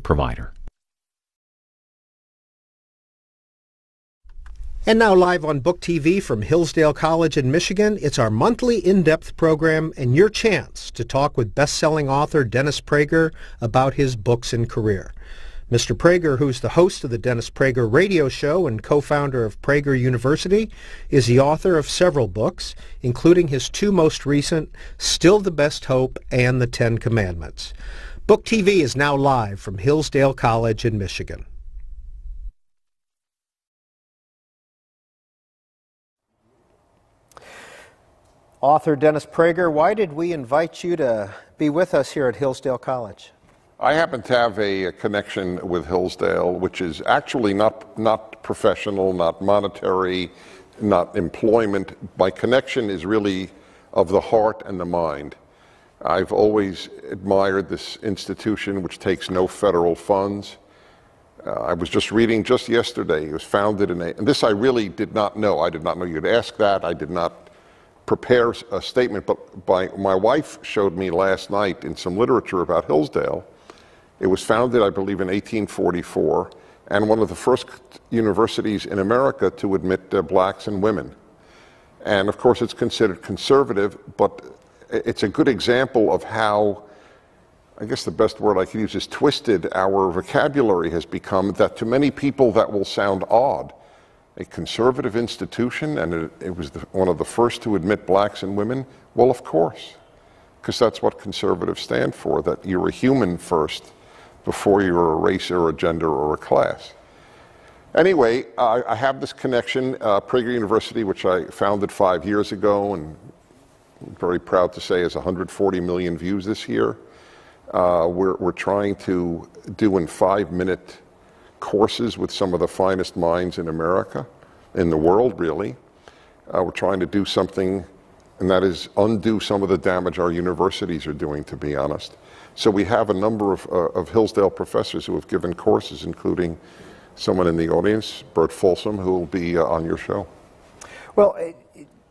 provider. And now, live on Book TV from Hillsdale College in Michigan, it's our monthly in-depth program and your chance to talk with best-selling author Dennis Prager about his books and career. Mr. Prager, who's the host of the Dennis Prager radio show and co-founder of Prager University, is the author of several books, including his two most recent, Still the Best Hope and The Ten Commandments. Book TV is now live from Hillsdale College in Michigan. Author Dennis Prager, why did we invite you to be with us here at Hillsdale College? I happen to have a, a, connection with Hillsdale, which is actually not, not professional, not monetary, not employment. My connection is really of the heart and the mind. I've always admired this institution, which takes no federal funds. Uh, I was just reading just yesterday, it was founded in a, and this I really did not know. I did not know you'd ask that. I did not prepare a statement, but by, my wife showed me last night in some literature about Hillsdale. It was founded, I believe, in 1844, and one of the first universities in America to admit uh, blacks and women. And of course, it's considered conservative, but it's a good example of how, I guess the best word I can use is twisted, our vocabulary has become that to many people that will sound odd a conservative institution and it, it was the, one of the first to admit blacks and women? Well, of course, because that's what conservatives stand for, that you're a human first before you're a race or a gender or a class. Anyway, I, I have this connection, uh, Prager University, which I founded five years ago and very proud to say is 140 million views this year. Uh, we're, we're trying to do in five minute courses with some of the finest minds in America, in the world, really. Uh, we're trying to do something, and that is undo some of the damage our universities are doing, to be honest. So we have a number of, uh, of Hillsdale professors who have given courses, including someone in the audience, Burt Folsom, who will be uh, on your show. Well,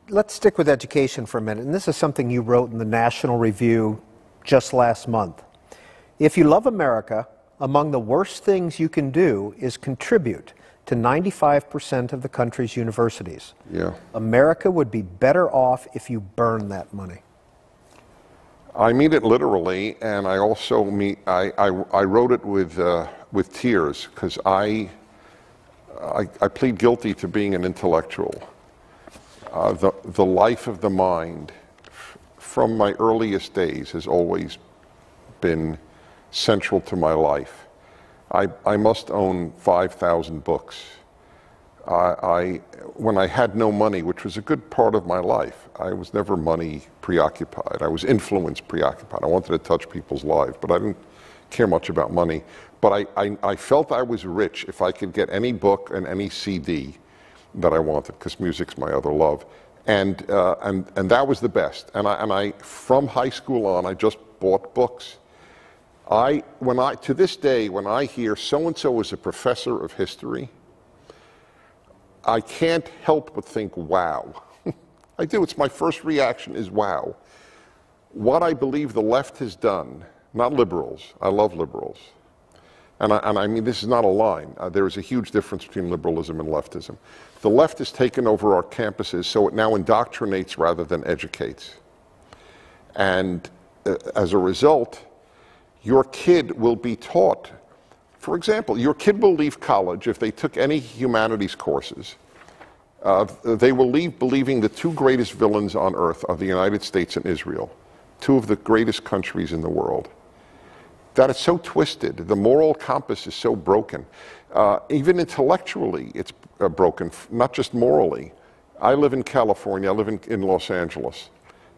let's stick with education for a minute. And this is something you wrote in the National Review just last month. If you love America, among the worst things you can do is contribute to 95% of the country's universities. Yeah. America would be better off if you burn that money. I mean it literally, and I also mean I, I, I wrote it with uh, with tears because I, I, I plead guilty to being an intellectual. Uh, the the life of the mind, from my earliest days, has always been central to my life. I, I must own 5,000 books. I, I, when I had no money, which was a good part of my life, I was never money preoccupied. I was influence preoccupied. I wanted to touch people's lives, but I didn't care much about money. But I, I, I felt I was rich if I could get any book and any CD that I wanted, because music's my other love. And, uh, and, and that was the best. And I, and I, from high school on, I just bought books. I, when I, to this day, when I hear so and so is a professor of history, I can't help but think, wow. I do. It's my first reaction is wow. What I believe the left has done, not liberals, I love liberals. And I, and I mean, this is not a line. Uh, there is a huge difference between liberalism and leftism. The left has taken over our campuses, so it now indoctrinates rather than educates. And uh, as a result, your kid will be taught. For example, your kid will leave college if they took any humanities courses. Uh, they will leave believing the two greatest villains on earth are the United States and Israel, two of the greatest countries in the world. That is so twisted. The moral compass is so broken. Uh, even intellectually, it's uh, broken, not just morally. I live in California, I live in, in Los Angeles.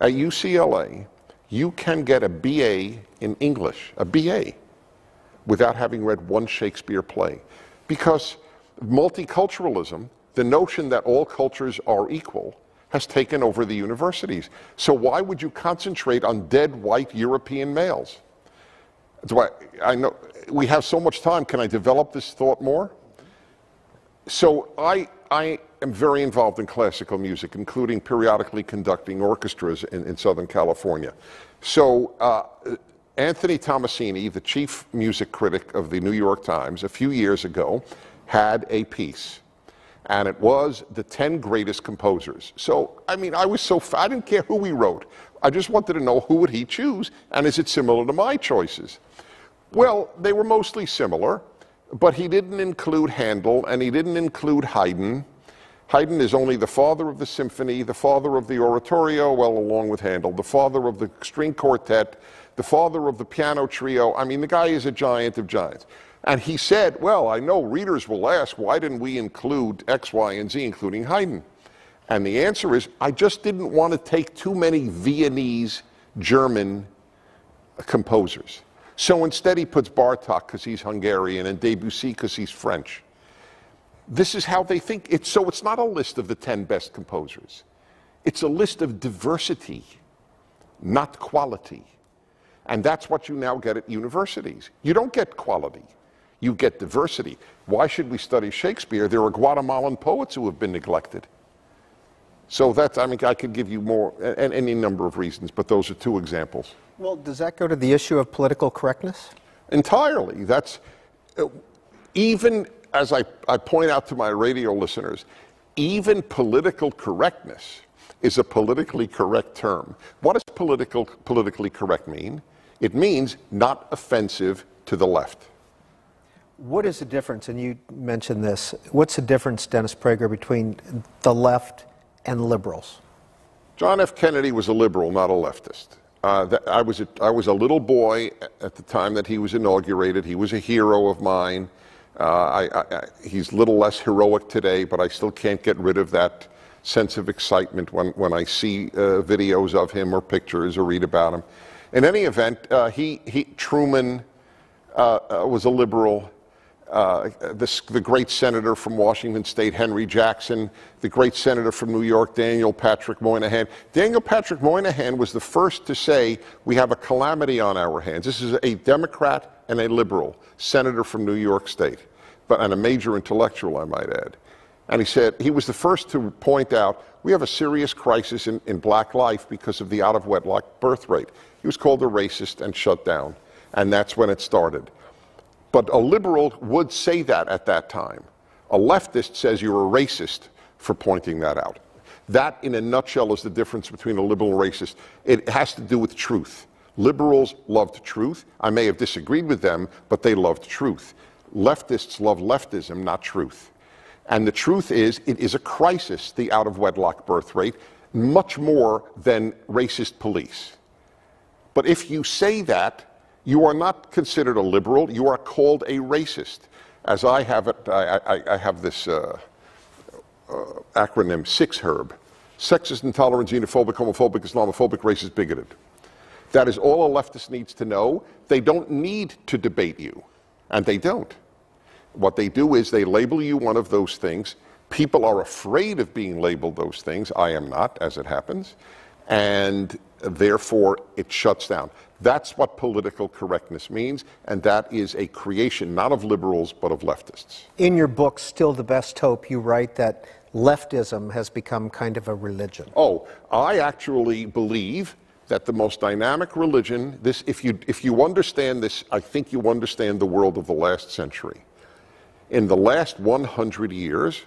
At UCLA, you can get a BA in English, a BA, without having read one Shakespeare play. Because multiculturalism, the notion that all cultures are equal, has taken over the universities. So why would you concentrate on dead white European males? Do I, I know we have so much time. Can I develop this thought more? So I, I am very involved in classical music, including periodically conducting orchestras in, in Southern California. So uh, Anthony Tommasini, the chief music critic of the New York Times, a few years ago, had a piece. And it was the 10 greatest composers. So, I mean, I was so, I didn't care who he wrote. I just wanted to know who would he choose, and is it similar to my choices? Well, they were mostly similar, but he didn't include Handel, and he didn't include Haydn. Haydn is only the father of the symphony, the father of the oratorio, well, along with Handel, the father of the string quartet, the father of the piano trio. I mean, the guy is a giant of giants. And he said, Well, I know readers will ask, why didn't we include X, Y, and Z, including Haydn? And the answer is, I just didn't want to take too many Viennese German composers. So instead, he puts Bartok because he's Hungarian and Debussy because he's French. This is how they think. It's, so it's not a list of the 10 best composers, it's a list of diversity, not quality. And that's what you now get at universities. You don't get quality, you get diversity. Why should we study Shakespeare? There are Guatemalan poets who have been neglected. So that's, I mean, I could give you more, and any number of reasons, but those are two examples. Well, does that go to the issue of political correctness? Entirely. That's, even as I, I point out to my radio listeners, even political correctness is a politically correct term. What does political, politically correct mean? It means not offensive to the left. What is the difference, and you mentioned this, what's the difference, Dennis Prager, between the left and liberals? John F. Kennedy was a liberal, not a leftist. Uh, I, was a, I was a little boy at the time that he was inaugurated. He was a hero of mine. Uh, I, I, he's a little less heroic today, but I still can't get rid of that sense of excitement when, when I see uh, videos of him or pictures or read about him. In any event, uh, he, he, Truman uh, uh, was a liberal uh, the, the, great senator from Washington State, Henry Jackson, the great senator from New York, Daniel Patrick Moynihan. Daniel Patrick Moynihan was the first to say, We have a calamity on our hands. This is a Democrat and a liberal senator from New York State, but, and a major intellectual, I might add. And he said, he was the first to point out, we have a serious crisis in, in black life because of the out of wedlock birth rate. He was called a racist and shut down. And that's when it started. But a liberal would say that at that time. A leftist says you're a racist for pointing that out. That, in a nutshell, is the difference between a liberal and a racist. It has to do with truth. Liberals loved truth. I may have disagreed with them, but they loved truth. Leftists love leftism, not truth. And the truth is, it is a crisis, the out of wedlock birth rate, much more than racist police. But if you say that, you are not considered a liberal, you are called a racist. As I have it, I, I, I have this uh, uh, acronym, SIXHIRB sexist, intolerant, xenophobic, homophobic, Islamophobic, racist, bigoted. That is all a leftist needs to know. They don't need to debate you, and they don't. What they do is they label you one of those things. People are afraid of being labeled those things. I am not, as it happens. And therefore, it shuts down. That's what political correctness means, and that is a creation not of liberals but of leftists. In your book, Still the Best Hope, you write that leftism has become kind of a religion. Oh, I actually believe that the most dynamic religion, this, if, you, if you understand this, I think you understand the world of the last century. In the last 100 years,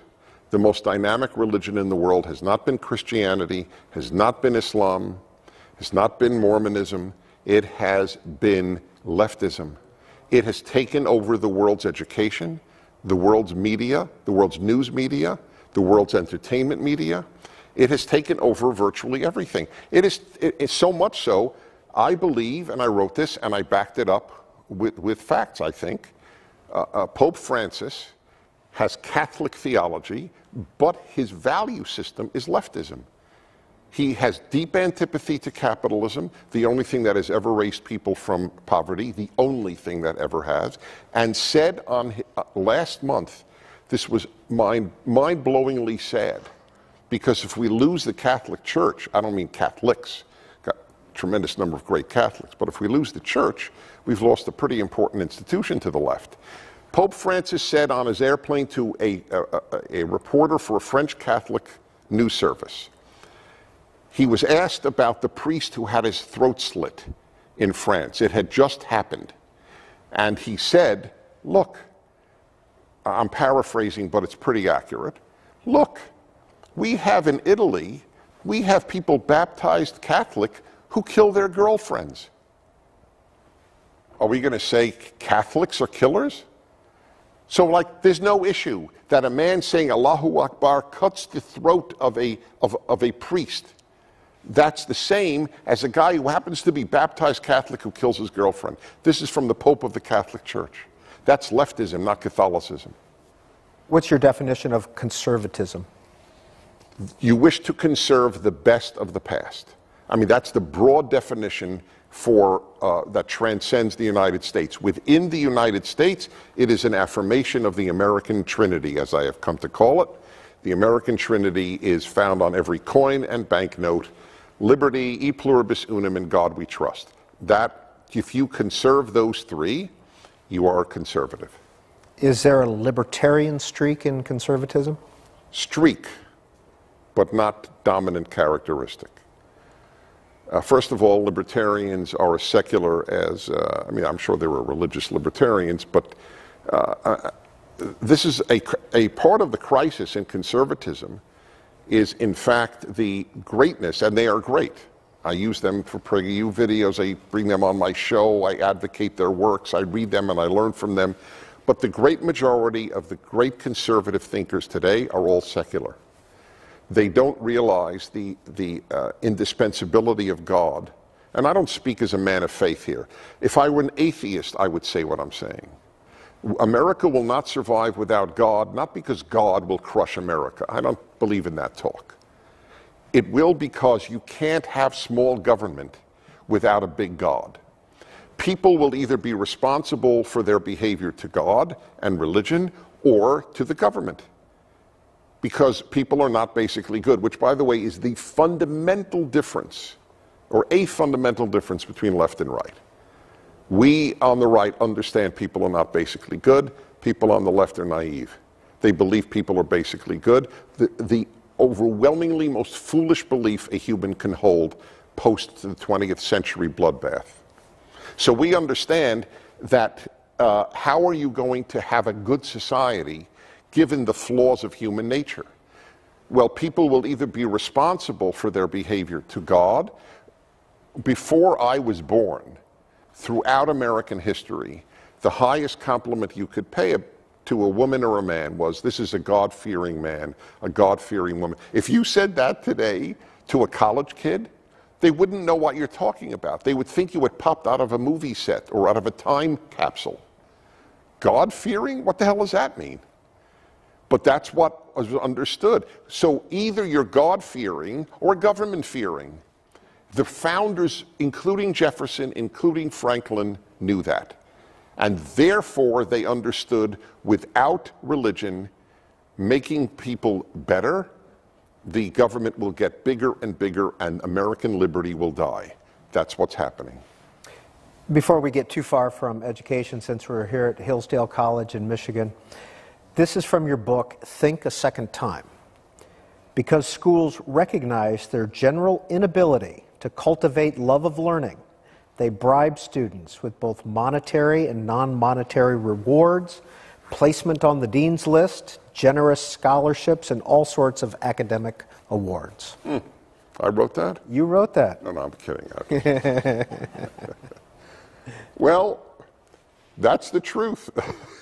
the most dynamic religion in the world has not been Christianity, has not been Islam, has not been Mormonism, it has been leftism. It has taken over the world's education, the world's media, the world's news media, the world's entertainment media. It has taken over virtually everything. It is it, it's so much so, I believe, and I wrote this and I backed it up with, with facts, I think. Uh, uh, Pope Francis has Catholic theology, but his value system is leftism. He has deep antipathy to capitalism, the only thing that has ever raised people from poverty, the only thing that ever has, and said on uh, last month, this was mind, mind-blowingly sad, because if we lose the Catholic Church, I don't mean Catholics, got a tremendous number of great Catholics, but if we lose the church, we've lost a pretty important institution to the left. Pope Francis said on his airplane to a, a, a, a reporter for a French Catholic news service, he was asked about the priest who had his throat slit in France. It had just happened. And he said, Look, I'm paraphrasing, but it's pretty accurate. Look, we have in Italy, we have people baptized Catholic who kill their girlfriends. Are we going to say Catholics are killers? So, like, there's no issue that a man saying Allahu Akbar cuts the throat of a, of, of a priest. That's the same as a guy who happens to be baptized Catholic who kills his girlfriend. This is from the Pope of the Catholic Church. That's leftism, not Catholicism. What's your definition of conservatism? You wish to conserve the best of the past. I mean, that's the broad definition for uh, that transcends the United States. Within the United States, it is an affirmation of the American Trinity, as I have come to call it. The American Trinity is found on every coin and banknote. Liberty, e pluribus unum, and God we trust. That, if you conserve those three, you are a conservative. Is there a libertarian streak in conservatism? Streak, but not dominant characteristic. Uh, first of all, libertarians are as secular as, uh, I mean, I'm sure there were religious libertarians, but uh, uh, this is a, a part of the crisis in conservatism is, in fact, the greatness, and they are great. I use them for PragerU videos. I bring them on my show. I advocate their works. I read them and I learn from them. But the great majority of the great conservative thinkers today are all secular they don't realize the, the uh, indispensability of God. And I don't speak as a man of faith here. If I were an atheist, I would say what I'm saying. America will not survive without God, not because God will crush America. I don't believe in that talk. It will because you can't have small government without a big God. People will either be responsible for their behavior to God and religion or to the government because people are not basically good, which, by the way, is the fundamental difference, or a fundamental difference between left and right. We on the right understand people are not basically good, people on the left are naive. They believe people are basically good. The, the overwhelmingly most foolish belief a human can hold post the 20th century bloodbath. So we understand that uh, how are you going to have a good society given the flaws of human nature? Well, people will either be responsible for their behavior to God. Before I was born, throughout American history, the highest compliment you could pay a, to a woman or a man was, This is a God fearing man, a God fearing woman. If you said that today to a college kid, they wouldn't know what you're talking about. They would think you had popped out of a movie set or out of a time capsule. God fearing? What the hell does that mean? But that's what was understood. So either you're God fearing or government fearing. The founders, including Jefferson, including Franklin, knew that. And therefore, they understood without religion making people better, the government will get bigger and bigger, and American liberty will die. That's what's happening. Before we get too far from education, since we're here at Hillsdale College in Michigan, this is from your book, Think a Second Time. Because schools recognize their general inability to cultivate love of learning, they bribe students with both monetary and non monetary rewards, placement on the dean's list, generous scholarships, and all sorts of academic awards. Hmm. I wrote that? You wrote that. No, no, I'm kidding. well, that's the truth.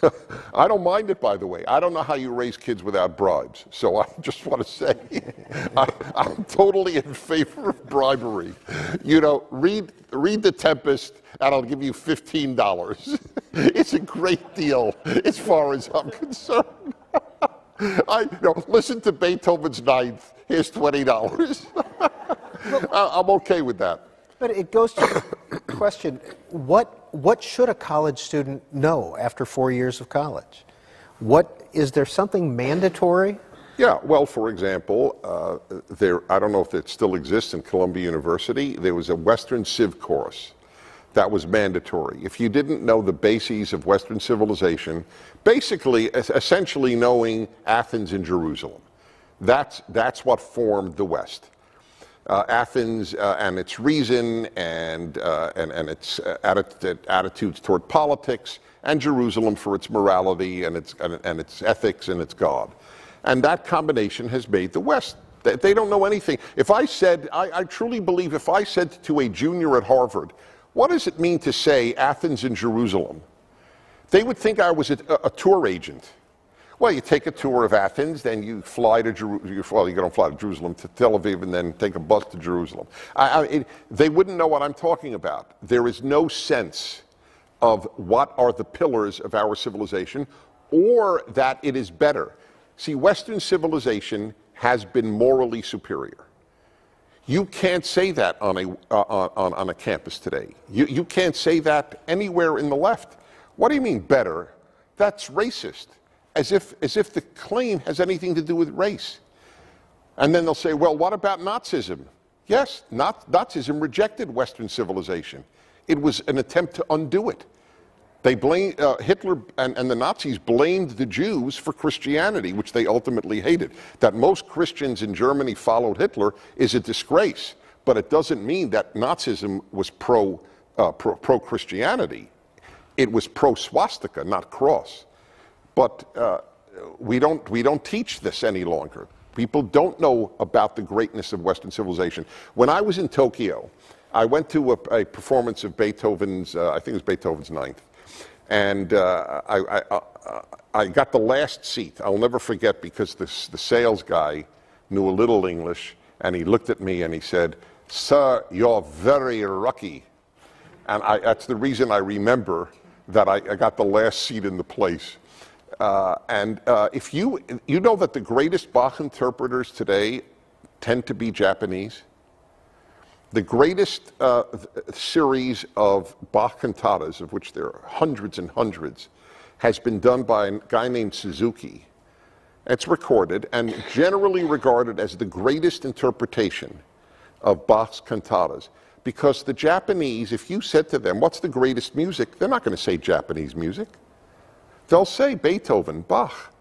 I don't mind it, by the way. I don't know how you raise kids without bribes. So I just want to say I, am totally in favor of bribery. You know, read, read The Tempest, and I'll give you $15. it's a great deal as far as I'm concerned. I know, listen to Beethoven's Ninth. Here's $20. I'm okay with that. But it goes to the question what, what should a college student know after four years of college? What, is there something mandatory? Yeah, well, for example, uh, there, I don't know if it still exists in Columbia University, there was a Western Civ course that was mandatory. If you didn't know the bases of Western civilization, basically, essentially knowing Athens and Jerusalem, that's, that's what formed the West. Uh, Athens uh, and its reason and, uh, and, and its uh, atti- attitudes toward politics, and Jerusalem for its morality and its, and, and its ethics and its God. And that combination has made the West. They, they don't know anything. If I said, I, I truly believe if I said to a junior at Harvard, what does it mean to say Athens and Jerusalem? They would think I was a, a tour agent. Well, you take a tour of Athens, then you fly to Jerusalem. Well, you don't fly to Jerusalem, to Tel Aviv, and then take a bus to Jerusalem. I, I, it, they wouldn't know what I'm talking about. There is no sense of what are the pillars of our civilization or that it is better. See, Western civilization has been morally superior. You can't say that on a, uh, on, on a campus today. You, you can't say that anywhere in the left. What do you mean better? That's racist as if, as if the claim has anything to do with race. And then they'll say, well, what about Nazism? Yes, Nazism rejected Western civilization. It was an attempt to undo it. They blame, uh, Hitler and, and the Nazis blamed the Jews for Christianity, which they ultimately hated. That most Christians in Germany followed Hitler is a disgrace, but it doesn't mean that Nazism was pro, uh, pro, pro Christianity. It was pro swastika, not cross. But uh, we, don't, we don't teach this any longer. People don't know about the greatness of Western civilization. When I was in Tokyo, I went to a, a performance of Beethoven's, uh, I think it was Beethoven's Ninth, and uh, I, I, uh, I, got the last seat. I'll never forget because this, the sales guy knew a little English, and he looked at me and he said, Sir, you're very lucky. And that's the reason I remember that I got the last seat in the place. Uh, and uh, if you, you know that the greatest Bach interpreters today tend to be Japanese. The greatest uh, series of Bach cantatas, of which there are hundreds and hundreds, has been done by a guy named Suzuki. It's recorded and generally regarded as the greatest interpretation of Bach's cantatas. Because the Japanese, if you said to them, What's the greatest music? they're not going to say Japanese music. They'll say Beethoven, Bach.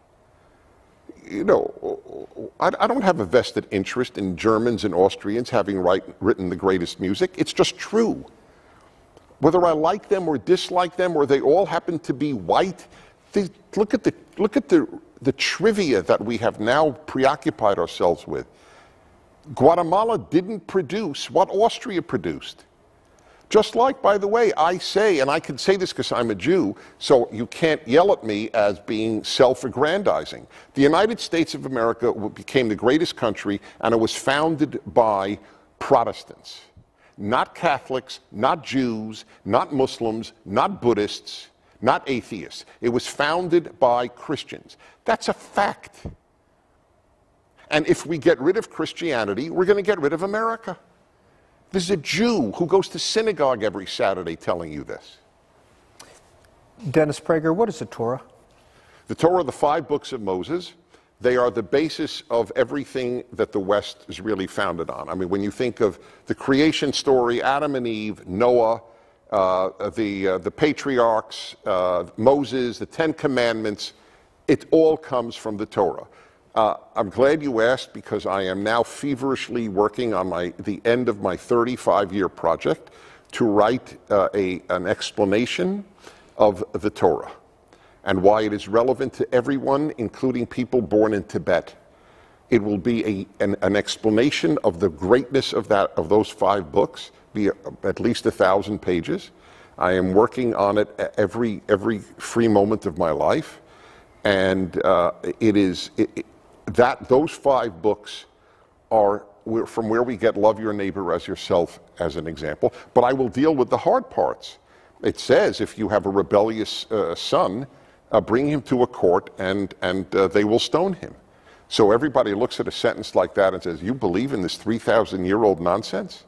You know, I, I don't have a vested interest in Germans and Austrians having write, written the greatest music. It's just true. Whether I like them or dislike them, or they all happen to be white, they, look at, the, look at the, the trivia that we have now preoccupied ourselves with. Guatemala didn't produce what Austria produced. Just like, by the way, I say, and I can say this because I'm a Jew, so you can't yell at me as being self aggrandizing. The United States of America became the greatest country, and it was founded by Protestants. Not Catholics, not Jews, not Muslims, not Buddhists, not atheists. It was founded by Christians. That's a fact. And if we get rid of Christianity, we're going to get rid of America. This is a Jew who goes to synagogue every Saturday telling you this. Dennis Prager, what is the Torah? The Torah, the five books of Moses, they are the basis of everything that the West is really founded on. I mean, when you think of the creation story, Adam and Eve, Noah, uh, the, uh, the patriarchs, uh, Moses, the Ten Commandments, it all comes from the Torah. Uh, I'm glad you asked because I am now feverishly working on my, the end of my 35 year project to write uh, a, an explanation of the Torah and why it is relevant to everyone, including people born in Tibet. It will be a, an, an explanation of the greatness of, that, of those five books, be at least a thousand pages. I am working on it every, every free moment of my life. And uh, it is, it, that those five books are from where we get love your neighbor as yourself as an example but i will deal with the hard parts. It says if you have a rebellious uh, son uh, bring him to a court and and uh, they will stone him. So everybody looks at a sentence like that and says you believe in this 3000 year old nonsense?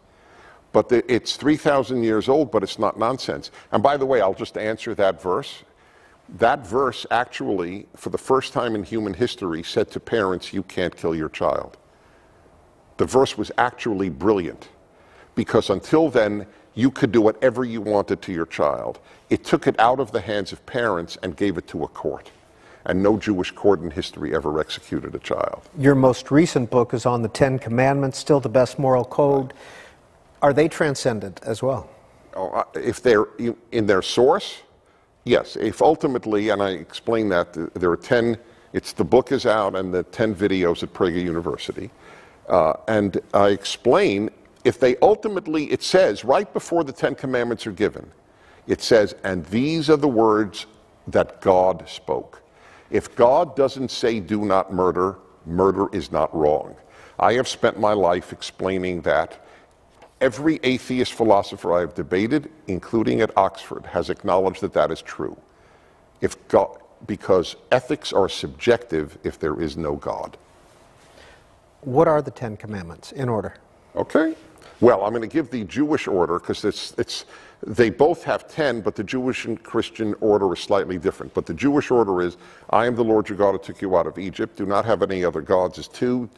But the, it's 3000 years old but it's not nonsense. And by the way i'll just answer that verse that verse actually, for the first time in human history, said to parents, You can't kill your child. The verse was actually brilliant because until then, you could do whatever you wanted to your child. It took it out of the hands of parents and gave it to a court. and no Jewish court in history ever executed a child. Your most recent book is on the Ten Commandments, still the best moral code. Are they transcendent as well? Oh, uh, if they're in their source, yes. If ultimately, and I explain that, there are 10, it's the book is out and the 10 videos at Prager University. Uh, and I explain if they ultimately, it says right before the Ten Commandments are given, it says, and these are the words that God spoke. If God doesn't say do not murder, murder is not wrong. I have spent my life explaining that Every atheist philosopher I have debated, including at Oxford, has acknowledged that that is true. If God, because ethics are subjective if there is no God. What are the Ten Commandments in order? Okay. Well, I'm going to give the Jewish order because it's, it's, they both have 10, but the Jewish and Christian order is slightly different. But the Jewish order is I am the Lord your God who took you out of Egypt. Do not have any other gods, is two.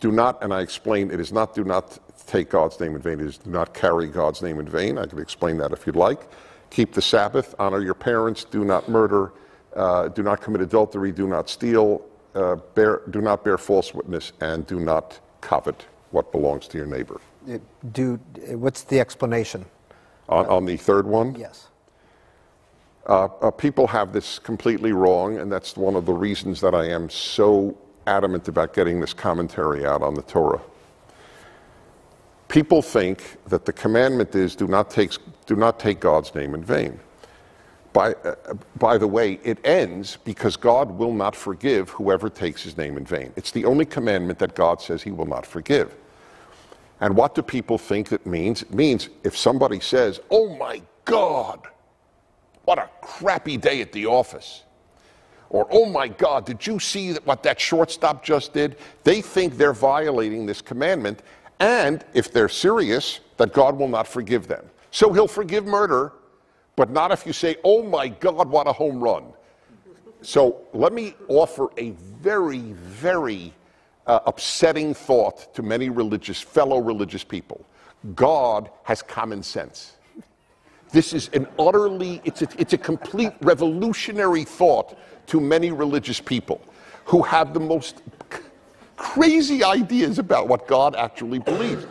Do not, and I explain, it is not do not take God's name in vain. It is do not carry God's name in vain. I can explain that if you'd like. Keep the Sabbath, honor your parents, do not murder, uh, do not commit adultery, do not steal, uh, bear, do not bear false witness, and do not covet what belongs to your neighbor. It, do, what's the explanation? On, on the third one? Yes. Uh, uh, people have this completely wrong, and that's one of the reasons that I am so adamant about getting this commentary out on the Torah. People think that the commandment is do not take, do not take God's name in vain. By, uh, by the way, it ends because God will not forgive whoever takes his name in vain. It's the only commandment that God says he will not forgive. And what do people think it means? It means if somebody says, Oh my God, what a crappy day at the office. Or, oh my God, did you see what that shortstop just did? They think they're violating this commandment and if they're serious, that God will not forgive them. So he'll forgive murder, but not if you say, oh my God, what a home run. So let me offer a very, very uh, upsetting thought to many religious, fellow religious people. God has common sense. This is an utterly, it's a, it's a complete revolutionary thought to many religious people who have the most crazy ideas about what God actually believes.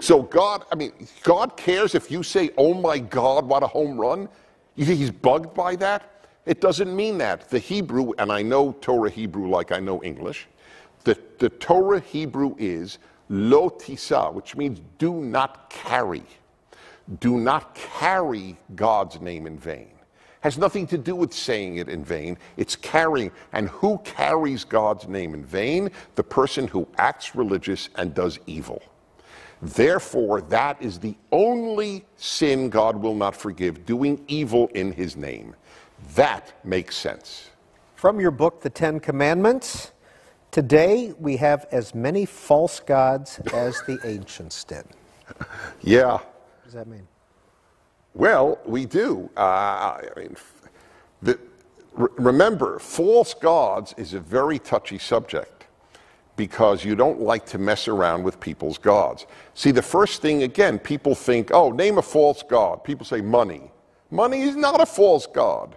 So God, I mean, God cares if you say, oh my God, what a home run. You think he's bugged by that? It doesn't mean that. The Hebrew, and I know Torah Hebrew like I know English, the, the Torah Hebrew is lo tisa, which means do not carry. Do not carry God's name in vain has nothing to do with saying it in vain. It's carrying. And who carries God's name in vain? The person who acts religious and does evil. Therefore, that is the only sin God will not forgive, doing evil in his name. That makes sense. From your book, The Ten Commandments, today we have as many false gods as the ancients did. Yeah. What does that mean? Well, we do. Uh, I mean, the, remember, false gods is a very touchy subject because you don't like to mess around with people's gods. See, the first thing, again, people think, oh, name a false god. People say money. Money is not a false god.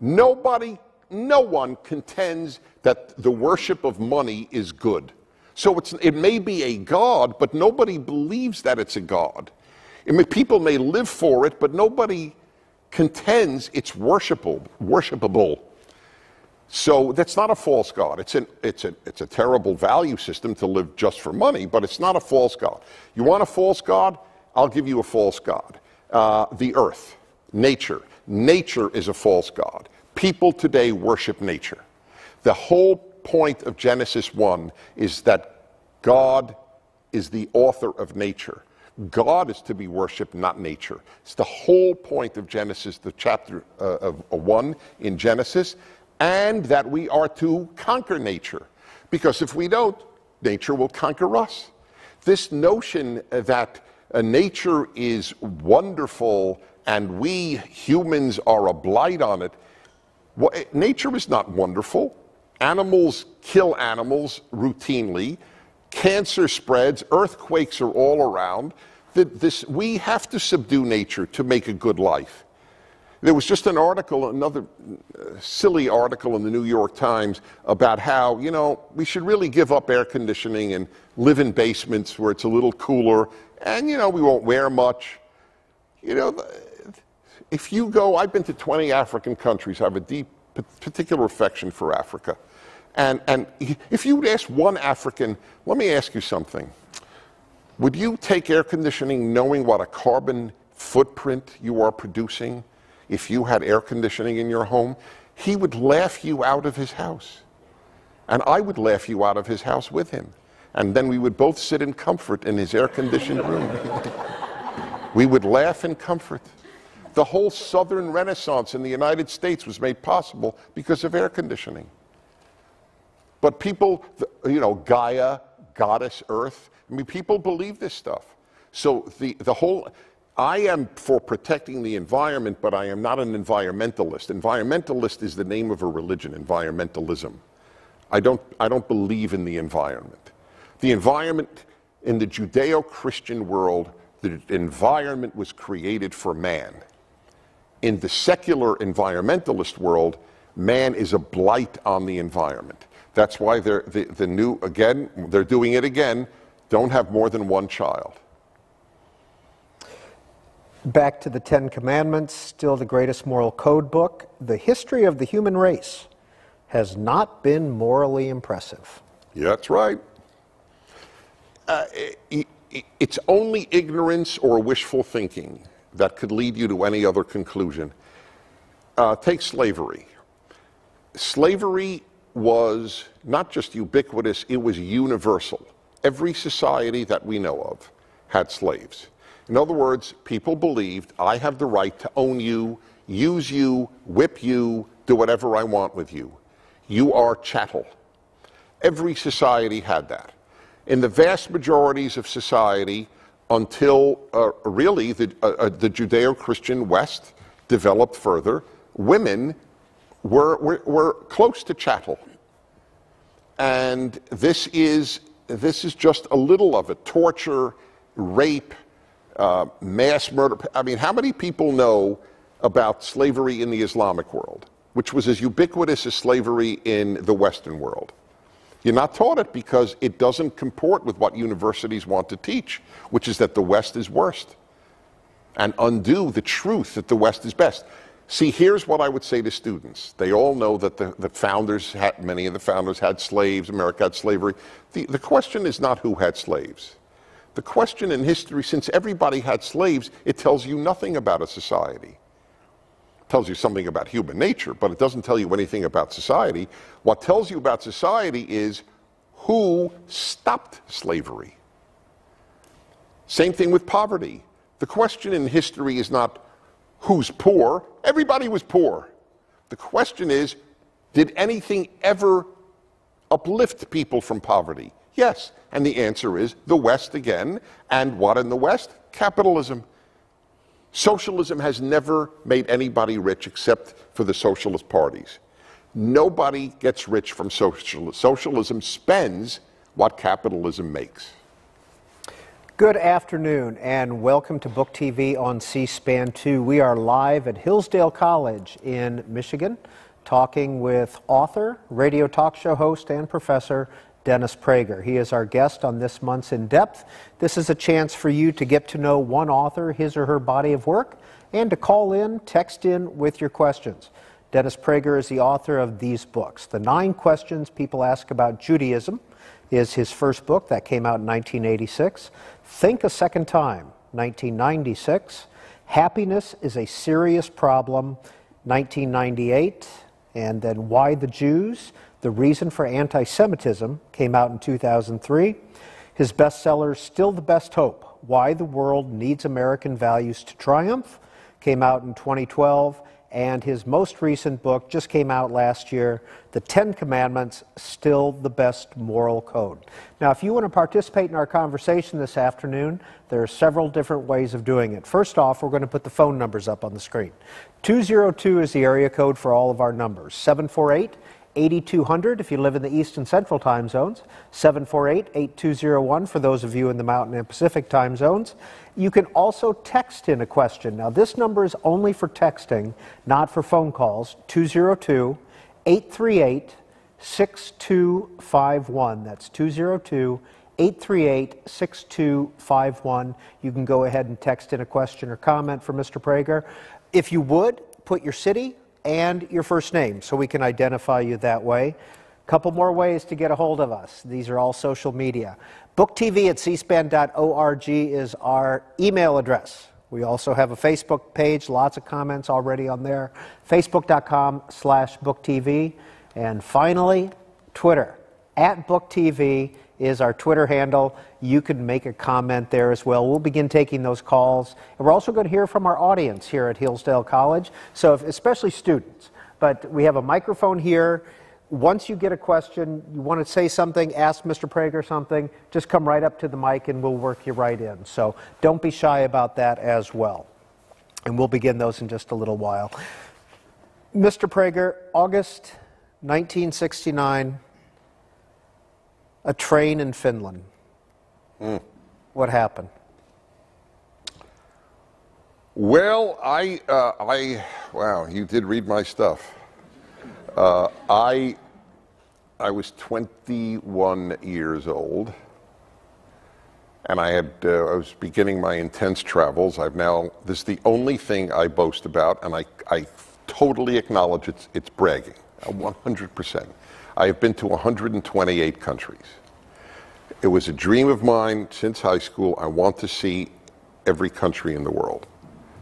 Nobody, no one contends that the worship of money is good. So it may be a god, but nobody believes that it's a god. I mean, people may live for it, but nobody contends it's worshipable. worshipable. So that's not a false God. It's, an, it's, a, it's a terrible value system to live just for money, but it's not a false God. You want a false God? I'll give you a false God. Uh, the earth, nature. Nature is a false God. People today worship nature. The whole point of Genesis 1 is that God is the author of nature. God is to be worshiped, not nature. It's the whole point of Genesis, the chapter uh, of uh, 1 in Genesis, and that we are to conquer nature. Because if we don't, nature will conquer us. This notion that uh, nature is wonderful and we humans are a blight on it, well, eh, nature is not wonderful. Animals kill animals routinely. Cancer spreads, earthquakes are all around. This, we have to subdue nature to make a good life. There was just an article, another uh, silly article in the New York Times about how, you know, we should really give up air conditioning and live in basements where it's a little cooler and, you know, we won't wear much. You know, if you go, I've been to 20 African countries, I have a deep particular affection for Africa. And, and if you would ask one African, let me ask you something. Would you take air conditioning knowing what a carbon footprint you are producing if you had air conditioning in your home? He would laugh you out of his house. And I would laugh you out of his house with him. And then we would both sit in comfort in his air conditioned room. we would laugh in comfort. The whole Southern Renaissance in the United States was made possible because of air conditioning. But people, you know, Gaia, goddess Earth, I mean, people believe this stuff. So the, the whole, I am for protecting the environment, but I am not an environmentalist. Environmentalist is the name of a religion, environmentalism. I don't, I don't believe in the environment. The environment in the Judeo Christian world, the environment was created for man. In the secular environmentalist world, man is a blight on the environment. That's why they're, the, the new, again, they're doing it again, don't have more than one child. Back to the Ten Commandments, still the greatest moral code book. The history of the human race has not been morally impressive. Yeah, that's right. Uh, it, it, it's only ignorance or wishful thinking that could lead you to any other conclusion. Uh, take slavery. Slavery was not just ubiquitous, it was universal. Every society that we know of had slaves. In other words, people believed I have the right to own you, use you, whip you, do whatever I want with you. You are chattel. Every society had that. In the vast majorities of society, until uh, really the, uh, uh the Judeo Christian West developed further, women were, were, were close to chattel. And this is, this is just a little of it torture, rape, uh, mass murder. I mean, how many people know about slavery in the Islamic world, which was as ubiquitous as slavery in the Western world? You're not taught it because it doesn't comport with what universities want to teach, which is that the West is worst and undo the truth that the West is best. See, here's what I would say to students. They all know that the, the founders had, many of the founders had slaves, America had slavery. The, the question is not who had slaves. The question in history, since everybody had slaves, it tells you nothing about a society. It tells you something about human nature, but it doesn't tell you anything about society. What tells you about society is who stopped slavery. Same thing with poverty. The question in history is not who's poor. Everybody was poor. The question is, did anything ever uplift people from poverty? Yes. And the answer is the West again. And what in the West? Capitalism. Socialism has never made anybody rich except for the socialist parties. Nobody gets rich from socialism. Socialism spends what capitalism makes. Good afternoon and welcome to Book TV on C SPAN 2. We are live at Hillsdale College in Michigan talking with author, radio talk show host, and professor Dennis Prager. He is our guest on this month's In Depth. This is a chance for you to get to know one author, his or her body of work, and to call in, text in with your questions. Dennis Prager is the author of these books The Nine Questions People Ask About Judaism is his first book that came out in 1986. Think a Second Time, 1996. Happiness is a Serious Problem, 1998. And then Why the Jews? The Reason for Anti Semitism came out in 2003. His bestseller, Still the Best Hope Why the World Needs American Values to Triumph, came out in 2012 and his most recent book just came out last year, The Ten Commandments, Still the Best Moral Code. Now, if you want to participate in our conversation this afternoon, there are several different ways of doing it. First off, we're going to put the phone numbers up on the screen. 202 is the area code for all of our numbers 748 8200 if you live in the East and Central time zones, 748 8201 for those of you in the Mountain and Pacific time zones. You can also text in a question. Now, this number is only for texting, not for phone calls. 202 838 6251. That's 202 838 6251. You can go ahead and text in a question or comment for Mr. Prager. If you would, put your city and your first name so we can identify you that way. Couple more ways to get a hold of us. These are all social media. BookTV at cspan.org is our email address. We also have a Facebook page, lots of comments already on there. Facebook.com slash BookTV. And finally, Twitter. At BookTV is our Twitter handle. You can make a comment there as well. We'll begin taking those calls. And we're also going to hear from our audience here at Hillsdale College, so if, especially students. But we have a microphone here. Once you get a question, you want to say something, ask Mr. Prager something, just come right up to the mic and we'll work you right in. So don't be shy about that as well. And we'll begin those in just a little while. Mr. Prager, August 1969, a train in Finland. Mm. What happened? Well, I, uh, I, wow, you did read my stuff. Uh, I, I was 21 years old, and I had, uh, I was beginning my intense travels. I've now, this is the only thing I boast about, and I, I totally acknowledge it's, it's bragging, 100%. I have been to 128 countries. It was a dream of mine since high school. I want to see every country in the world.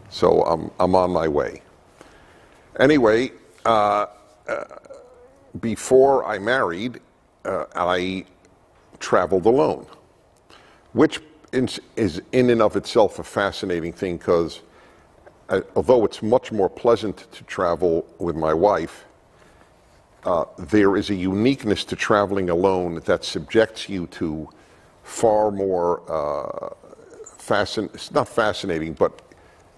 So I'm, I'm on my way. Anyway, uh, uh, before I married, uh, I traveled alone, which is, is, in and of itself a fascinating thing because uh, although it's much more pleasant to travel with my wife, uh, there is a uniqueness to traveling alone that subjects you to far more uh, fascin- it's not fascinating, but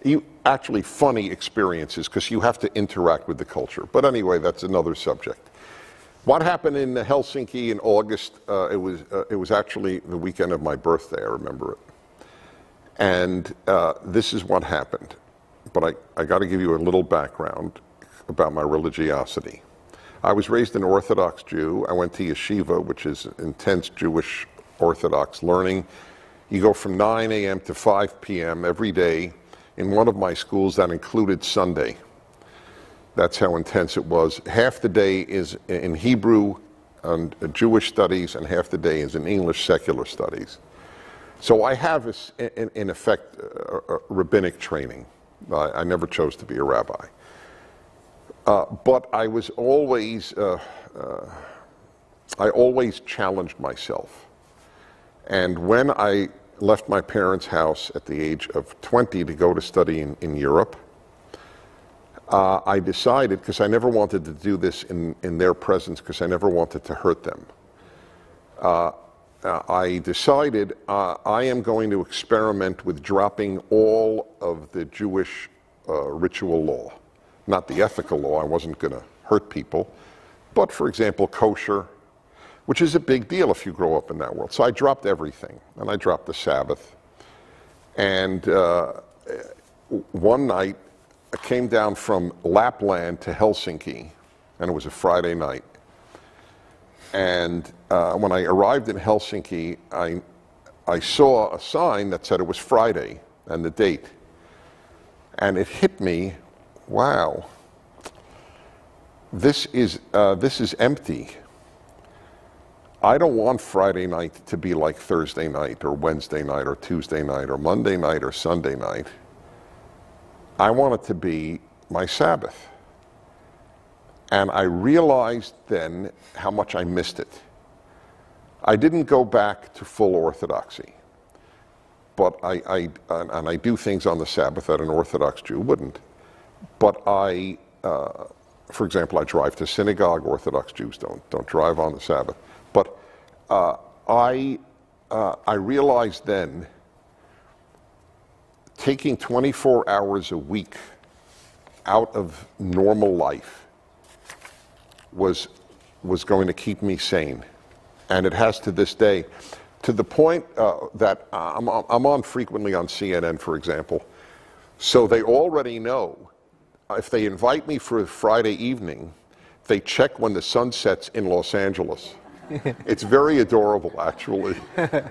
you, actually funny experiences because you have to interact with the culture. But anyway, that's another subject. What happened in Helsinki in August? Uh, it was uh, it was actually the weekend of my birthday. I remember it. And uh, this is what happened. But I, I got to give you a little background about my religiosity. I was raised an Orthodox Jew. I went to yeshiva, which is intense Jewish Orthodox learning. You go from 9 a.m. to 5 p.m. every day. In one of my schools, that included Sunday. That's how intense it was. Half the day is in Hebrew and Jewish studies, and half the day is in English secular studies. So I have, in effect, rabbinic training. I never chose to be a rabbi. Uh, but I was always, uh, uh, I always challenged myself. And when I left my parents' house at the age of 20 to go to study in, in Europe, uh, I decided, because I never wanted to do this in, in their presence, because I never wanted to hurt them. Uh, uh, I decided I am going to experiment with dropping all of the Jewish ritual law not the ethical law, I wasn't going to hurt people, but for example, kosher, which is a big deal if you grow up in that world. So I dropped everything, and I dropped the Sabbath. And uh, one night, I came down from Lapland to Helsinki, and it was a Friday night. And uh, when I arrived in Helsinki, I, I saw a sign that said it was Friday and the date. And it hit me wow, this is, uh, this is empty. I don't want Friday night to be like Thursday night or Wednesday night or Tuesday night or Monday night or Sunday night. I want it to be my Sabbath. And I realized then how much I missed it. I didn't go back to full orthodoxy, but I, I and I do things on the Sabbath that an Orthodox Jew wouldn't. But I, uh, for example, I drive to synagogue. Orthodox Jews don't don't drive on the Sabbath. But uh, I uh, I realized then taking 24 hours a week out of normal life was was going to keep me sane. And it has to this day, to the point uh, that I'm, I'm on frequently on CNN, for example. So they already know if they invite me for a Friday evening, they check when the sun sets in Los Angeles. it's very adorable, actually.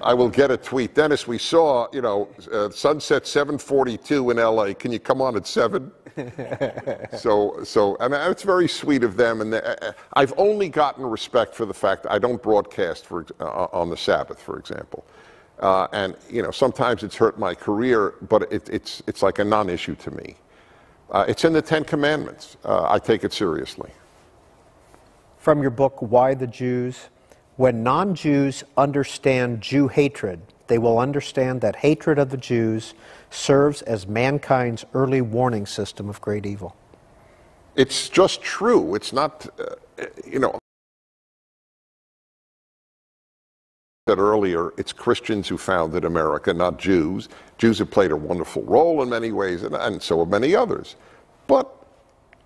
I will get a tweet. Dennis, we saw, you know, uh, sunset 7:42 in LA. Can you come on at seven? so, so, and it's very sweet of them. And the, uh, I've only gotten respect for the fact that I don't broadcast for uh, on the Sabbath, for example. Uh, and you know, sometimes it's hurt my career, but it, it's it's like a non-issue to me. Uh, it's in the Ten Commandments. Uh, I take it seriously. From your book, Why the Jews? When non Jews understand Jew hatred, they will understand that hatred of the Jews serves as mankind's early warning system of great evil. It's just true. It's not, uh, you know. Said earlier, it's Christians who founded America, not Jews. Jews have played a wonderful role in many ways, and, and so have many others. But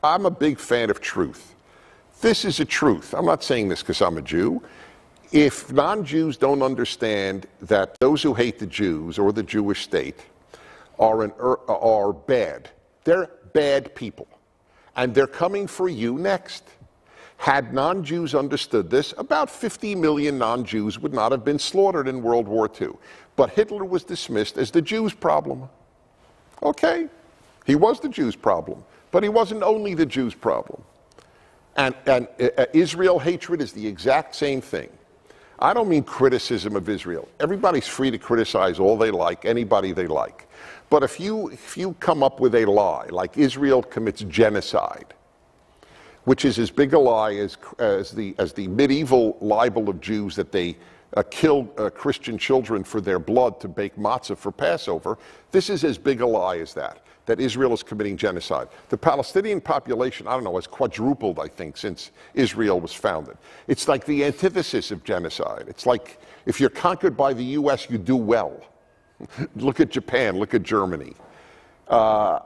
I'm a big fan of truth. This is a truth. I'm not saying this because I'm a Jew if non Jews don't understand that those who hate the Jews or the Jewish state are, an, er, are bad, they're bad people. And they're coming for you next. Had non Jews understood this, about 50 million non Jews would not have been slaughtered in World War II. But Hitler was dismissed as the Jews' problem. Okay, he was the Jews' problem, but he wasn't only the Jews' problem. And, and uh, Israel hatred is the exact same thing. I don't mean criticism of Israel. Everybody's free to criticize all they like, anybody they like. But if you, if you come up with a lie, like Israel commits genocide, which is as big a lie as, as, the, as the medieval libel of Jews that they uh, killed uh, Christian children for their blood to bake matzah for Passover, this is as big a lie as that that Israel is committing genocide. The Palestinian population, I don't know, has quadrupled, I think, since Israel was founded. It's like the antithesis of genocide. It's like if you're conquered by the U.S., you do well. look at Japan, look at Germany. Uh,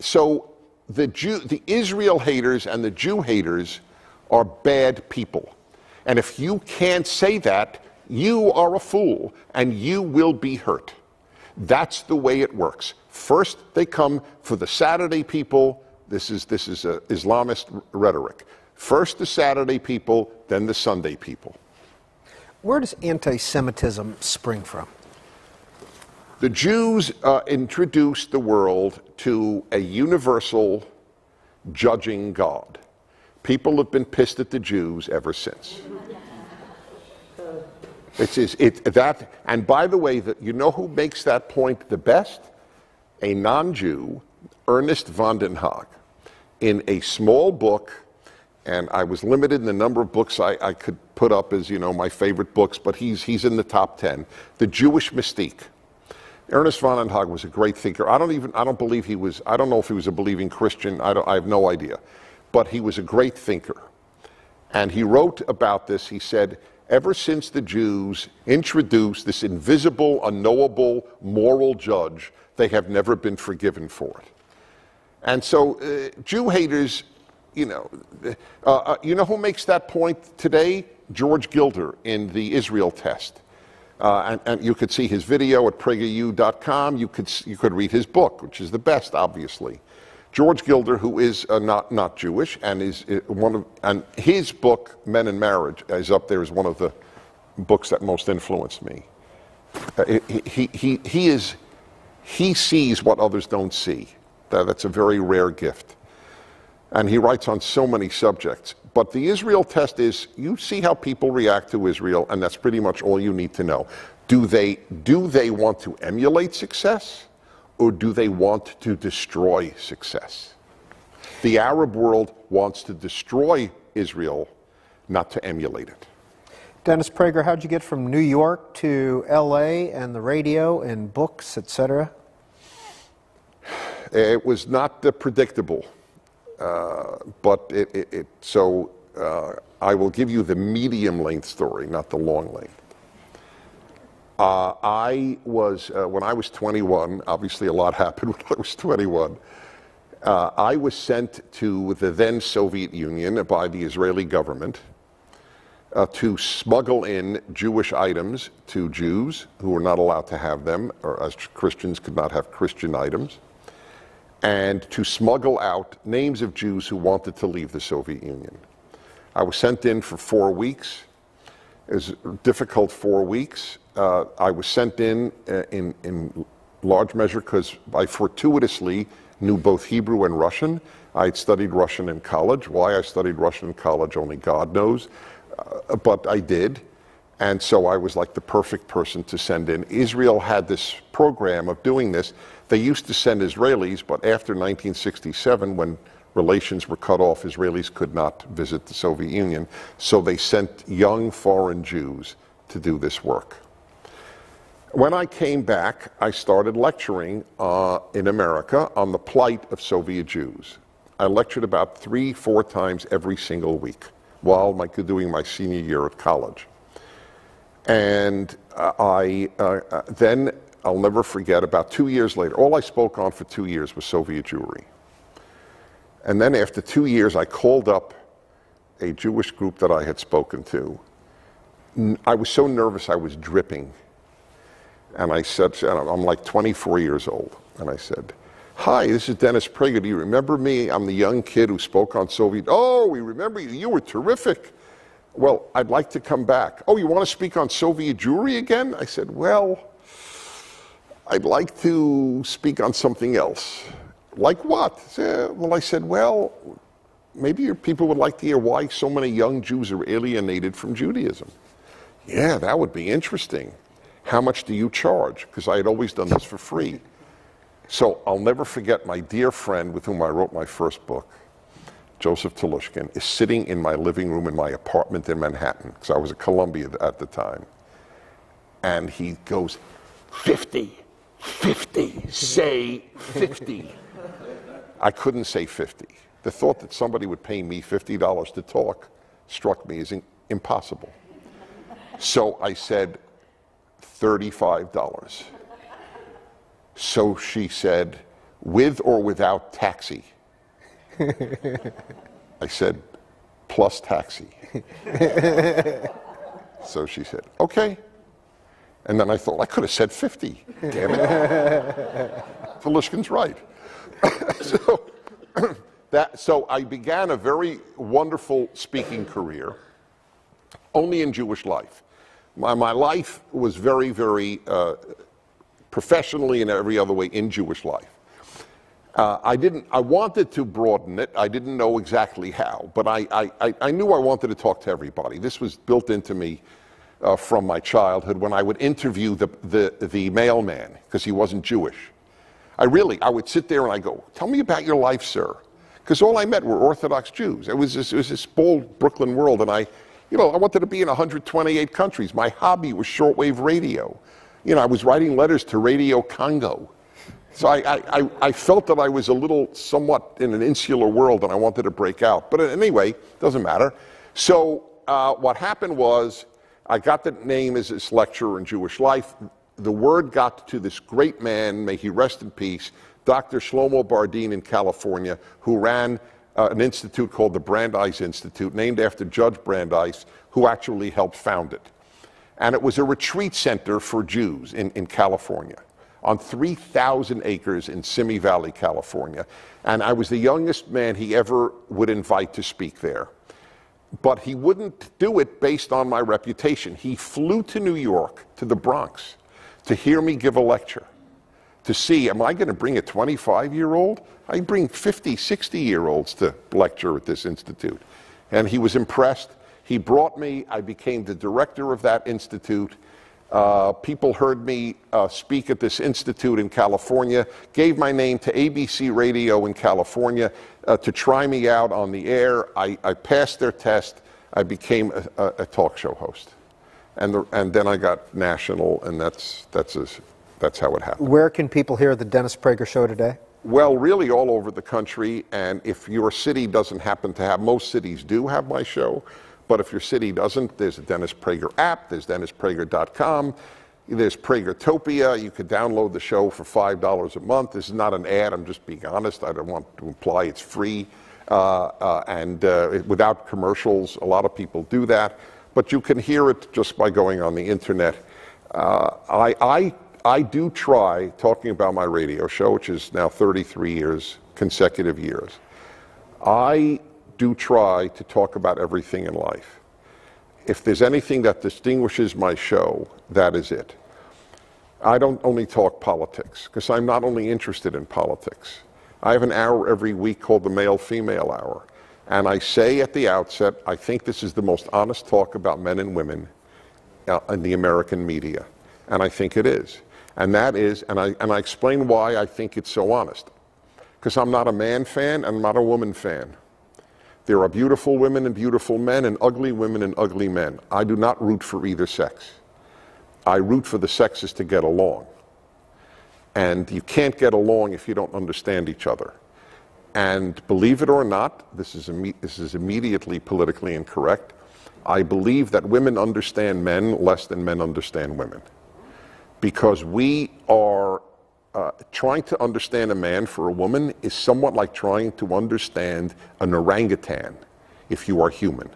so the, Jew, the Israel haters and the Jew haters are bad people. And if you can't say that, you are a fool and you will be hurt. That's the way it works. First, they come for the Saturday people. This is, this is a Islamist rhetoric. First the Saturday people, then the Sunday people. Where does anti Semitism spring from? The Jews uh, introduced the world to a universal judging God. People have been pissed at the Jews ever since. It's, it's, it, that, and by the way, that you know who makes that point the best? A non-Jew, Ernest van den Haag, in a small book, and I was limited in the number of books I, I could put up as you know my favorite books, but he's he's in the top ten. The Jewish Mystique. Ernest den was a great thinker. I don't even I don't believe he was. I don't know if he was a believing Christian. I, I have no idea, but he was a great thinker, and he wrote about this. He said ever since the Jews introduced this invisible, unknowable moral judge, they have never been forgiven for it. And so, uh, Jew haters, you know, uh, uh, you know who makes that point today? George Gilder in the Israel test. Uh, and, and, you could see his video at prageru.com. You could, you could read his book, which is the best, obviously. George Gilder, who is uh, not, not Jewish, and is uh, one of, and his book, Men and Marriage, is up there as one of the books that most influenced me. Uh, he, he, he, is, he sees what others don't see. That, that's a very rare gift. And he writes on so many subjects. But the Israel test is you see how people react to Israel, and that's pretty much all you need to know. Do they, do they want to emulate success? or do they want to destroy success? The Arab world wants to destroy Israel, not to emulate it. Dennis Prager, how'd you get from New York to LA and the radio and books, etc.? It was not predictable, uh, but it, it, it so uh, I will give you the medium length story, not the long length. Uh, I was, uh, when I was 21, obviously a lot happened when I was 21, Uh, I was sent to the then Soviet Union by the Israeli government uh, to smuggle in Jewish items to Jews who were not allowed to have them, or as Christians could not have Christian items, and to smuggle out names of Jews who wanted to leave the Soviet Union. I was sent in for four weeks. It was difficult four weeks. Uh, I was sent in uh, in, in large measure because I fortuitously knew both Hebrew and Russian. I had studied Russian in college. Why I studied Russian in college, only God knows. Uh, but I did. And so I was like the perfect person to send in. Israel had this program of doing this. They used to send Israelis, but after 1967, when relations were cut off, Israelis could not visit the Soviet Union. So they sent young foreign Jews to do this work. When I came back, I started lecturing uh, in America on the plight of Soviet Jews. I lectured about three, four times every single week while my, doing my senior year at college. And uh, I uh, uh, then, I'll never forget, about two years later, all I spoke on for two years was Soviet Jewry. And then after two years, I called up a Jewish group that I had spoken to. I was so nervous I was dripping. And I said, I'm like 24 years old. And I said, Hi, this is Dennis Prager. Do you remember me? I'm the young kid who spoke on Soviet. Oh, we remember you. You were terrific. Well, I'd like to come back. Oh, you want to speak on Soviet Jewry again? I said, Well, I'd like to speak on something else. Like what? Well, I said, Well, maybe your people would like to hear why so many young Jews are alienated from Judaism. Yeah, that would be interesting. How much do you charge? Because I had always done this for free. So I'll never forget my dear friend with whom I wrote my first book, Joseph Telushkin, is sitting in my living room in my apartment in Manhattan, because I was at Columbia at the time. And he goes, 50, 50, say 50. I couldn't say 50. The thought that somebody would pay me $50 to talk struck me as impossible. So I said, $35. So she said, with or without taxi? I said, plus taxi. so she said, okay. And then I thought, I could have said 50. Damn it. Telushkin's right. so, that, so I began a very wonderful speaking career, only in Jewish life. My, my life was very, very uh, professionally and every other way in Jewish life. Uh, I didn't. I wanted to broaden it. I didn't know exactly how, but I, I, I knew I wanted to talk to everybody. This was built into me uh, from my childhood when I would interview the the, the mailman because he wasn't Jewish. I really, I would sit there and I go, "Tell me about your life, sir," because all I met were Orthodox Jews. It was this, it was this bold Brooklyn world, and I, you know, I wanted to be in 128 countries. My hobby was shortwave radio you know, I was writing letters to Radio Congo. So I, I, I, felt that I was a little somewhat in an insular world and I wanted to break out. But anyway, doesn't matter. So uh, what happened was I got the name as this lecturer in Jewish life. The word got to this great man, may he rest in peace, Dr. Shlomo Bardin in California, who ran uh, an institute called the Brandeis Institute, named after Judge Brandeis, who actually helped found it and it was a retreat center for Jews in, in California on 3,000 acres in Simi Valley, California. And I was the youngest man he ever would invite to speak there. But he wouldn't do it based on my reputation. He flew to New York, to the Bronx, to hear me give a lecture, to see, am I going to bring a 25 year old? I bring 50, 60 year olds to lecture at this institute. And he was impressed. He brought me, I became the director of that institute. Uh, people heard me uh, speak at this institute in California, gave my name to ABC Radio in California uh, to try me out on the air. I, I passed their test. I became a, a, a talk show host. And, the, and then I got national, and that's, that's, a, that's how it happened. Where can people hear the Dennis Prager Show today? Well, really all over the country. And if your city doesn't happen to have, most cities do have my show. But if your city doesn't, there's a Dennis Prager app, there's DennisPrager.com. There's Pragertopia. You could download the show for $5 a month. This is not an ad. I'm just being honest. I don't want to imply it's free uh, uh, and uh, without commercials. A lot of people do that. But you can hear it just by going on the internet. Uh, I, I, I do try talking about my radio show, which is now 33 years, consecutive years. I do try to talk about everything in life. If there's anything that distinguishes my show, that is it. I don't only talk politics, because I'm not only interested in politics. I have an hour every week called the Male Female Hour. And I say at the outset, I think this is the most honest talk about men and women uh, in the American media. And I think it is. And that is, and I, and I explain why I think it's so honest. Because I'm not a man fan and I'm not a woman fan. There are beautiful women and beautiful men and ugly women and ugly men. I do not root for either sex. I root for the sexes to get along. And you can't get along if you don't understand each other. And believe it or not, this is, imme- this is immediately politically incorrect. I believe that women understand men less than men understand women. Because we are uh, trying to understand a man for a woman is somewhat like trying to understand an orangutan if you are human.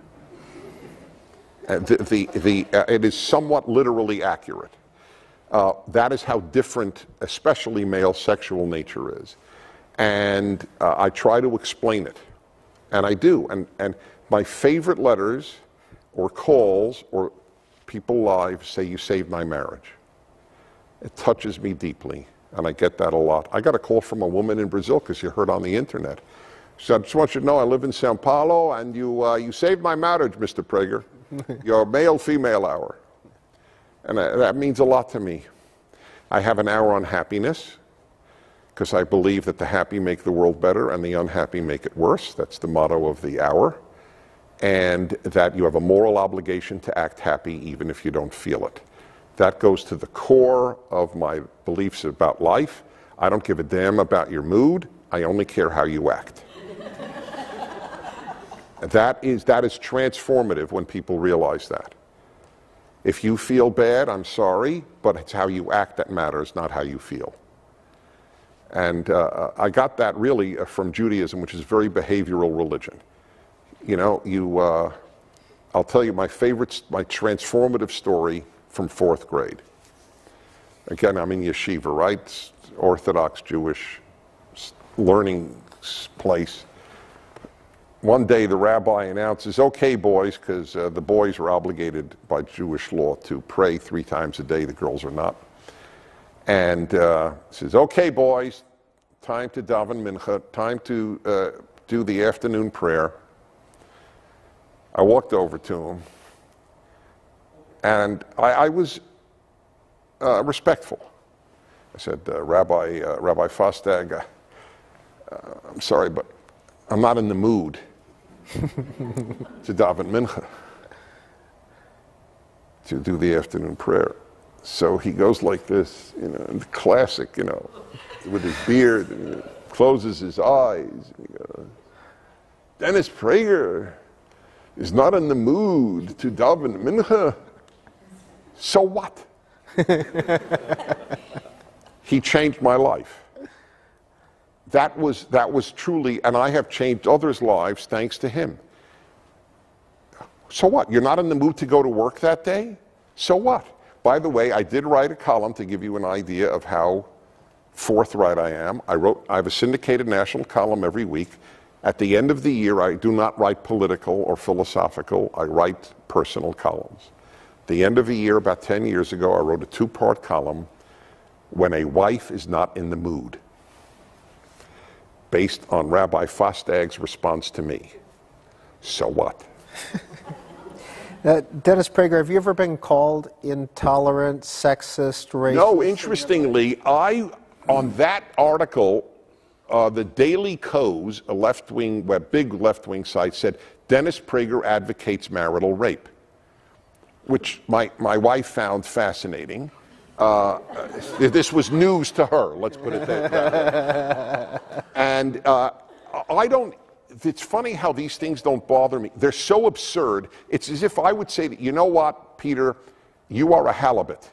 Uh, the, the, the, uh, it is somewhat literally accurate. Uh, that is how different, especially male sexual nature is. And uh, I try to explain it. And I do. And, and my favorite letters or calls or people live say, You saved my marriage. It touches me deeply. And I get that a lot. I got a call from a woman in Brazil because you heard on the internet. She said, I just want you to know I live in Sao Paulo and you, uh, you saved my marriage, Mr. Prager. Your male female hour. And uh, that means a lot to me. I have an hour on happiness because I believe that the happy make the world better and the unhappy make it worse. That's the motto of the hour. And that you have a moral obligation to act happy even if you don't feel it. That goes to the core of my beliefs about life. I don't give a damn about your mood. I only care how you act. that, is, that is transformative when people realize that. If you feel bad, I'm sorry, but it's how you act that matters, not how you feel. And uh, I got that really uh, from Judaism, which is a very behavioral religion. You know, you, uh, I'll tell you my favorite, my transformative story from fourth grade. Again, I'm in yeshiva, right? Orthodox Jewish learning place. One day the rabbi announces, okay, boys, because uh, the boys are obligated by Jewish law to pray three times a day, the girls are not. And uh, says, okay, boys, time to daven mincha, time to uh, do the afternoon prayer. I walked over to him and I, I was uh, respectful. I said, uh, Rabbi, uh, Rabbi Fosdag, uh, uh, I'm sorry, but I'm not in the mood to daven mincha, to do the afternoon prayer. So he goes like this, you know, the classic, you know, with his beard, and closes his eyes. And he goes, Dennis Prager is not in the mood to daven mincha. So what? he changed my life. That was, that was truly, and I have changed others' lives thanks to him. So what? You're not in the mood to go to work that day? So what? By the way, I did write a column to give you an idea of how forthright I am. I wrote, I have a syndicated national column every week. At the end of the year, I do not write political or philosophical, I write personal columns the end of a year, about 10 years ago, I wrote a two part column when a wife is not in the mood, based on Rabbi Fostag's response to me. So what? Uh, Dennis Prager, have you ever been called intolerant, sexist, racist? No, interestingly, I, on that article, uh, the Daily Kos, a left wing, a big left wing site, said Dennis Prager advocates marital rape which my, my wife found fascinating. Uh, this was news to her, let's put it that way. and uh, I don't, it's funny how these things don't bother me. They're so absurd. It's as if I would say, that, you know what, Peter, you are a halibut.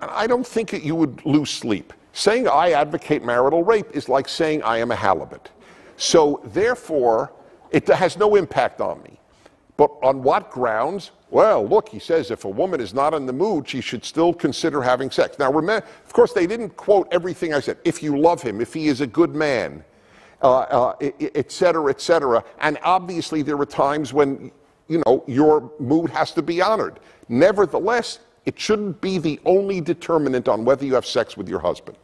And I don't think that you would lose sleep. Saying I advocate marital rape is like saying I am a halibut. So therefore, it has no impact on me. But on what grounds? Well, look, he says if a woman is not in the mood, she should still consider having sex. Now, remember, of course, they didn't quote everything I said. If you love him, if he is a good man, uh, uh, et cetera, et cetera. And obviously, there are times when, you know, your mood has to be honored. Nevertheless, it shouldn't be the only determinant on whether you have sex with your husband.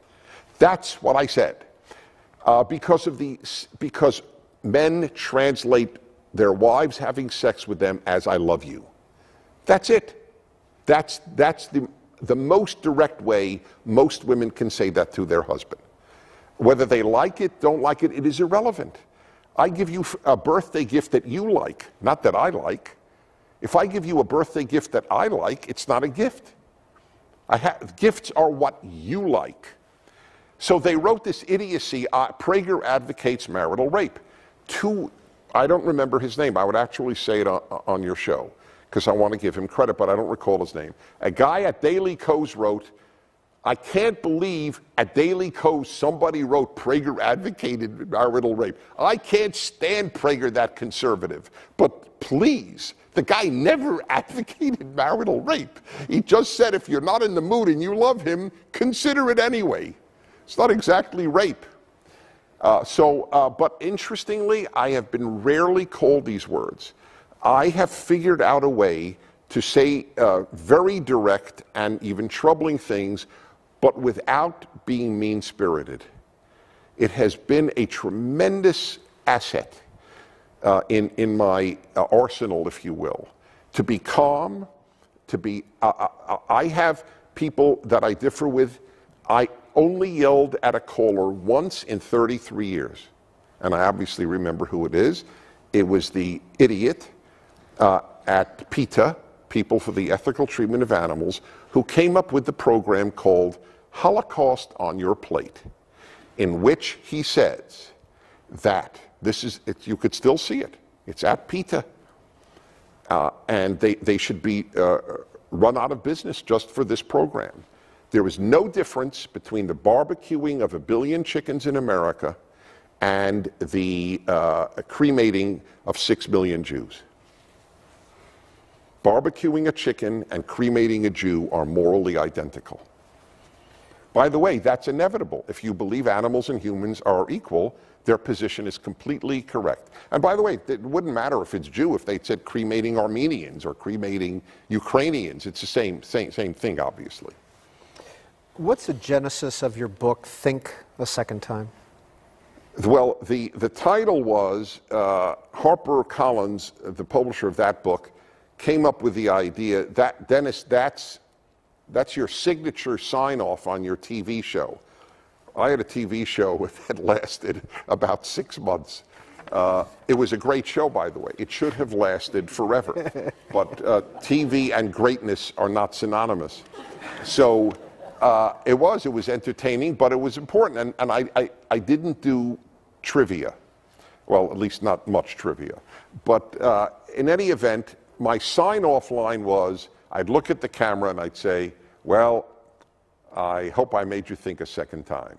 That's what I said. Uh, because of the because men translate their wives having sex with them as I love you. That's it. That's that's the the most direct way most women can say that to their husband. Whether they like it, don't like it, it is irrelevant. I give you a birthday gift that you like, not that I like. If I give you a birthday gift that I like, it's not a gift. gifts are what you like. So they wrote this idiocy uh, Prager advocates marital rape. Two, I don't remember his name. I would actually say it on, on your show because I want to give him credit, but I don't recall his name. A guy at Daily Kos wrote, I can't believe at Daily Kos somebody wrote Prager advocated marital rape. I can't stand Prager that conservative. But please, the guy never advocated marital rape. He just said if you're not in the mood and you love him, consider it anyway. It's not exactly rape. Uh, so, uh, but interestingly, I have been rarely called these words. I have figured out a way to say uh, very direct and even troubling things but without being mean spirited. It has been a tremendous asset uh, in, in my uh, arsenal, if you will, to be calm, to be. Uh, I have people that I differ with. I only yelled at a caller once in 33 years. And I obviously remember who it is. It was the idiot uh, at PETA, People for the Ethical Treatment of Animals, who came up with the program called Holocaust on Your Plate, in which he says that this is, it, you could still see it. It's at PETA. Uh, and they, they should be uh, run out of business just for this program. There is no difference between the barbecuing of a billion chickens in America and the uh, cremating of six million Jews. Barbecuing a chicken and cremating a Jew are morally identical. By the way, that's inevitable. If you believe animals and humans are equal, their position is completely correct. And by the way, it wouldn't matter if it's Jew if they said cremating Armenians or cremating Ukrainians. It's the same, same, same thing, obviously. What's the genesis of your book, Think a Second Time? Well, the, the title was uh, Harper Collins, the publisher of that book, came up with the idea that, Dennis, that's that's your signature sign off on your TV show. I had a TV show that lasted about six months. Uh, it was a great show, by the way. It should have lasted forever. but uh, TV and greatness are not synonymous. So uh, it was. It was entertaining, but it was important. And, and I, I, I, didn't do trivia. Well, at least not much trivia. But uh, in any event, my sign off line was I'd look at the camera and I'd say, Well, I hope I made you think a second time.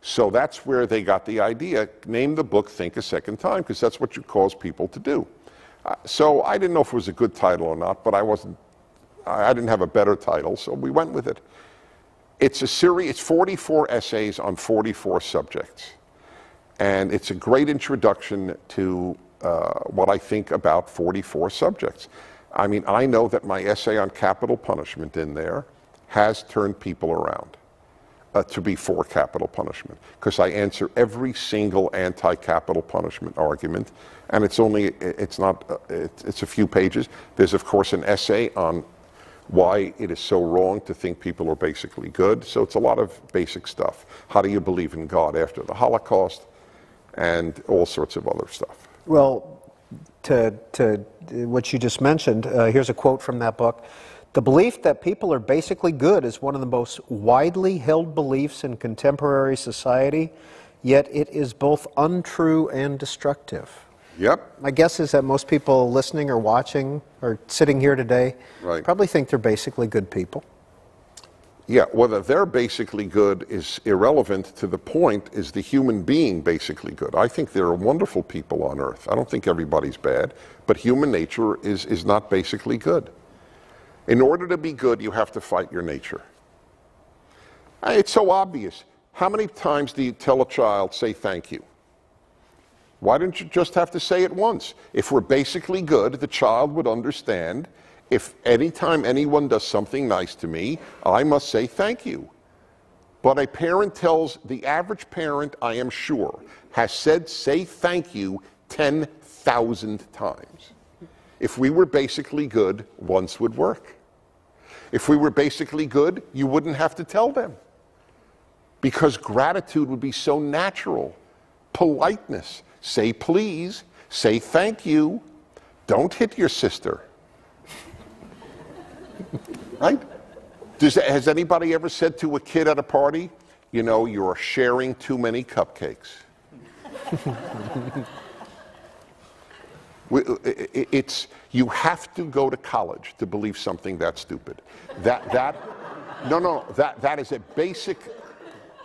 So that's where they got the idea. Name the book Think a Second Time, because that's what you cause people to do. Uh, so I didn't know if it was a good title or not, but I wasn't, I didn't have a better title, so we went with it. It's a series, it's 44 essays on 44 subjects. And it's a great introduction to uh, what I think about 44 subjects. I mean, I know that my essay on capital punishment in there has turned people around uh, to be for capital punishment because I answer every single anti-capital punishment argument, and it's only it's not uh, it's, it's a few pages. There's of course an essay on why it is so wrong to think people are basically good. So it's a lot of basic stuff. How do you believe in God after the Holocaust, and all sorts of other stuff. Well, to, to what you just mentioned, uh, here's a quote from that book. The belief that people are basically good is one of the most widely held beliefs in contemporary society, yet it is both untrue and destructive. Yep. My guess is that most people listening or watching or sitting here today right. probably think they're basically good people. Yeah, whether they're basically good is irrelevant to the point is the human being basically good. I think there are wonderful people on earth. I don't think everybody's bad, but human nature is, is not basically good. In order to be good, you have to fight your nature. It's so obvious. How many times do you tell a child, say thank you? Why don't you just have to say it once? If we're basically good, the child would understand if anytime anyone does something nice to me, I must say thank you. But a parent tells the average parent, I am sure, has said say thank you 10,000 times. If we were basically good, once would work. If we were basically good, you wouldn't have to tell them. Because gratitude would be so natural. Politeness. Say please. Say thank you. Don't hit your sister. right? Does, has anybody ever said to a kid at a party, you know, you're sharing too many cupcakes? It's, you have to go to college to believe something that stupid. That, that, no, no, that, that is a basic,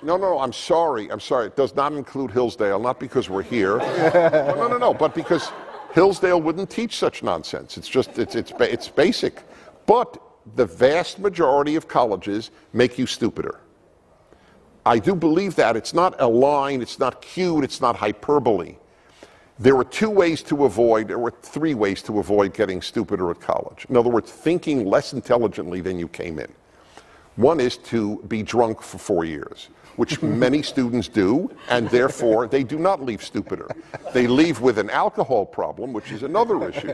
no, no, I'm sorry, I'm sorry. It does not include Hillsdale, not because we're here. No, no, no, no, but because Hillsdale wouldn't teach such nonsense. It's just, it's, it's, it's basic. But the vast majority of colleges make you stupider. I do believe that. It's not a line, it's not cute, it's not hyperbole. There were two ways to avoid, there were three ways to avoid getting stupider at college. In other words, thinking less intelligently than you came in. One is to be drunk for four years, which many students do, and therefore they do not leave stupider. They leave with an alcohol problem, which is another issue,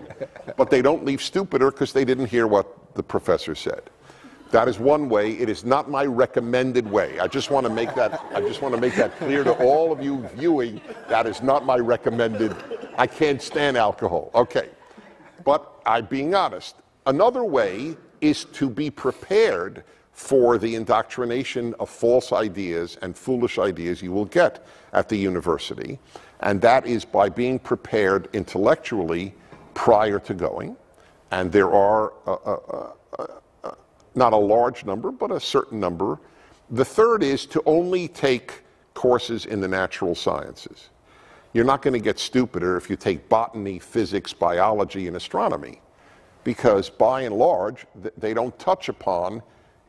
but they don't leave stupider because they didn't hear what the professor said. That is one way. It is not my recommended way. I just want to make that I just want to make that clear to all of you viewing. That is not my recommended. I can't stand alcohol. Okay. But I'm being honest. Another way is to be prepared for the indoctrination of false ideas and foolish ideas you will get at the university. And that is by being prepared intellectually prior to going. And there are uh, uh, not a large number, but a certain number. The third is to only take courses in the natural sciences. You're not going to get stupider if you take botany, physics, biology, and astronomy, because by and large, they don't touch upon,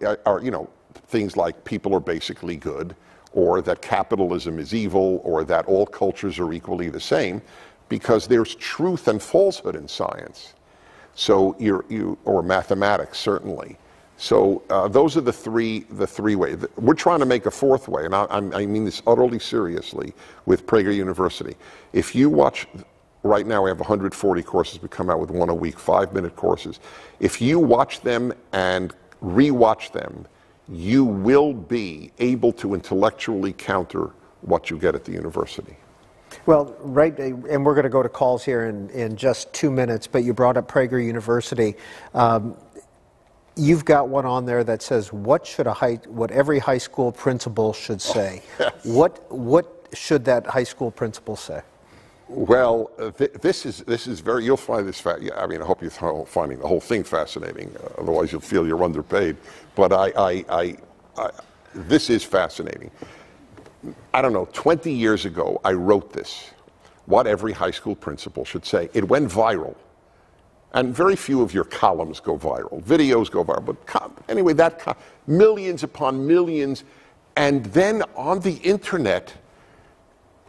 uh, or, you know, things like people are basically good, or that capitalism is evil, or that all cultures are equally the same, because there's truth and falsehood in science. So you're, you or mathematics certainly. So uh, those are the three the three ways. We're trying to make a fourth way, and I, I mean this utterly seriously with Prager University. If you watch, right now we have 140 courses. We come out with one a week, five minute courses. If you watch them and rewatch them, you will be able to intellectually counter what you get at the university. Well, right, and we're going to go to calls here in, in just two minutes, but you brought up Prager University. Um, you've got one on there that says, what should a high, what every high school principal should say. What, what should that high school principal say? Well, uh, th- this is this is very. You'll find this. Fa- I mean, I hope you're finding the whole thing fascinating. Uh, otherwise, you'll feel you're underpaid. But I, I, I, I, this is fascinating. I don't know. 20 years ago, I wrote this. What every high school principal should say. It went viral, and very few of your columns go viral. Videos go viral, but co- anyway, that co- millions upon millions, and then on the internet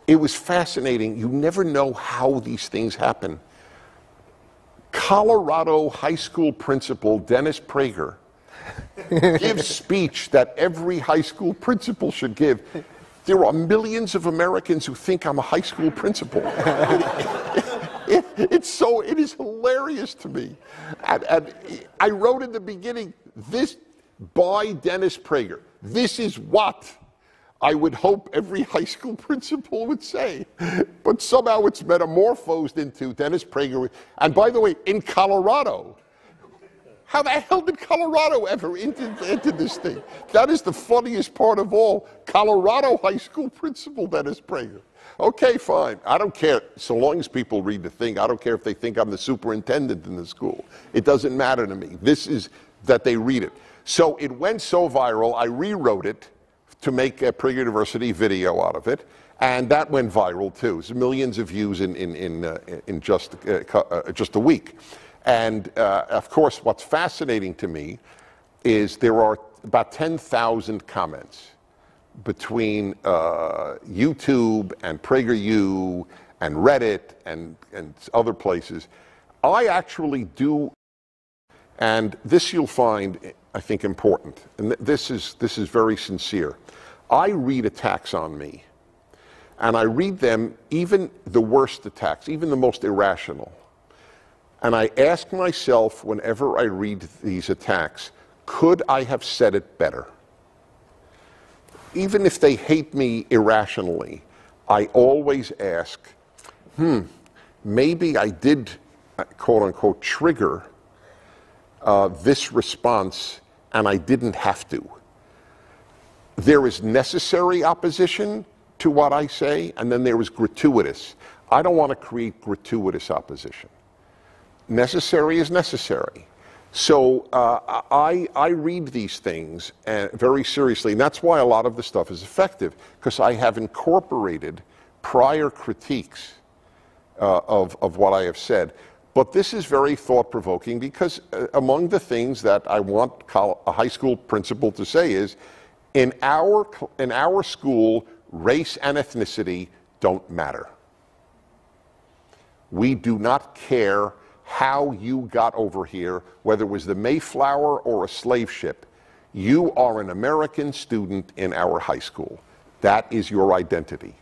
it was fascinating. You never know how these things happen. Colorado high school principal Dennis Prager gives speech that every high school principal should give. There are millions of Americans who think I'm a high school principal. It- it's so it is hilarious to me and, and i wrote in the beginning this by dennis prager this is what i would hope every high school principal would say but somehow it's metamorphosed into dennis prager and by the way in colorado how the hell did Colorado ever enter, enter this thing? That is the funniest part of all. Colorado high school principal Dennis Prager. Okay, fine. I don't care. So long as people read the thing, I don't care if they think I'm the superintendent in the school. It doesn't matter to me. This is that they read it. So it went so viral, I rewrote it to make a Prager University video out of it, and that went viral too. It's millions of views in, in, in, uh, in just, uh, uh, just a week. And uh, of course, what's fascinating to me is there are about 10,000 comments between uh, YouTube and PragerU and Reddit and, and other places. I actually do, and this you'll find, I think, important, and th- this is, this is very sincere. I read attacks on me, and I read them, even the worst attacks, even the most irrational. And I ask myself whenever I read these attacks, could I have said it better? Even if they hate me irrationally, I always ask, hmm, maybe I did, quote unquote, trigger uh, this response and I didn't have to. There is necessary opposition to what I say, and then there is gratuitous. I don't want to create gratuitous opposition. Necessary is necessary. So uh, I, I read these things uh, very seriously, and that's why a lot of the stuff is effective, because I have incorporated prior critiques uh, of, of what I have said. But this is very thought provoking because uh, among the things that I want a high school principal to say is in our, in our school, race and ethnicity don't matter. We do not care how you got over here, whether it was the Mayflower or a slave ship. You are an American student in our high school. That is your identity.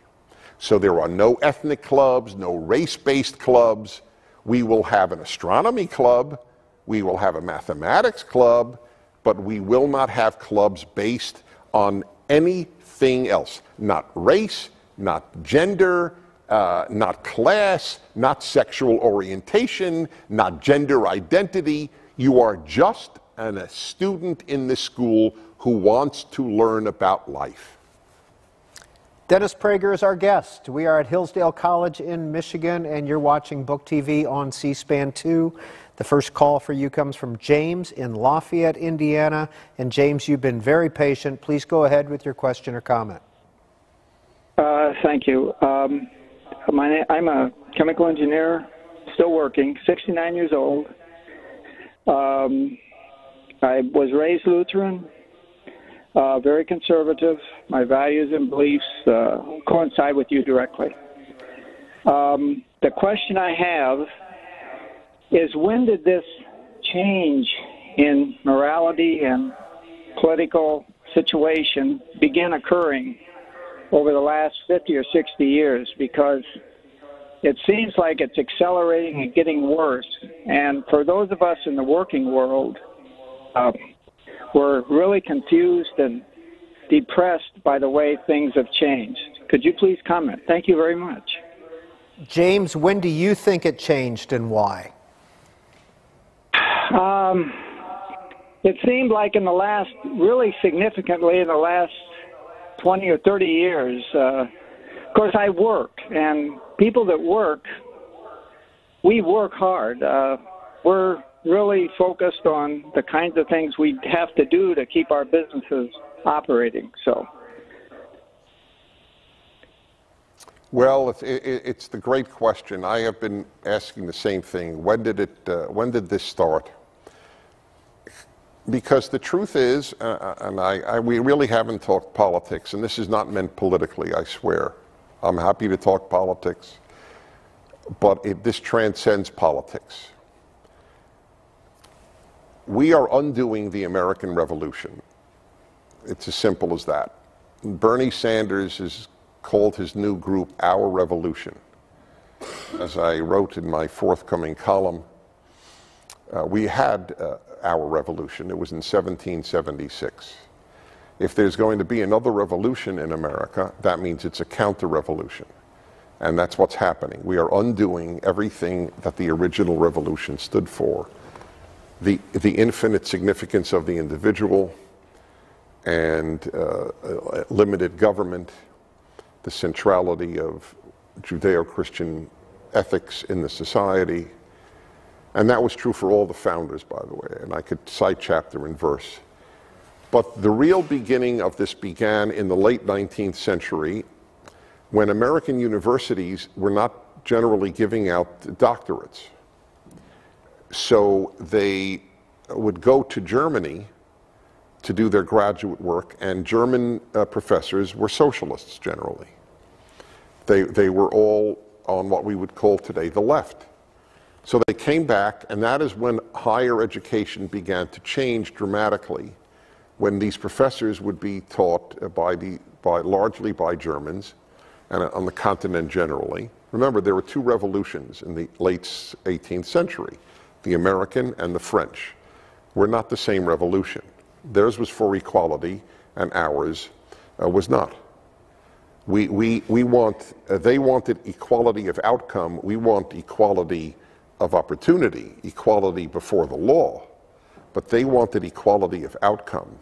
So there are no ethnic clubs, no race based clubs. We will have an astronomy club, we will have a mathematics club, but we will not have clubs based on anything else. Not race, not gender, uh, not class, not sexual orientation, not gender identity. You are just an, a student in the school who wants to learn about life. Dennis Prager is our guest. We are at Hillsdale College in Michigan, and you're watching Book TV on C SPAN 2. The first call for you comes from James in Lafayette, Indiana. And James, you've been very patient. Please go ahead with your question or comment. Uh, thank you. Um, my, I'm a chemical engineer, still working, 69 years old. Um, I was raised Lutheran, uh, very conservative. My values and beliefs uh, coincide with you directly. Um, the question I have is when did this change in morality and political situation begin occurring over the last 50 or 60 years because it seems like it's accelerating and getting worse. And for those of us in the working world, uh, we're really confused and depressed by the way things have changed. Could you please comment? Thank you very much. James, when do you think it changed and why? Um, it seemed like in the last, really significantly in the last 20 or 30 years. Uh, of course, I work, and people that work, we work hard. Uh, we're really focused on the kinds of things we have to do to keep our businesses operating. So. Well, it's, it's the great question. I have been asking the same thing. When did it? Uh, when did this start? because the truth is, uh, uh, and I, I, we really haven't talked politics, and this is not meant politically, I swear. I'm happy to talk politics, but it, this transcends politics. We are undoing the American Revolution. It's as simple as that. Bernie Sanders has called his new group Our Revolution. As I wrote in my forthcoming column, uh, we had uh, our revolution. It was in 1776. If there's going to be another revolution in America, that means it's a counter revolution. And that's what's happening. We are undoing everything that the original revolution stood for the, the infinite significance of the individual and uh, limited government, the centrality of Judeo Christian ethics in the society and that was true for all the founders, by the way. And I could cite chapter and verse. But the real beginning of this began in the late 19th century when American universities were not generally giving out doctorates. So they would go to Germany to do their graduate work, and German uh, professors were socialists generally. They, they were all on what we would call today the left. So they came back, and that is when higher education began to change dramatically, when these professors would be taught by the, by, largely by Germans and on the continent generally. Remember, there were two revolutions in the late 18th century the American and the French. Were not the same revolution. Theirs was for equality, and ours uh, was not. We, we, we want, uh, they wanted equality of outcome, we want equality of opportunity, equality before the law, but they wanted equality of outcome.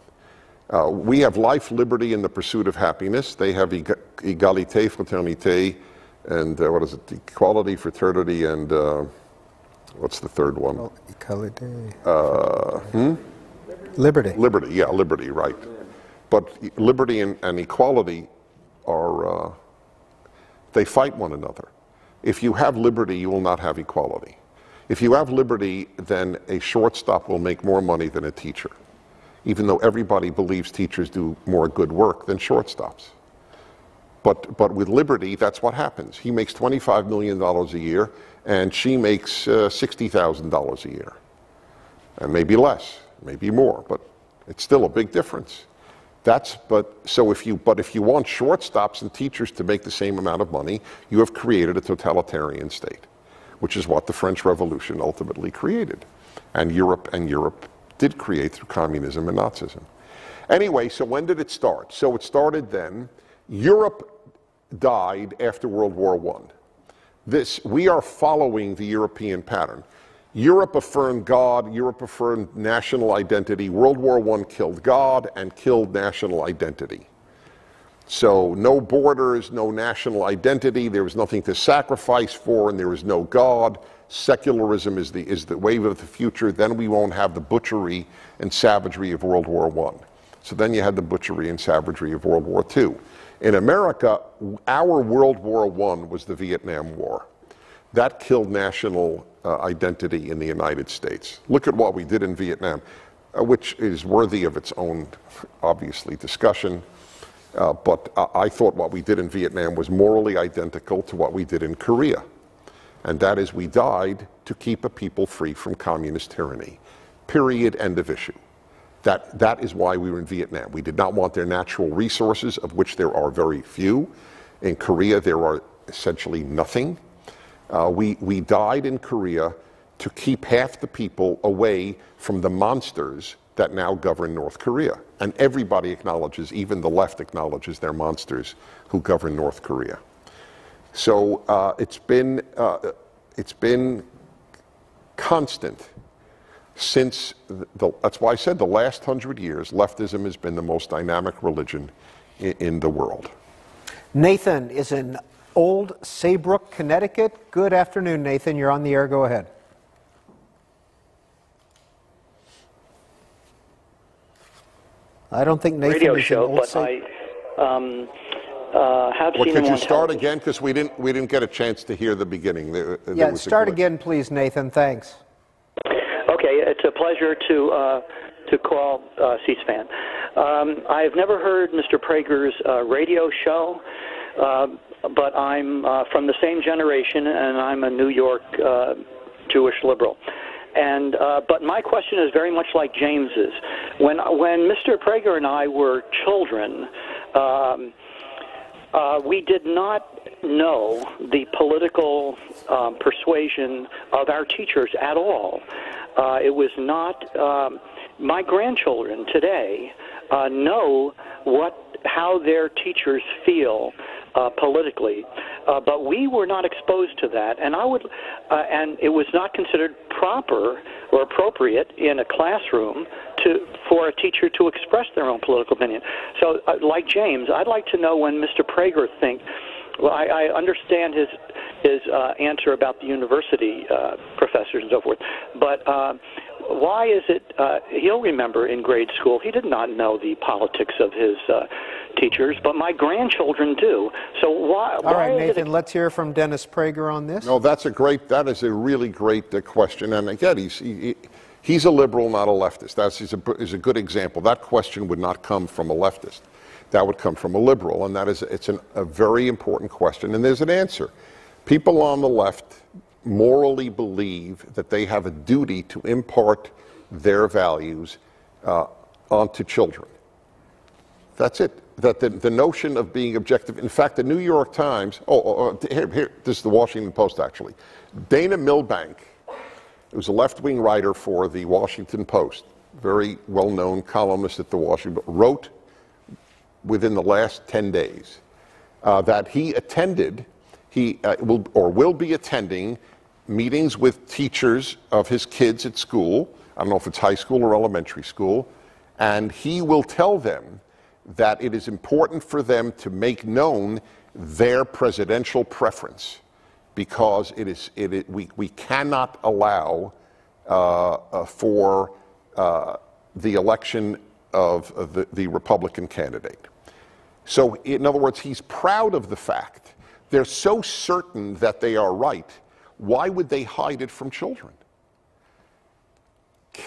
Uh, we have life, liberty, and the pursuit of happiness. They have égalité, fraternité, and uh, what is it? Equality, fraternity, and uh, what's the third one? Equality. Uh, hmm? Liberty. Liberty, yeah, liberty, right. But liberty and, and equality are, uh, they fight one another. If you have liberty, you will not have equality. If you have liberty, then a shortstop will make more money than a teacher, even though everybody believes teachers do more good work than shortstops. But, but with liberty, that's what happens. He makes $25 million a year, and she makes uh, $60,000 a year. And maybe less, maybe more, but it's still a big difference. That's but so if you but if you want shortstops and teachers to make the same amount of money, you have created a totalitarian state, which is what the French Revolution ultimately created, and Europe and Europe did create through communism and Nazism. Anyway, so when did it start? So it started then. Europe died after World War I. This we are following the European pattern. Europe affirmed God, Europe affirmed national identity. World War I killed God and killed national identity. So, no borders, no national identity, there was nothing to sacrifice for, and there was no God. Secularism is the, is the wave of the future. Then we won't have the butchery and savagery of World War I. So then you had the butchery and savagery of World War II. In America, our World War I was the Vietnam War. That killed national uh, identity in the United States. Look at what we did in Vietnam, uh, which is worthy of its own, obviously, discussion. Uh, but I thought what we did in Vietnam was morally identical to what we did in Korea. And that is, we died to keep a people free from communist tyranny. Period. End of issue. That, that is why we were in Vietnam. We did not want their natural resources, of which there are very few. In Korea, there are essentially nothing. Uh, we, we died in Korea to keep half the people away from the monsters that now govern North Korea. And everybody acknowledges, even the left acknowledges, they're monsters who govern North Korea. So uh, it's been uh, it's been constant since the, the, that's why I said the last hundred years leftism has been the most dynamic religion in, in the world. Nathan is in Old Saybrook, Connecticut. Good afternoon, Nathan. You're on the air. Go ahead. I don't think Nathan radio is show, in but Say- I um, uh, have Well, seen could you start television. again? Because we didn't, we didn't get a chance to hear the beginning. There, there yeah, was start again, please, Nathan. Thanks. It's a pleasure to uh, to call uh, C-SPAN. Um, I've never heard Mr. Prager's uh, radio show, uh, but I'm uh, from the same generation, and I'm a New York uh, Jewish liberal. And uh, but my question is very much like James's. When when Mr. Prager and I were children. Um, uh, we did not know the political um, persuasion of our teachers at all. Uh, it was not. Um, my grandchildren today uh, know what how their teachers feel uh, politically, uh, but we were not exposed to that, and I would, uh, and it was not considered proper or appropriate in a classroom to for a teacher to express their own political opinion. So, uh, like James, I'd like to know when Mr. Prager think. Well, I, I understand his his uh, answer about the university uh, professors and so forth, but uh, why is it? Uh, he'll remember in grade school he did not know the politics of his uh, teachers, but my grandchildren do. So why? All why right, Nathan. It, let's hear from Dennis Prager on this. No, that's a great. That is a really great uh, question. And again, he's he, he's a liberal, not a leftist. That's he's a, is a good example. That question would not come from a leftist. That would come from a liberal, and that is it's an, a very important question. And there's an answer. People on the left morally believe that they have a duty to impart their values uh, onto children. That's it. That the, the notion of being objective. In fact, the New York Times. Oh, oh, oh here, here, this is the Washington Post actually. Dana Milbank, who's a left-wing writer for the Washington Post, very well-known columnist at the Washington, wrote within the last 10 days uh, that he attended, he uh, will or will be attending meetings with teachers of his kids at school. I don't know if it's high school or elementary school. And he will tell them that it is important for them to make known their presidential preference because it is, it, it we, we cannot allow uh, uh, for uh, the election of, of the, the Republican candidate. So, in other words, he's proud of the fact. They're so certain that they are right. Why would they hide it from children?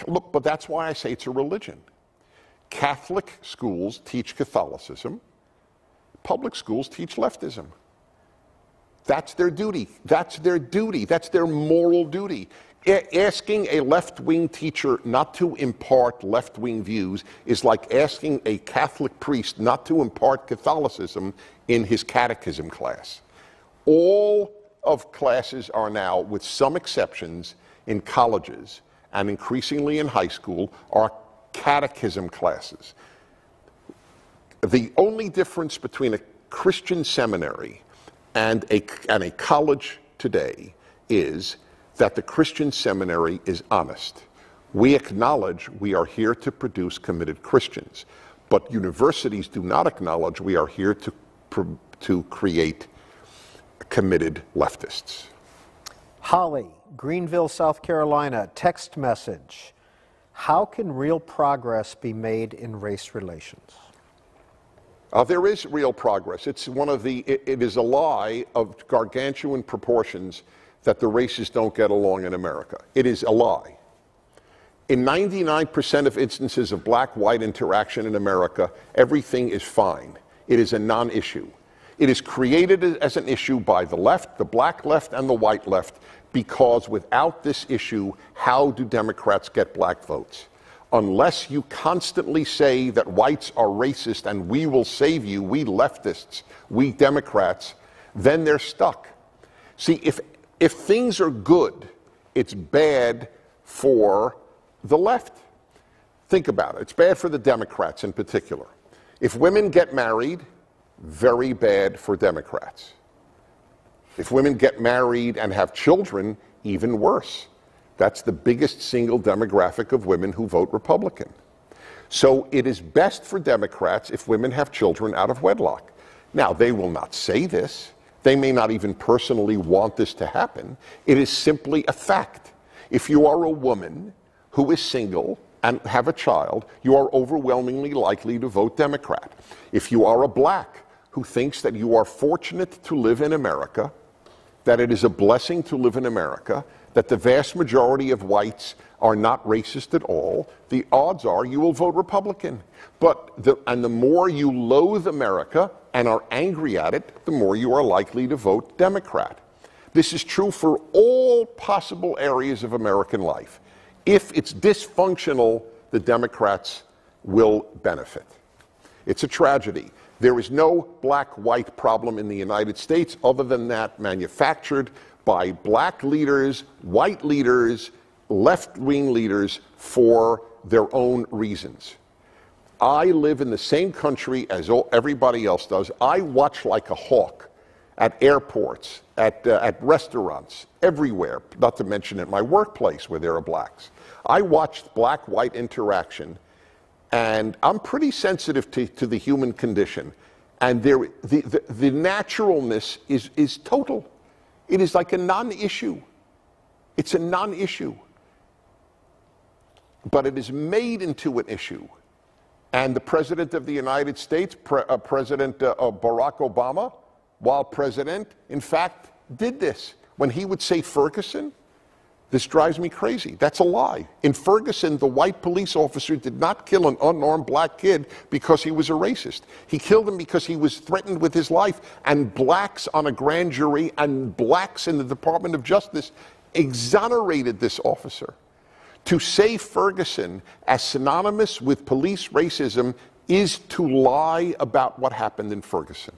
Look, but that's why I say it's a religion. Catholic schools teach Catholicism, public schools teach leftism. That's their duty. That's their duty. That's their moral duty. A- asking a left wing teacher not to impart left wing views is like asking a Catholic priest not to impart Catholicism in his catechism class. All of classes are now, with some exceptions, in colleges and increasingly in high school, are catechism classes. The only difference between a Christian seminary and a, and a college today is that the Christian seminary is honest. We acknowledge we are here to produce committed Christians, but universities do not acknowledge we are here to, to create committed leftists. Holly, Greenville, South Carolina, text message. How can real progress be made in race relations? Uh, there is real progress. It's one of the, it, it is a lie of gargantuan proportions that the races don't get along in America. It is a lie. In 99% of instances of black white interaction in America, everything is fine. It is a non issue. It is created as an issue by the left, the black left, and the white left because without this issue, how do Democrats get black votes? Unless you constantly say that whites are racist and we will save you, we leftists, we Democrats, then they're stuck. See, if if things are good, it's bad for the left. Think about it. It's bad for the Democrats in particular. If women get married, very bad for Democrats. If women get married and have children, even worse. That's the biggest single demographic of women who vote Republican. So it is best for Democrats if women have children out of wedlock. Now, they will not say this. They may not even personally want this to happen. It is simply a fact. If you are a woman who is single and have a child, you are overwhelmingly likely to vote Democrat. If you are a black who thinks that you are fortunate to live in America, that it is a blessing to live in America, that the vast majority of whites are not racist at all, the odds are you will vote Republican. But the, and the more you loathe America and are angry at it, the more you are likely to vote Democrat. This is true for all possible areas of American life. If it's dysfunctional, the Democrats will benefit. It's a tragedy. There is no black white problem in the United States other than that manufactured by black leaders, white leaders, left wing leaders for their own reasons. I live in the same country as everybody else does. I watch like a hawk at airports, at, uh, at restaurants, everywhere, not to mention at my workplace where there are blacks. I watched black white interaction, and I'm pretty sensitive to, to the human condition. And there, the, the, the naturalness is, is total. It is like a non issue. It's a non issue. but it is made into an issue. And the President of the United States, Pre- uh, President uh, uh, Barack Obama, while president, in fact, did this. When he would say Ferguson, this drives me crazy. That's a lie. In Ferguson, the white police officer did not kill an unarmed black kid because he was a racist. He killed him because he was threatened with his life. And blacks on a grand jury and blacks in the Department of Justice exonerated this officer. To say Ferguson as synonymous with police racism is to lie about what happened in Ferguson.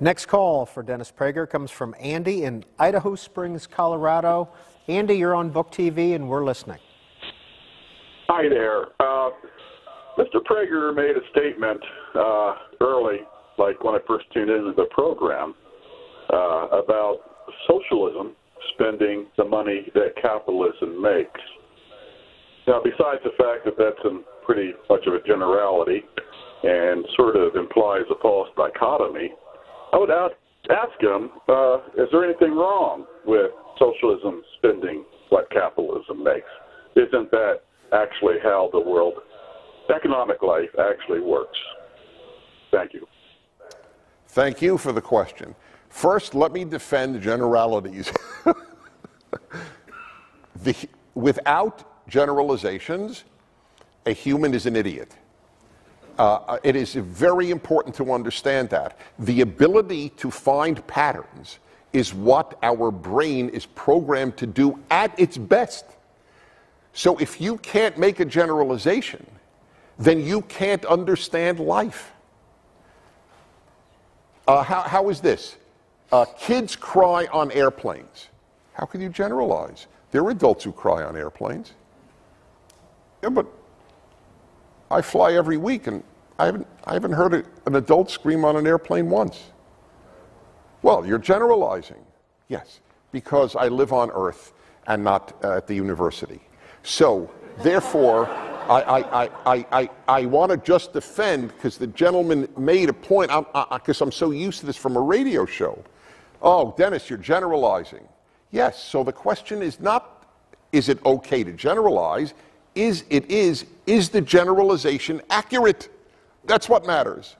Next call for Dennis Prager comes from Andy in Idaho Springs, Colorado. Andy, you're on Book TV and we're listening. Hi there. Uh, Mr. Prager made a statement uh, early, like when I first tuned into the program, uh, about socialism spending the money that capitalism makes. Now, besides the fact that that's in pretty much of a generality and sort of implies a false dichotomy, I would ask, ask him, uh, is there anything wrong with socialism spending what capitalism makes? Isn't that actually how the world, economic life actually works? Thank you. Thank you for the question. First, let me defend generalities. the, without generalizations, a human is an idiot. Uh, it is very important to understand that. The ability to find patterns is what our brain is programmed to do at its best. So if you can't make a generalization, then you can't understand life. Uh, how, how is this? Uh, kids cry on airplanes. How can you generalize? There are adults who cry on airplanes. Yeah, but I fly every week, and I haven't, I haven't heard a, an adult scream on an airplane once. Well, you're generalizing. Yes, because I live on Earth and not uh, at the university. So, therefore, I, I, I, I, I want to just defend, because the gentleman made a point, because I'm, I'm so used to this from a radio show. Oh, Dennis, you're generalizing. Yes, so the question is not, is it okay to generalize? Is it is, is the generalization accurate? That's what matters.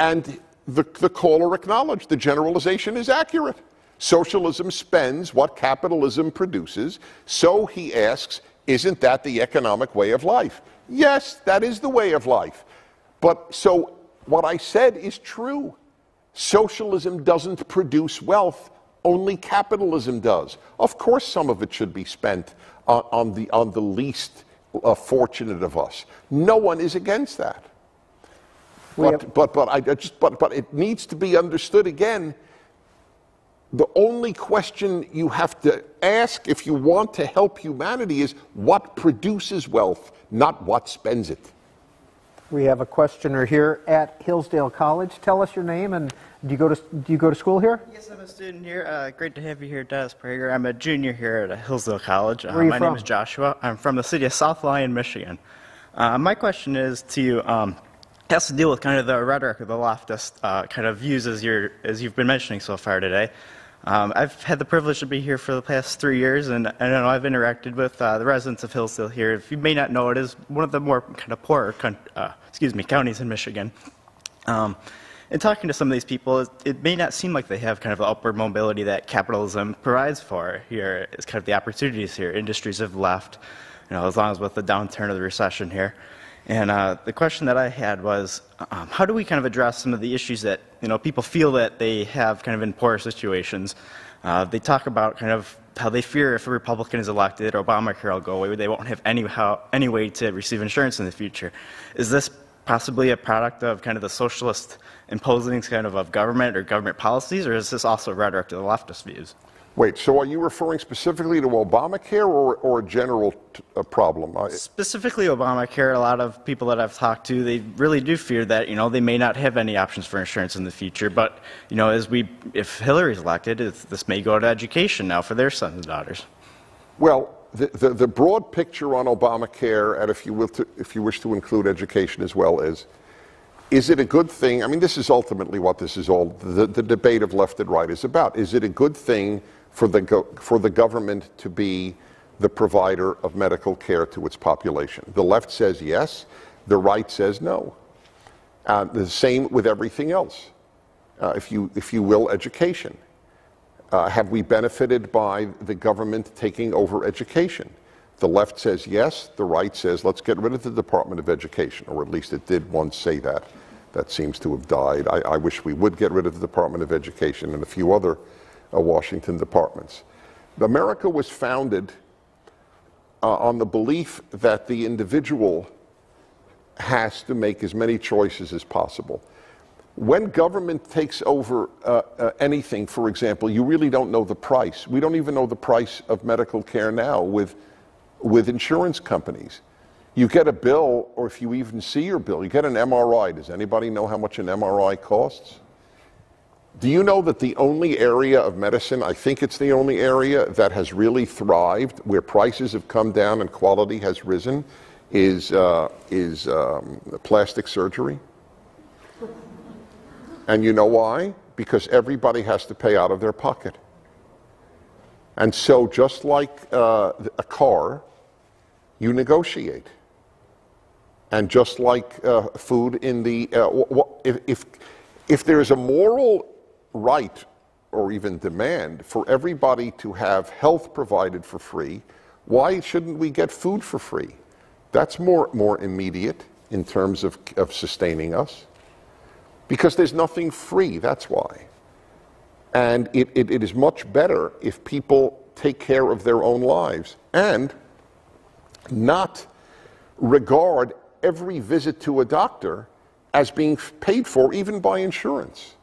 And the, the caller acknowledged the generalization is accurate. Socialism spends what capitalism produces. So he asks, isn't that the economic way of life? Yes, that is the way of life. But so what I said is true. Socialism doesn't produce wealth, only capitalism does. Of course, some of it should be spent on, on the, on the least uh, fortunate of us. No one is against that. But, but, but, I just, but, but it needs to be understood again. The only question you have to ask if you want to help humanity is what produces wealth, not what spends it. We have a questioner here at Hillsdale College. Tell us your name and do you go to do you go to school here? Yes, I'm a student here. Uh, great to have you here, Dennis Prager. I'm a junior here at Hillsdale College. Uh, Where are you my from? name is Joshua. I'm from the city of South Lyon, Michigan. Uh, my question is to you. Um, has to deal with kind of the rhetoric of the leftist uh, kind of views as, you're, as you've been mentioning so far today. Um, I've had the privilege to be here for the past three years, and I know I've interacted with uh, the residents of Hillsdale here. If you may not know, it is one of the more kind of poorer, uh, excuse me, counties in Michigan. Um, in talking to some of these people, it, it, may not seem like they have kind of the upward mobility that capitalism provides for here. It's kind of the opportunities here. Industries have left, you know, as long as with the downturn of the recession here. And uh, the question that I had was, um, how do we kind of address some of the issues that you know people feel that they have kind of in poor situations? Uh, they talk about kind of how they fear if a Republican is elected, Obamacare will go away. They won't have any how, any way to receive insurance in the future. Is this possibly a product of kind of the socialist imposing kind of of government or government policies, or is this also rhetoric to the leftist views? Wait, so are you referring specifically to Obamacare or, or a general problem? Specifically Obamacare, a lot of people that I've talked to, they really do fear that, you know, they may not have any options for insurance in the future. But, you know, as we, if Hillary's elected, this may go to education now for their sons and daughters. Well, the, the, the broad picture on Obamacare, and if you, will to, if you wish to include education as well, is is it a good thing? I mean, this is ultimately what this is all, the, the debate of left and right is about. Is it a good thing for the, for the government to be the provider of medical care to its population. The left says yes, the right says no. Uh, the same with everything else. Uh, if, you, if you will, education. Uh, have we benefited by the government taking over education? The left says yes, the right says let's get rid of the Department of Education, or at least it did once say that. That seems to have died. I, I wish we would get rid of the Department of Education and a few other uh, Washington departments. America was founded uh, on the belief that the individual has to make as many choices as possible. When government takes over uh, uh, anything, for example, you really don't know the price. We don't even know the price of medical care now with, with insurance companies. You get a bill, or if you even see your bill, you get an MRI. Does anybody know how much an MRI costs? Do you know that the only area of medicine, I think it's the only area that has really thrived, where prices have come down and quality has risen, is, uh, is um, plastic surgery? And you know why? Because everybody has to pay out of their pocket. And so, just like uh, a car, you negotiate. And just like uh, food in the, uh, if, if, if there's a moral right or even demand for everybody to have health provided for free, why shouldn't we get food for free? That's more, more immediate in terms of, of sustaining us. Because there's nothing free, that's why. And it, it, it is much better if people take care of their own lives and not regard every visit to a doctor as being paid for, even by insurance.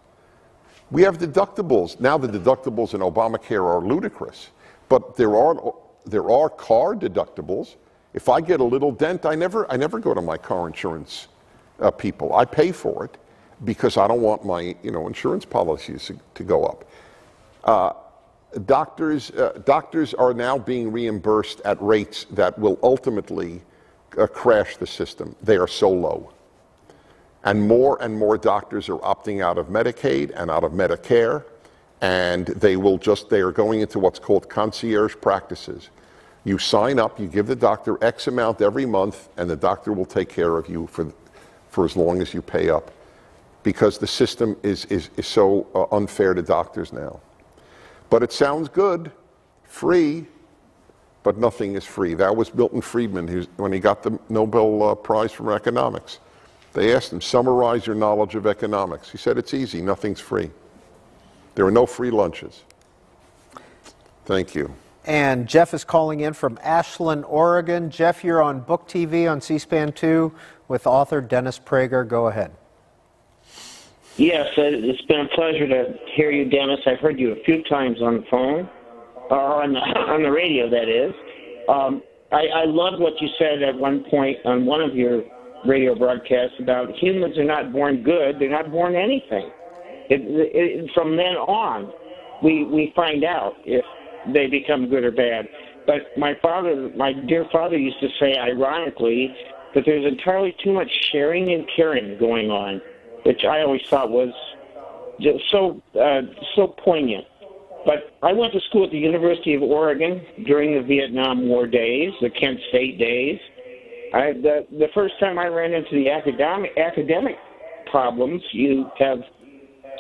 We have deductibles. Now, the deductibles in Obamacare are ludicrous, but there are, there are car deductibles. If I get a little dent, I never, I never go to my car insurance uh, people. I pay for it because I don't want my you know, insurance policies to, to go up. Uh, doctors, uh, doctors are now being reimbursed at rates that will ultimately uh, crash the system. They are so low. And more and more doctors are opting out of Medicaid and out of Medicare, and they will just, they are going into what's called concierge practices. You sign up, you give the doctor X amount every month, and the doctor will take care of you for, for as long as you pay up because the system is, is, is so uh, unfair to doctors now. But it sounds good, free, but nothing is free. That was Milton Friedman when he got the Nobel uh, Prize for Economics. They asked him, summarize your knowledge of economics. He said, it's easy, nothing's free. There are no free lunches. Thank you. And Jeff is calling in from Ashland, Oregon. Jeff, you're on Book TV on C SPAN 2 with author Dennis Prager. Go ahead. Yes, uh, it's been a pleasure to hear you, Dennis. I've heard you a few times on the phone, or on the, on the radio, that is. Um, I, I loved what you said at one point on one of your radio broadcasts about humans are not born good; they're not born anything. It, it, from then on, we we find out if they become good or bad. But my father, my dear father, used to say, ironically, that there's entirely too much sharing and caring going on which I always thought was just so uh, so poignant. But I went to school at the University of Oregon during the Vietnam War days, the Kent State days. I, the the first time I ran into the academic academic problems you have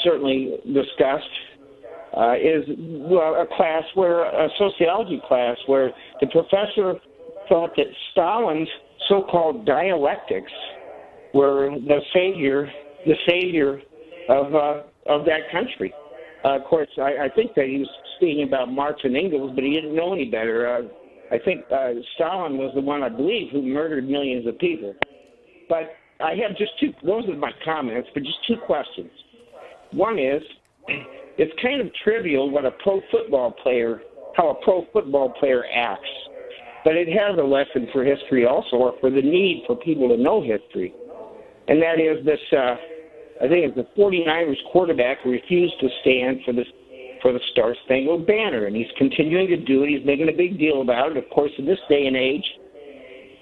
certainly discussed uh, is well, a class where a sociology class where the professor thought that Stalin's so-called dialectics were the savior the savior of uh, of that country. Uh, of course, I, I think that he was speaking about Marx and Engels, but he didn't know any better. Uh, I think uh, Stalin was the one, I believe, who murdered millions of people. But I have just two. Those are my comments, but just two questions. One is, it's kind of trivial what a pro football player, how a pro football player acts, but it has a lesson for history also, or for the need for people to know history, and that is this. Uh, I think it's the 49ers quarterback refused to stand for the for the Star Spangled Banner, and he's continuing to do it. He's making a big deal about it. Of course, in this day and age,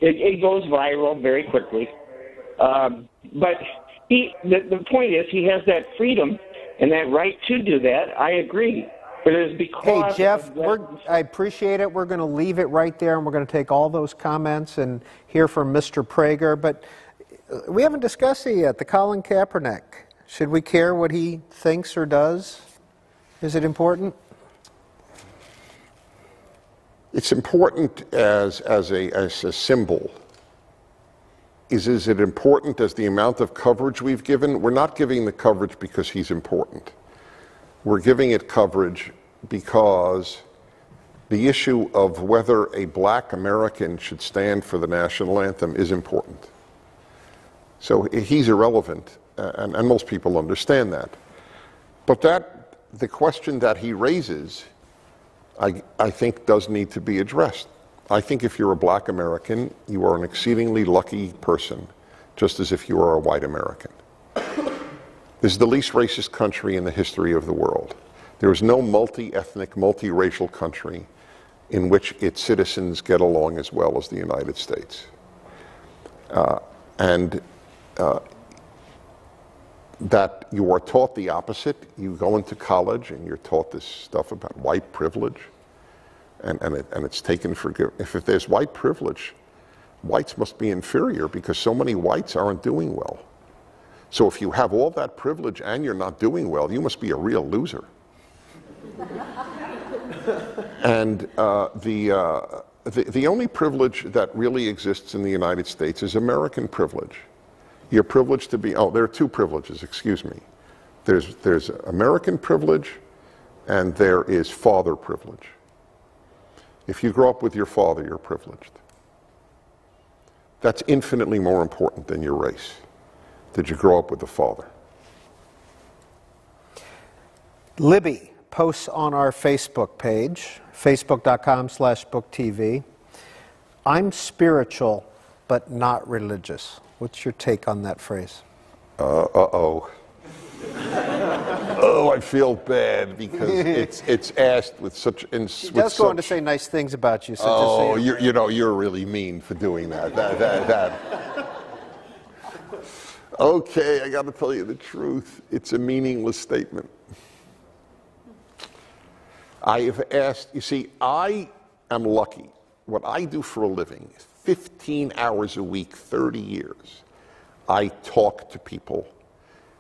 it, it goes viral very quickly. Um, but he, the, the point is, he has that freedom and that right to do that. I agree. But it is because Hey, Jeff, I appreciate it. We're going to leave it right there, and we're going to take all those comments and hear from Mr. Prager. But uh, we haven't discussed it yet, the Colin Kaepernick. Should we care what he thinks or does? Is it important? It's important as, as, a, as a symbol. Is, is it important as the amount of coverage we've given? We're not giving the coverage because he's important. We're giving it coverage because the issue of whether a black American should stand for the national anthem is important. So he's irrelevant, and, and most people understand that. But that, the question that he raises, I, I think does need to be addressed. I think if you're a black American, you are an exceedingly lucky person, just as if you are a white American. This is the least racist country in the history of the world. There is no multi ethnic, multiracial country in which its citizens get along as well as the United States. Uh, and uh, that you are taught the opposite. You go into college and you're taught this stuff about white privilege, and, and, it, and it's taken for if, if there's white privilege, whites must be inferior because so many whites aren't doing well. So if you have all that privilege and you're not doing well, you must be a real loser. and uh, the, uh, the, the only privilege that really exists in the United States is American privilege. You're privileged to be, oh, there are two privileges, excuse me. There's, there's American privilege and there is father privilege. If you grow up with your father, you're privileged. That's infinitely more important than your race. Did you grow up with a father? Libby posts on our Facebook page, facebook.com slash booktv. I'm spiritual, but not religious. What's your take on that phrase? Uh oh. oh, I feel bad because it's it's asked with such in, He with does go on to say nice things about you, so Oh, you you're, you know, you're really mean for doing that. that, that, that. Okay, I got to tell you the truth. It's a meaningless statement. I have asked, you see, I am lucky. What I do for a living is 15 hours a week, 30 years. I talk to people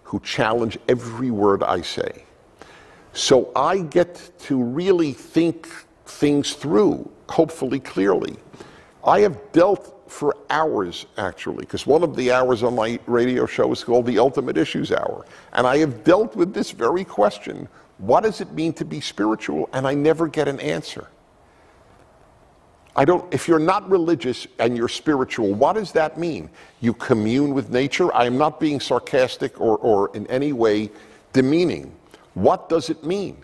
who challenge every word I say. So I get to really think things through, hopefully clearly. I have dealt for hours, actually, because one of the hours on my radio show is called the Ultimate Issues Hour. And I have dealt with this very question what does it mean to be spiritual? And I never get an answer. I don't, if you're not religious and you're spiritual, what does that mean? You commune with nature? I am not being sarcastic or, or in any way demeaning. What does it mean?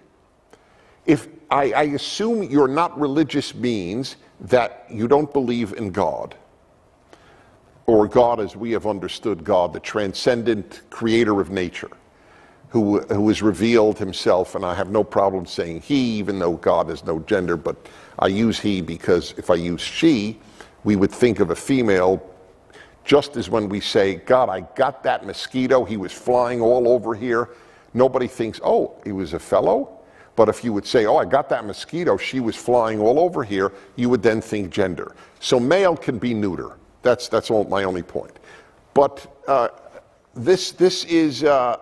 If I, I assume you're not religious means that you don't believe in God, or God as we have understood God, the transcendent creator of nature, who, who has revealed himself, and I have no problem saying he, even though God has no gender, but I use he because if I use she, we would think of a female just as when we say, God, I got that mosquito, he was flying all over here. Nobody thinks, oh, he was a fellow. But if you would say, oh, I got that mosquito, she was flying all over here, you would then think gender. So male can be neuter. That's, that's all, my only point. But uh, this, this is, uh,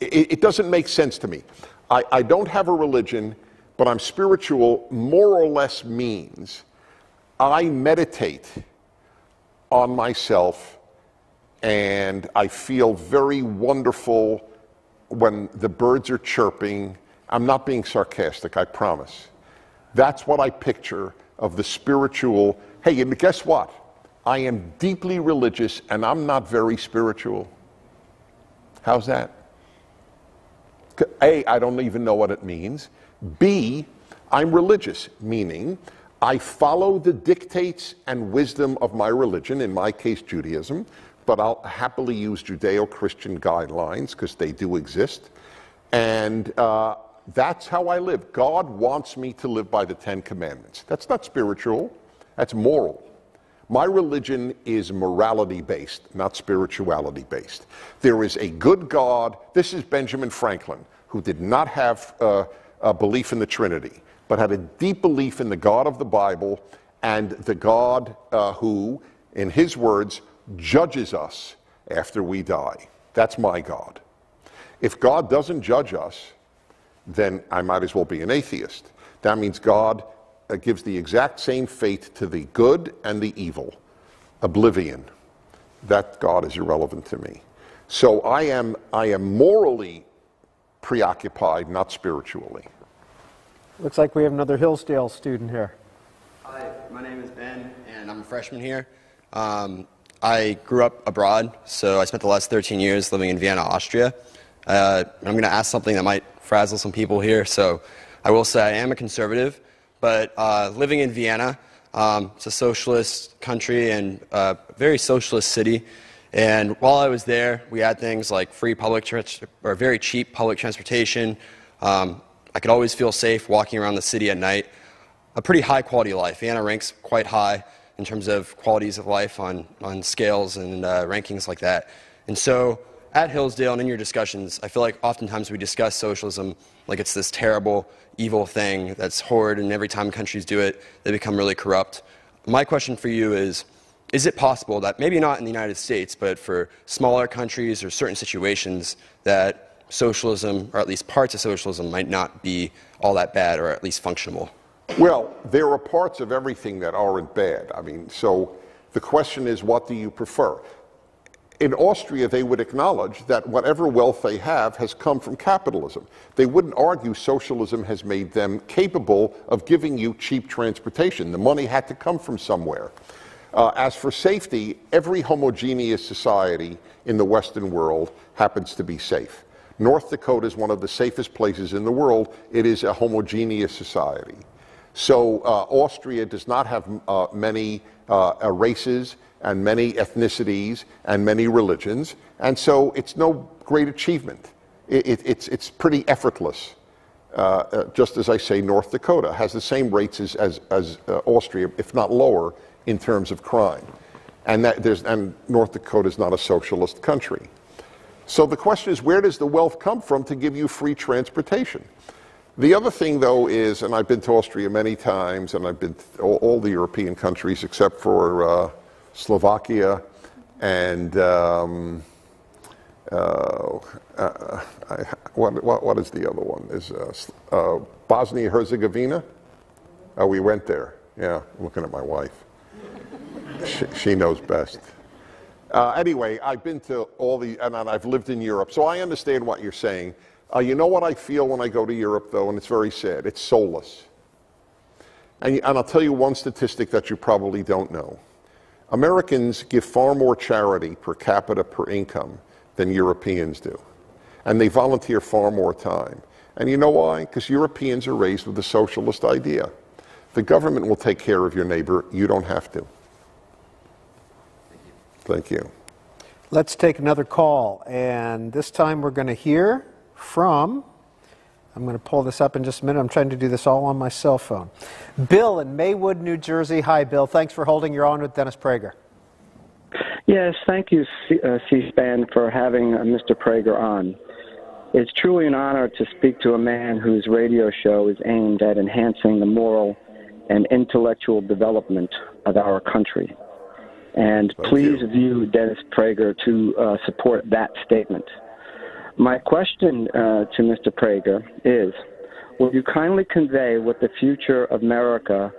it, it doesn't make sense to me. I, I don't have a religion, but I'm spiritual, more or less means I meditate on myself and I feel very wonderful when the birds are chirping. I'm not being sarcastic, I promise. That's what I picture of the spiritual. Hey, and guess what? I am deeply religious and I'm not very spiritual. How's that? A, I don't even know what it means. B, I'm religious, meaning I follow the dictates and wisdom of my religion, in my case, Judaism, but I'll happily use Judeo Christian guidelines because they do exist. And uh, that's how I live. God wants me to live by the Ten Commandments. That's not spiritual, that's moral. My religion is morality based, not spirituality based. There is a good God. This is Benjamin Franklin, who did not have uh, uh, belief in the Trinity, but had a deep belief in the God of the Bible and the God uh, who, in his words, judges us after we die. That's my God. If God doesn't judge us, then I might as well be an atheist. That means God uh, gives the exact same fate to the good and the evil, oblivion. That God is irrelevant to me. So I am, I am morally preoccupied, not spiritually. Looks like we have another Hillsdale student here. Hi, my name is Ben, and I'm a freshman here. Um, I grew up abroad, so I spent the last 13 years living in Vienna, Austria. Uh, I'm going to ask something that might frazzle some people here, so I will say I am a conservative, but uh, living in Vienna, um, it's a socialist country and a very socialist city. And while I was there, we had things like free public or very cheap public transportation. Um, I could always feel safe walking around the city at night. A pretty high quality life. Vienna ranks quite high in terms of qualities of life on, on scales and uh, rankings like that. And so at Hillsdale and in your discussions, I feel like oftentimes we discuss socialism like it's this terrible, evil thing that's horrid, and every time countries do it, they become really corrupt. My question for you is is it possible that maybe not in the United States, but for smaller countries or certain situations, that socialism, or at least parts of socialism, might not be all that bad or at least functional? Well, there are parts of everything that aren't bad. I mean, so the question is, what do you prefer? In Austria, they would acknowledge that whatever wealth they have has come from capitalism. They wouldn't argue socialism has made them capable of giving you cheap transportation. The money had to come from somewhere. Uh, as for safety, every homogeneous society in the Western world happens to be safe. North Dakota is one of the safest places in the world. It is a homogeneous society. So uh, Austria does not have uh, many uh, races and many ethnicities and many religions, and so it's no great achievement. It, it, it's, it's pretty effortless. Uh, uh, just as I say, North Dakota has the same rates as, as, as Austria, if not lower, in terms of crime. And, that there's, and North Dakota is not a socialist country. So the question is, where does the wealth come from to give you free transportation? The other thing, though, is, and I've been to Austria many times, and I've been to all, all the European countries except for uh, Slovakia and um, uh, uh, I, what, what, what is the other one? Is uh, uh, Bosnia Herzegovina? Oh, we went there. Yeah, looking at my wife she, knows best. Uh, anyway, I've been to all the, and I've lived in Europe, so I understand what you're saying. Uh, you know what I feel when I go to Europe, though, and it's very sad. It's soulless. And, and I'll tell you one statistic that you probably don't know. Americans give far more charity per capita per income than Europeans do. And they volunteer far more time. And you know why? Because Europeans are raised with the socialist idea. The government will take care of your neighbor, you don't have to. Thank you. Let's take another call. And this time we're going to hear from, I'm going to pull this up in just a minute. I'm trying to do this all on my cell phone. Bill in Maywood, New Jersey. Hi, Bill. Thanks for holding your on with Dennis Prager. Yes, thank you, uh, C SPAN, for having uh, Mr. Prager on. It's truly an honor to speak to a man whose radio show is aimed at enhancing the moral and intellectual development of our country. And Thank please you. view Dennis Prager to uh, support that statement. My question uh, to Mr. Prager is Will you kindly convey what the future of America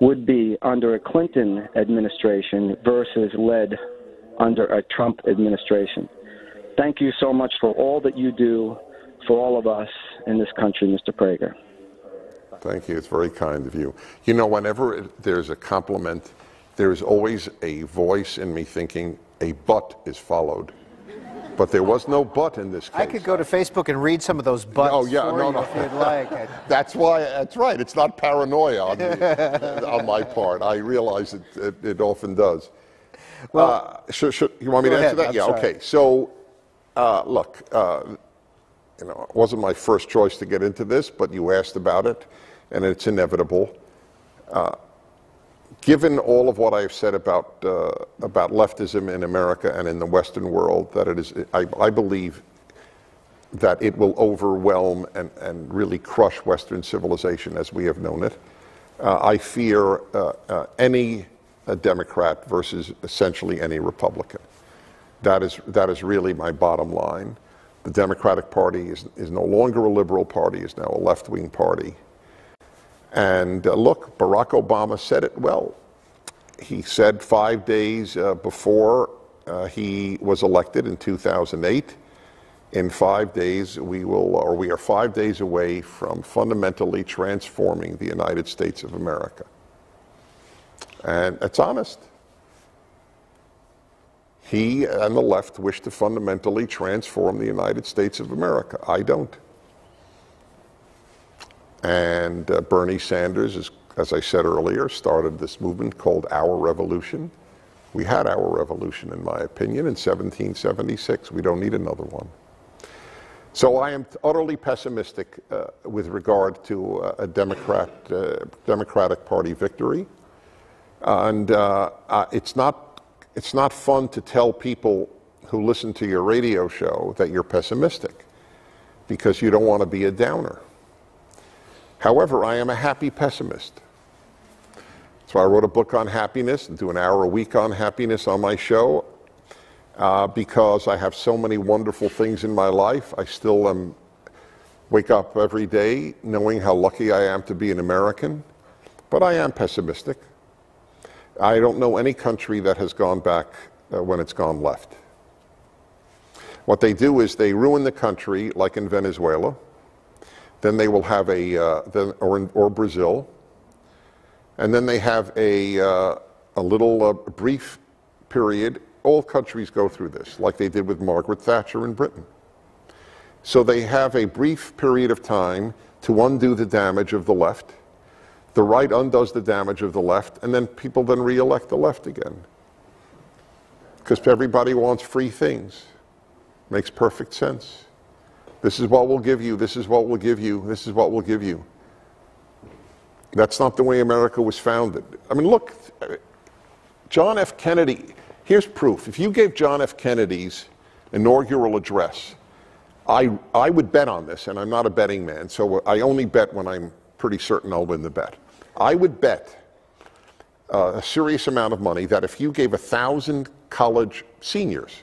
would be under a Clinton administration versus led under a Trump administration? Thank you so much for all that you do for all of us in this country, Mr. Prager. Thank you. It's very kind of you. You know, whenever there's a compliment, there's always a voice in me thinking a but is followed. But there was no but in this case. I could go to Facebook and read some of those buts oh, yeah, no, no. if you'd like. that's why. That's right. It's not paranoia on, the, on my part. I realize it, it, it often does. Well, uh, should, should, you want me to answer ahead. that? I'm yeah. Sorry. Okay. So, uh, look, uh, you know, it wasn't my first choice to get into this, but you asked about it, and it's inevitable. Uh, given all of what I've said about, uh, about leftism in America and in the Western world, that it is, I, I believe that it will overwhelm and, and really crush Western civilization as we have known it. Uh, I fear uh, uh, any Democrat versus essentially any Republican. That is, that is really my bottom line. The Democratic Party is, is no longer a liberal party, is now a left wing party. And uh, look, Barack Obama said it well. He said five days uh, before uh, he was elected in 2008 in five days, we will, or we are five days away from fundamentally transforming the United States of America. And it's honest. He and the left wish to fundamentally transform the United States of America. I don't. And uh, Bernie Sanders, is, as I said earlier, started this movement called Our Revolution. We had our revolution, in my opinion, in 1776. We don't need another one. So I am utterly pessimistic uh, with regard to uh, a Democrat, uh, Democratic Party victory. And uh, it's, not, it's not fun to tell people who listen to your radio show that you're pessimistic because you don't want to be a downer. However, I am a happy pessimist. So I wrote a book on happiness and do an hour a week on happiness on my show uh, because I have so many wonderful things in my life. I still am wake up every day knowing how lucky I am to be an American, but I am pessimistic. I don't know any country that has gone back uh, when it's gone left. What they do is they ruin the country, like in Venezuela. Then they will have a, uh, then, or, in, or Brazil. And then they have a, uh, a little uh, brief period all countries go through this, like they did with Margaret Thatcher in Britain. So they have a brief period of time to undo the damage of the left. The right undoes the damage of the left, and then people then re-elect the left again. Because everybody wants free things. Makes perfect sense. This is what we'll give you, this is what we'll give you, this is what we'll give you. That's not the way America was founded. I mean, look, John F. Kennedy, Here's proof. If you gave John F. Kennedy's inaugural address, I, I would bet on this, and I'm not a betting man, so I only bet when I'm pretty certain I'll win the bet. I would bet uh, a serious amount of money that if you gave a thousand college seniors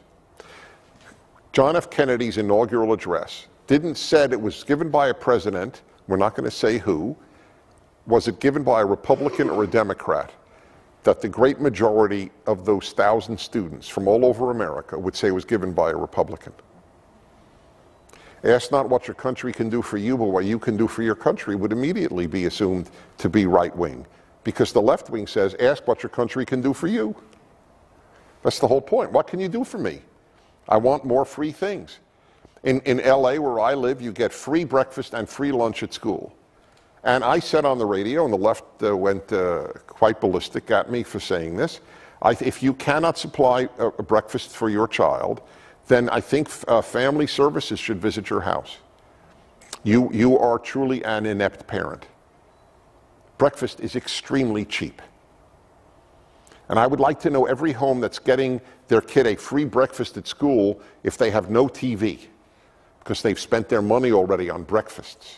John F. Kennedy's inaugural address, didn't said it was given by a president, we're not going to say who, was it given by a Republican or a Democrat? that the great majority of those thousand students from all over America would say was given by a Republican. Ask not what your country can do for you, but what you can do for your country would immediately be assumed to be right wing. Because the left wing says, ask what your country can do for you. That's the whole point. What can you do for me? I want more free things. In, in LA, where I live, you get free breakfast and free lunch at school. And I said on the radio, and the left uh, went uh, quite ballistic at me for saying this. I, if you cannot supply a, a, breakfast for your child, then I think uh, family services should visit your house. You, you are truly an inept parent. Breakfast is extremely cheap. And I would like to know every home that's getting their kid a free breakfast at school if they have no TV, because they've spent their money already on breakfasts.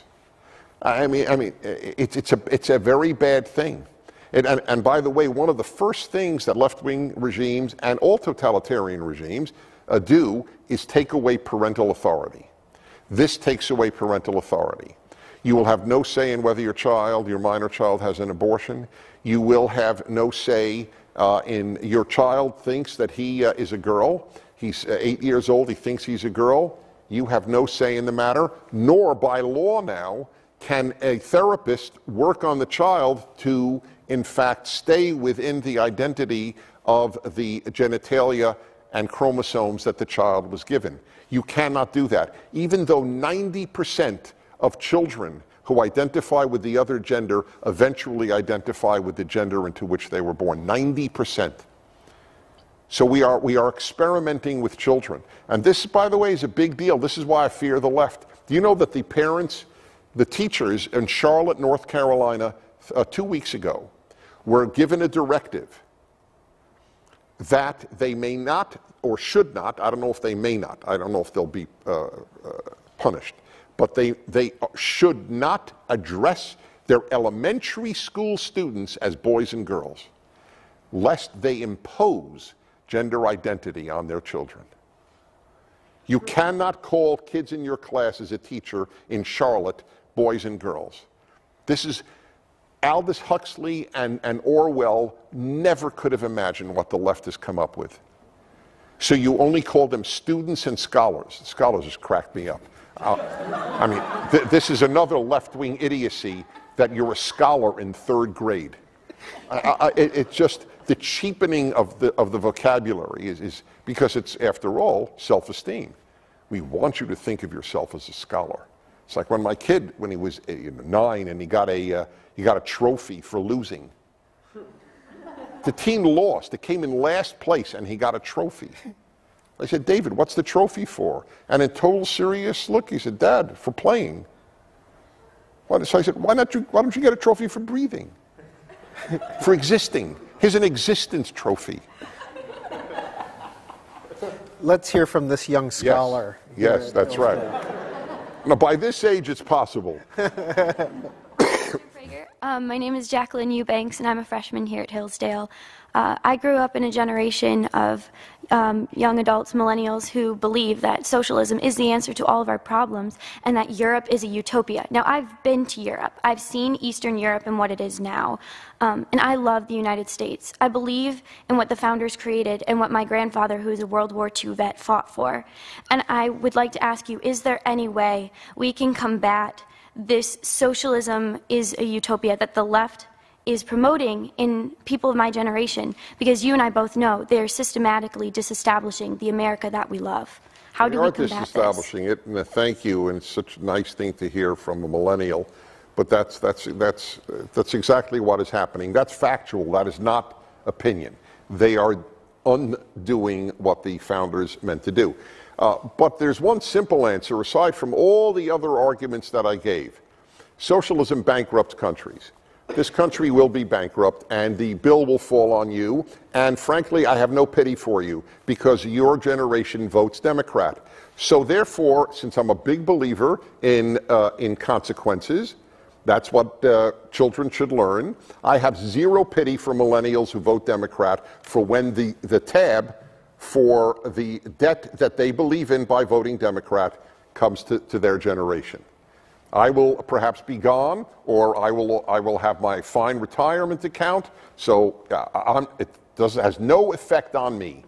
I mean, I mean, it's, it's, a, it's a very bad thing. And, and, by the way, one of the first things that left wing regimes and all totalitarian regimes uh, do is take away parental authority. This takes away parental authority. You will have no say in whether your child, your minor child, has an abortion. You will have no say uh, in your child thinks that he uh, is a girl. He's uh, eight years old, he thinks he's a girl. You have no say in the matter, nor by law now can a therapist work on the child to, in fact, stay within the identity of the genitalia and chromosomes that the child was given? You cannot do that. Even though 90% of children who identify with the other gender eventually identify with the gender into which they were born. 90%. So we are, we are experimenting with children. And this, by the way, is a big deal. This is why I fear the left. Do you know that the parents the teachers in Charlotte, North Carolina, uh, two weeks ago, were given a directive that they may not or should not, I don't know if they may not, I don't know if they'll be uh, uh, punished. But they, they should not address their elementary school students as boys and girls, lest they impose gender identity on their children. You cannot call kids in your class as a teacher in Charlotte boys and girls. This is Aldous Huxley and, and Orwell never could have imagined what the left has come up with. So you only call them students and scholars. Scholars just cracked me up. Uh, I mean, th- this is another left wing idiocy that you're a scholar in third grade. I, I, it, it's just the cheapening of the, of the vocabulary is, is because it's, after all, self esteem. We want you to think of yourself as a scholar. It's like when my kid, when he was uh, nine and he got a, uh, he got a trophy for losing. The team lost. It came in last place and he got a trophy. I said, David, what's the trophy for? And in total serious look, he said, Dad, for playing. So I said, why, not you, why don't you get a trophy for breathing? for existing. Here's an existence trophy. Let's hear from this young scholar. Yes, yes that's right. Now, by this age, it's possible. Um, my name is Jacqueline Eubanks, and I'm a freshman here at Hillsdale. Uh, I grew up in a generation of um, young adults, millennials, who believe that socialism is the answer to all of our problems and that Europe is a utopia. Now, I've been to Europe, I've seen Eastern Europe and what it is now, um, and I love the United States. I believe in what the founders created and what my grandfather, who is a World War II vet, fought for. And I would like to ask you is there any way we can combat? this socialism is a utopia that the left is promoting in people of my generation because you and I both know they're systematically disestablishing the America that we love. How do we combat disestablishing this? it, and thank you, and it's such a nice thing to hear from a millennial. But that's, that's, that's, that's exactly what is happening. That's factual. That is not opinion. They are undoing what the founders meant to do. Uh, but there's one simple answer, aside from all the other arguments that I gave. Socialism bankrupts countries. This country will be bankrupt, and the bill will fall on you. And frankly, I have no pity for you because your generation votes Democrat. So, therefore, since I'm a big believer in, uh, in consequences, that's what uh, children should learn. I have zero pity for millennials who vote Democrat for when the, the tab for the debt that they believe in by voting Democrat comes to, to their generation. I will perhaps be gone, or I will, I will have my fine retirement account, so uh, it does, has no effect on me.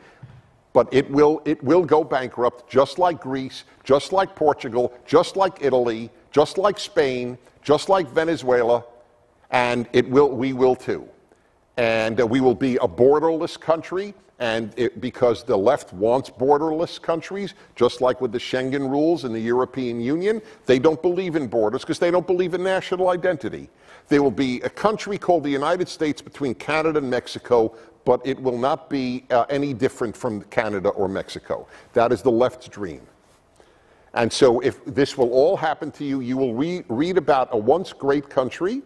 But it will, it will go bankrupt, just like Greece, just like Portugal, just like Italy, just like Spain, just like Venezuela, and it will, we will too. And uh, we will be a borderless country, and it, because the left wants borderless countries, just like with the Schengen rules in the European Union, they don't believe in borders because they don't believe in national identity. There will be a country called the United States between Canada and Mexico, but it will not be uh, any different from Canada or Mexico. That is the left's dream. And so, if this will all happen to you, you will re- read about a once great country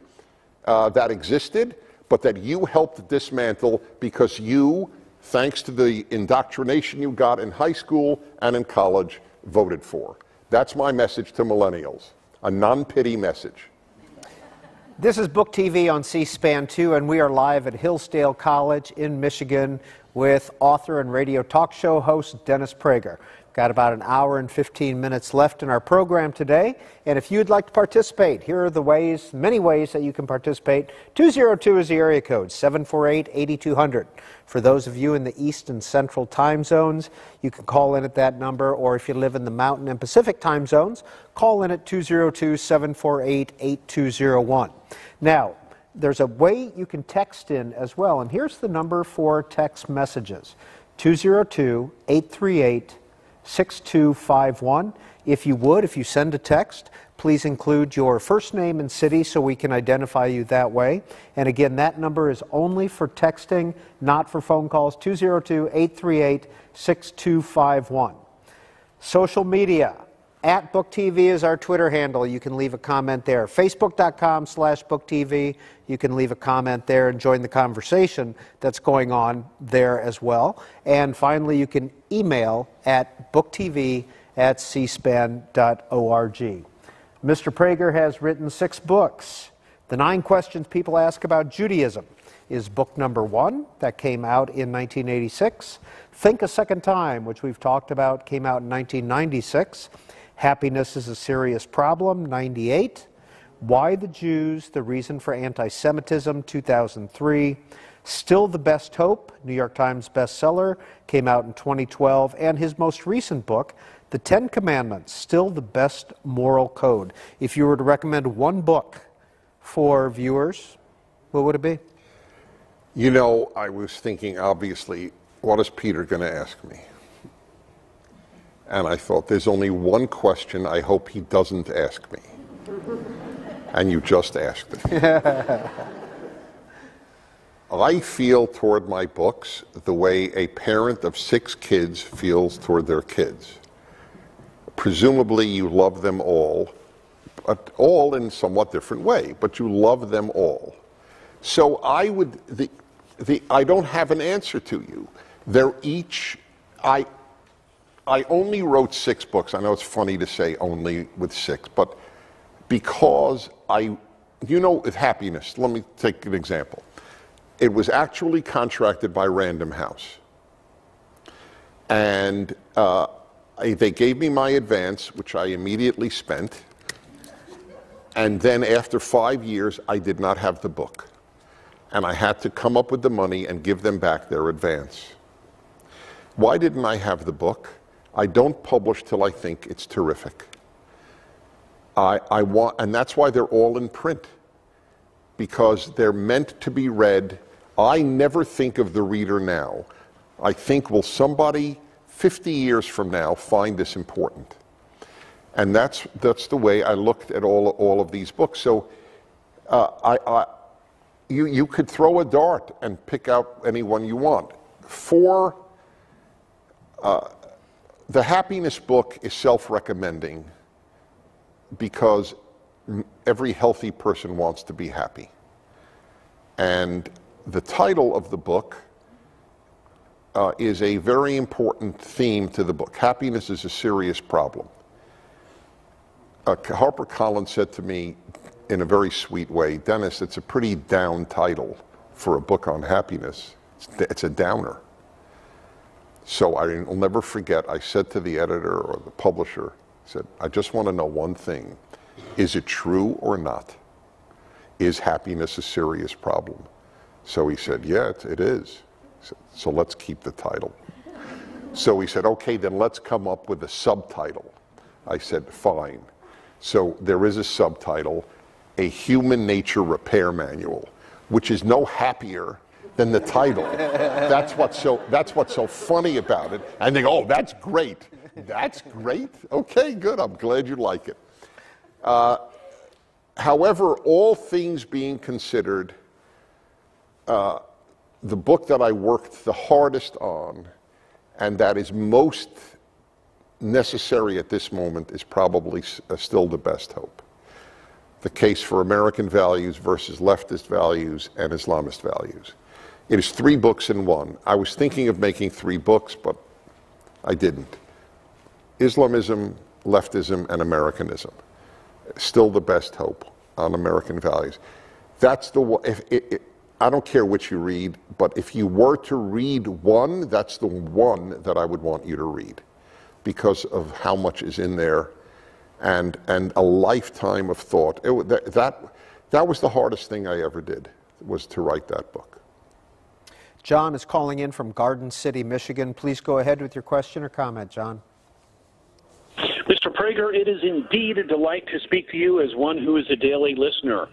uh, that existed, but that you helped dismantle because you thanks to the indoctrination you got in high school and in college, voted for. That's my message to millennials a non pity message. This is Book TV on C SPAN 2, and we are live at Hillsdale College in Michigan with author and radio talk show host Dennis Prager. Got about an hour and 15 minutes left in our program today. And if you'd like to participate, here are the ways, many ways that you can participate. 202 is the area code, 748 8200. For those of you in the East and Central time zones, you can call in at that number, or if you live in the Mountain and Pacific time zones, call in at 202 748 8201. Now, there's a way you can text in as well, and here's the number for text messages 202 838 6251. If you would, if you send a text, please include your first name and city so we can identify you that way. And again, that number is only for texting, not for phone calls 202 838 6251. Social media. At BookTV is our Twitter handle. You can leave a comment there. Facebook.com slash BookTV. You can leave a comment there and join the conversation that's going on there as well. And finally, you can email at booktv at cspan.org. Mr. Prager has written six books. The Nine Questions People Ask About Judaism is book number one that came out in 1986. Think a Second Time, which we've talked about, came out in 1996. Happiness is a Serious Problem, 98. Why the Jews, The Reason for Anti Semitism, 2003. Still the Best Hope, New York Times bestseller, came out in 2012. And his most recent book, The Ten Commandments, Still the Best Moral Code. If you were to recommend one book for viewers, what would it be? You know, I was thinking, obviously, what is Peter going to ask me? And I thought, there's only one question I hope he doesn't ask me. And you just asked it. I feel toward my books the way a parent of six kids feels toward their kids. Presumably, you love them all, but all in somewhat different way, but you love them all. So I would, the, the, I don't have an answer to you. They're each, I, I only wrote six books. I know it's funny to say only with six, but because I, you know, with happiness, let me take an example. It was actually contracted by Random House. And uh, I, they gave me my advance, which I immediately spent. And then after five years, I did not have the book and I had to come up with the money and give them back their advance. Why didn't I have the book? I don't publish till I think it's terrific. I, I want, and that's why they're all in print, because they're meant to be read. I never think of the reader now. I think, will somebody 50 years from now find this important? And that's, that's the way I looked at all, all of these books. So uh, I, I you, you could throw a dart and pick out anyone you want. For uh, the happiness book is self recommending because every healthy person wants to be happy. And the title of the book uh, is a very important theme to the book. Happiness is a serious problem. Uh, Harper Collins said to me, in a very sweet way, Dennis, it's a pretty down title for a book on happiness. It's, it's a downer. So I will never forget, I said to the editor or the publisher, I said, I just want to know one thing. Is it true or not? Is happiness a serious problem? So he said, Yeah, it, it is. Said, so let's keep the title. So he said, Okay, then let's come up with a subtitle. I said, Fine. So there is a subtitle a human nature repair manual, which is no happier than the title. that's what's so that's what's so funny about it. And they go, oh, that's great. That's great. Okay, good. I'm glad you like it. Uh, however, all things being considered, uh, the book that I worked the hardest on, and that is most necessary at this moment, is probably uh, still the best hope the case for American values versus leftist values and Islamist values. It is three books in one. I was thinking of making three books, but I didn't. Islamism, leftism, and Americanism. Still the best hope on American values. That's the one. If, I don't care which you read, but if you were to read one, that's the one that I would want you to read because of how much is in there and, and a lifetime of thought. It, that, that, that was the hardest thing I ever did, was to write that book. John is calling in from Garden City, Michigan. Please go ahead with your question or comment, John. Mr. Prager, it is indeed a delight to speak to you as one who is a daily listener.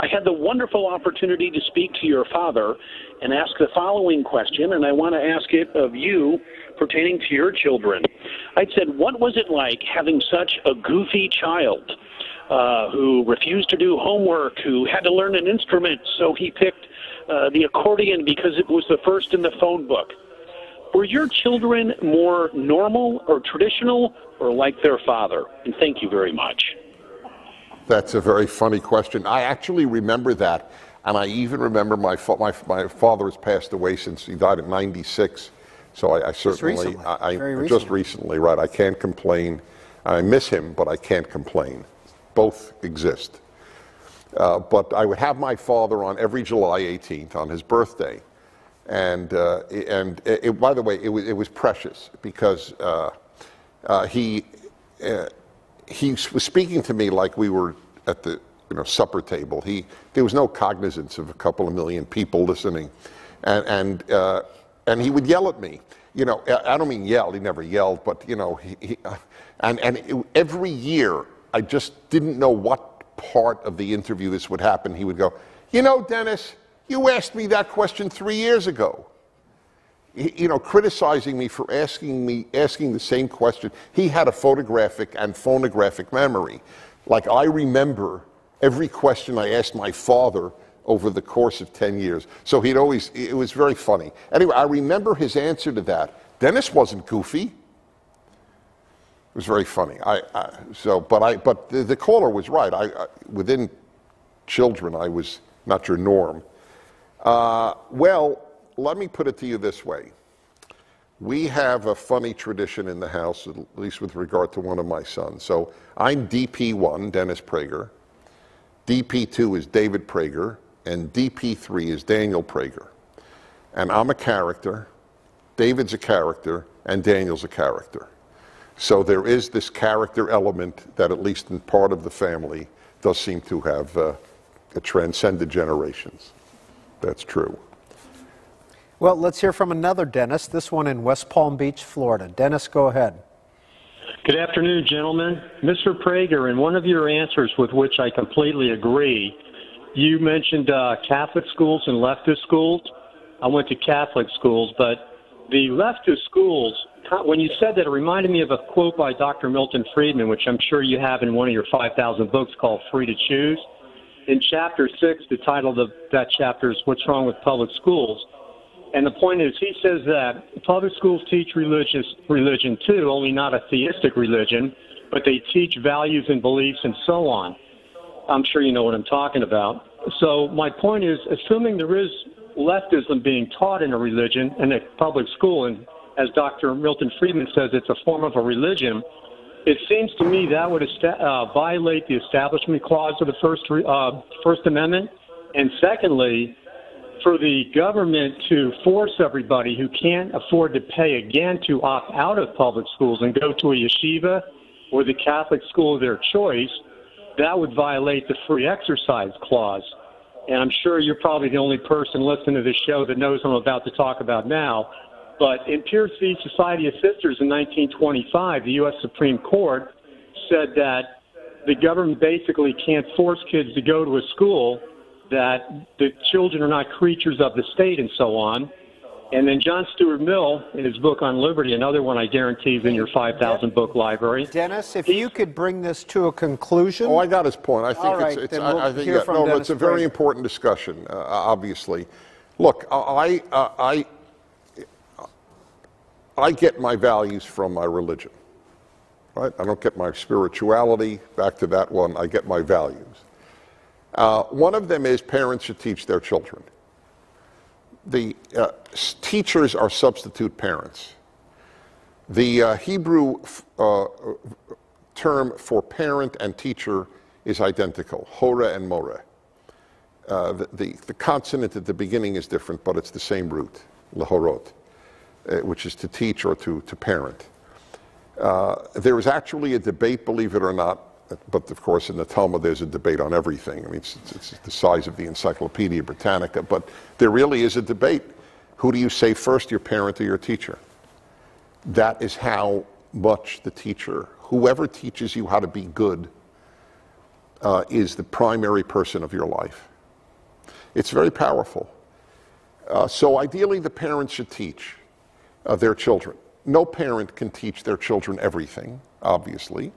I had the wonderful opportunity to speak to your father and ask the following question, and I want to ask it of you pertaining to your children. I said, What was it like having such a goofy child uh, who refused to do homework, who had to learn an instrument, so he picked uh, the accordion because it was the first in the phone book? Were your children more normal or traditional or like their father? And thank you very much. That's a very funny question. I actually remember that. And I even remember my, fa- my, my father has passed away since he died at 96. So I, I certainly, recently. I, I Very just recently. recently, right? I can't complain. I miss him, but I can't complain. Both exist. Uh, but I would have my father on every July 18th on his birthday, and uh, and it, it- by the way, it was it was precious because uh, uh, he uh, he was speaking to me like we were at the you know supper table. He there was no cognizance of a couple of million people listening, and and and he would yell at me. You know, I don't mean yell. He never yelled, but you know, he, he and and it- every year I just didn't know what part of the interview this would happen. He would go, you know, Dennis, you asked me that question three years ago you know, criticizing me for asking me asking the same question. He had a photographic and phonographic memory. Like I remember every question I asked my father over the course of 10 years. So he'd always it was very funny. Anyway, I remember his answer to that. Dennis wasn't goofy. It was very funny. I, I so but I but the, the caller was right. I, I within children I was not your norm. Uh, well, let me put it to you this way. We have a funny tradition in the house, at least with regard to one of my sons. So I'm DP1, Dennis Prager. DP2 is David Prager. And DP3 is Daniel Prager. And I'm a character, David's a character, and Daniel's a character. So there is this character element that, at least in part of the family, does seem to have uh, transcended generations. That's true. Well, let's hear from another Dennis, this one in West Palm Beach, Florida. Dennis, go ahead. Good afternoon, gentlemen. Mr. Prager, in one of your answers with which I completely agree, you mentioned uh, Catholic schools and leftist schools. I went to Catholic schools, but the leftist schools, when you said that, it reminded me of a quote by Dr. Milton Friedman, which I'm sure you have in one of your 5,000 books called Free to Choose. In chapter six, the title of that chapter is What's Wrong with Public Schools. And the point is, he says that public schools teach religious religion too, only not a theistic religion, but they teach values and beliefs and so on. I'm sure you know what I'm talking about. So my point is, assuming there is leftism being taught in a religion in a public school, and as Dr. Milton Friedman says, it's a form of a religion. It seems to me that would esta- uh, violate the Establishment Clause of the First uh, First Amendment, and secondly, for the government to force everybody who can't afford to pay again to opt out of public schools and go to a yeshiva or the Catholic school of their choice, that would violate the free exercise clause. And I'm sure you're probably the only person listening to this show that knows what I'm about to talk about now. But in Pierce v. Society of Sisters in 1925, the U.S. Supreme Court said that the government basically can't force kids to go to a school that the children are not creatures of the state and so on. And then John Stuart Mill, in his book on liberty, another one I guarantee is in your 5,000 book library. Dennis, if you could bring this to a conclusion. Oh, I got his point. I think All right, it's, it's then I, we'll I think hear yeah, from no, Dennis it's a very Prager. important discussion. Uh, obviously, look, I, I, I get my values from my religion. Right? I don't get my spirituality. Back to that one, I get my values. Uh, one of them is parents should teach their children. The uh, teachers are substitute parents. The uh, Hebrew uh, term for parent and teacher is identical, hora and more. Uh, the, the, the consonant at the beginning is different, but it's the same root, lahorot, which is to teach or to, to parent. Uh, there is actually a debate, believe it or not, but of course in the Talmud there's a debate on everything. I mean, it's, it's, it's the size of the Encyclopedia Britannica, but there really is a debate. Who do you say first, your parent or your teacher? That is how much the teacher, whoever teaches you how to be good, uh, is the primary person of your life. It's very powerful. Uh, so ideally, the parents should teach uh, their children. No parent can teach their children everything, obviously.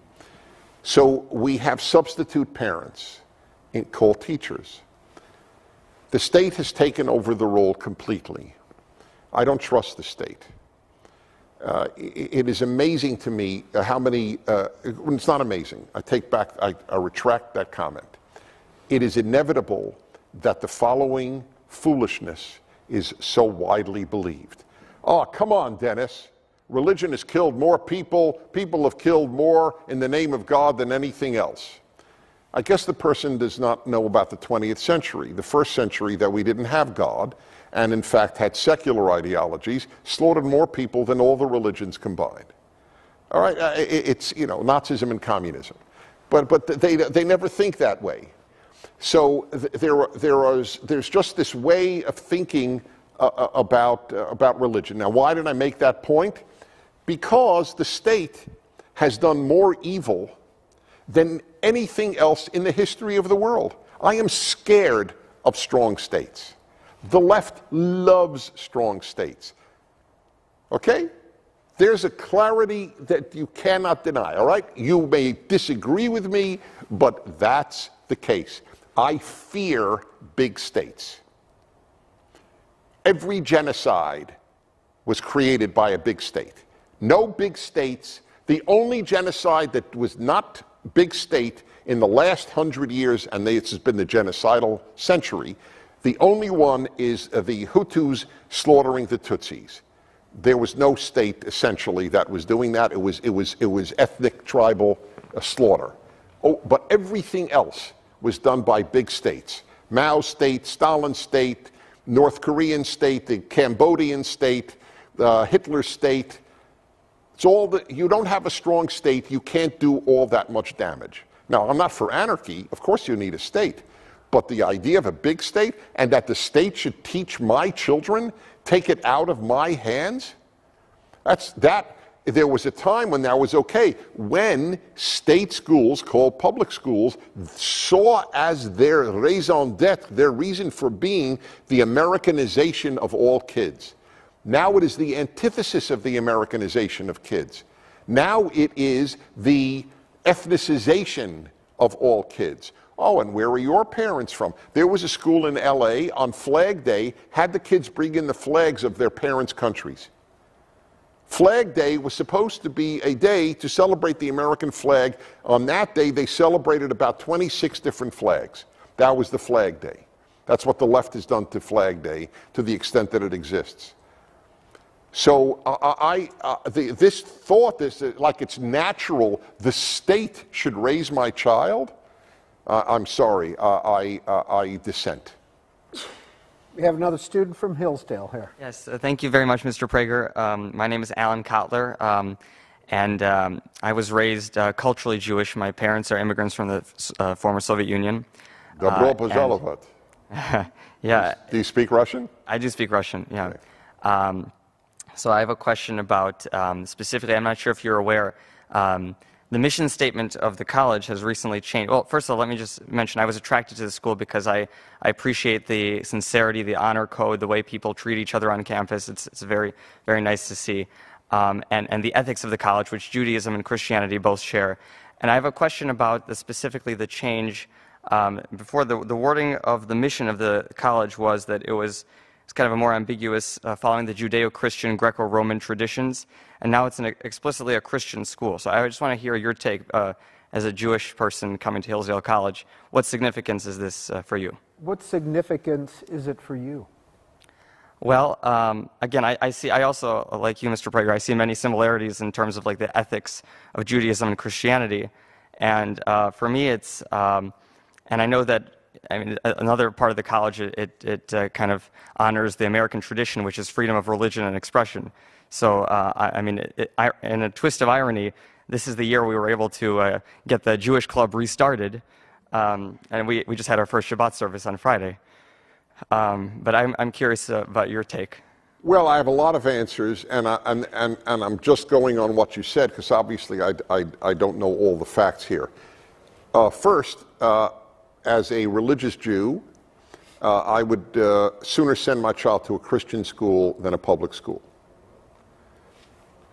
So we have substitute parents in, called teachers. The state has taken over the role completely. I don't trust the state. Uh, it is amazing to me uh, how many, uh, it's not amazing. I take back, I, I retract that comment. It is inevitable that the following foolishness is so widely believed. Oh, come on, Dennis. Religion has killed more people. People have killed more in the name of God than anything else. I guess the person does not know about the 20th century, the first century that we didn't have God, and in fact had secular ideologies, slaughtered more people than all the religions combined. All right, uh, it's, you know, Nazism and communism. But, but they, they never think that way. So there, there is, there's just this way of thinking uh, uh, about, uh, about religion. Now, why did I make that point? Because the state has done more evil than anything else in the history of the world. I am scared of strong states. The left loves strong states. Okay? There's a clarity that you cannot deny, all right? You may disagree with me, but that's the case. I fear big states. Every genocide was created by a big state. No big states. The only genocide that was not big state in the last hundred years, and this has been the genocidal century, the only one is the Hutus slaughtering the Tutsis. There was no state essentially that was doing that. It was, it was, it was ethnic, tribal uh, slaughter. Oh, but everything else was done by big states. Mao state, Stalin state, North Korean state, the Cambodian state, uh, Hitler state. It's all the, you don't have a strong state, you can't do all that much damage. Now, I'm not for anarchy. Of course, you need a state. But the idea of a big state and that the state should teach my children, take it out of my hands, that's that. There was a time when that was okay. When state schools, called public schools, saw as their raison d'etre, their reason for being, the Americanization of all kids. Now it is the antithesis of the Americanization of kids. Now it is the ethnicization of all kids. Oh, and where are your parents from? There was a school in LA on Flag Day, had the kids bring in the flags of their parents' countries. Flag Day was supposed to be a day to celebrate the American flag. On that day, they celebrated about 26 different flags. That was the Flag Day. That's what the left has done to Flag Day to the extent that it exists. So uh, I, uh, the, this thought is like it's natural the state should raise my child. Uh, I'm sorry, uh, I, uh, I dissent. We have another student from Hillsdale here. Yes, uh, thank you very much, Mr. Prager. Um, my name is Alan Kotler, um, and um, I was raised uh, culturally Jewish. My parents are immigrants from the uh, former Soviet Union. Dobro yeah. Do you speak Russian? I do speak Russian, yeah. Okay. Um, so I have a question about, um, specifically, I'm not sure if you're aware, um, the mission statement of the college has recently changed. Well, first of all, let me just mention I was attracted to the school because I, I appreciate the sincerity, the honor code, the way people treat each other on campus. It's, it's very, very nice to see. Um, and, and the ethics of the college, which Judaism and Christianity both share. And I have a question about the, specifically the change. Um, before the, the wording of the mission of the college was that it was it's kind of a more ambiguous, uh, following the Judeo Christian Greco Roman traditions. And now it's an, explicitly a Christian school. So I just want to hear your take uh, as a Jewish person coming to Hillsdale College. What significance is this uh, for you? What significance is it for you? Well, um, again, I, I, see. I also, like you, Mr. Prager, I see many similarities in terms of like the ethics of Judaism and Christianity. And uh, for me, it's, um, and I know that I mean, another part of the college, it, it uh, kind of honors the American tradition, which is freedom of religion and expression. So, uh, I, I, mean, it, I, in a twist of irony, this is the year we were able to uh, get the Jewish club restarted, um, and we, we just had our first Shabbat service on Friday. Um, but I'm, I'm curious about your take. Well, I have a lot of answers, and, I, and, and, and I'm just going on what you said because obviously I, I, I, don't know all the facts here. Uh, first, uh, as a religious Jew, uh, I would uh, sooner send my child to a Christian school than a public school.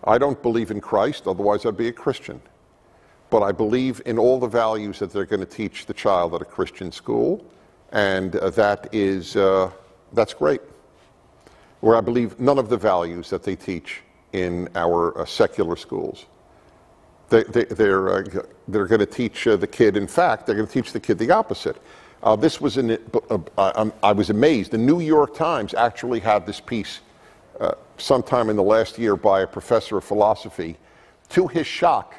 I don't believe in Christ, otherwise, I'd be a Christian. But I believe in all the values that they're going to teach the child at a Christian school, and uh, that is, uh, that's great. Where I believe none of the values that they teach in our uh, secular schools. They, they, they're, uh, they're going to teach uh, the kid, in fact, they're going to teach the kid the opposite. Uh, this was in, uh, I was amazed. The New York Times actually had this piece uh, sometime in the last year by a professor of philosophy. To his shock,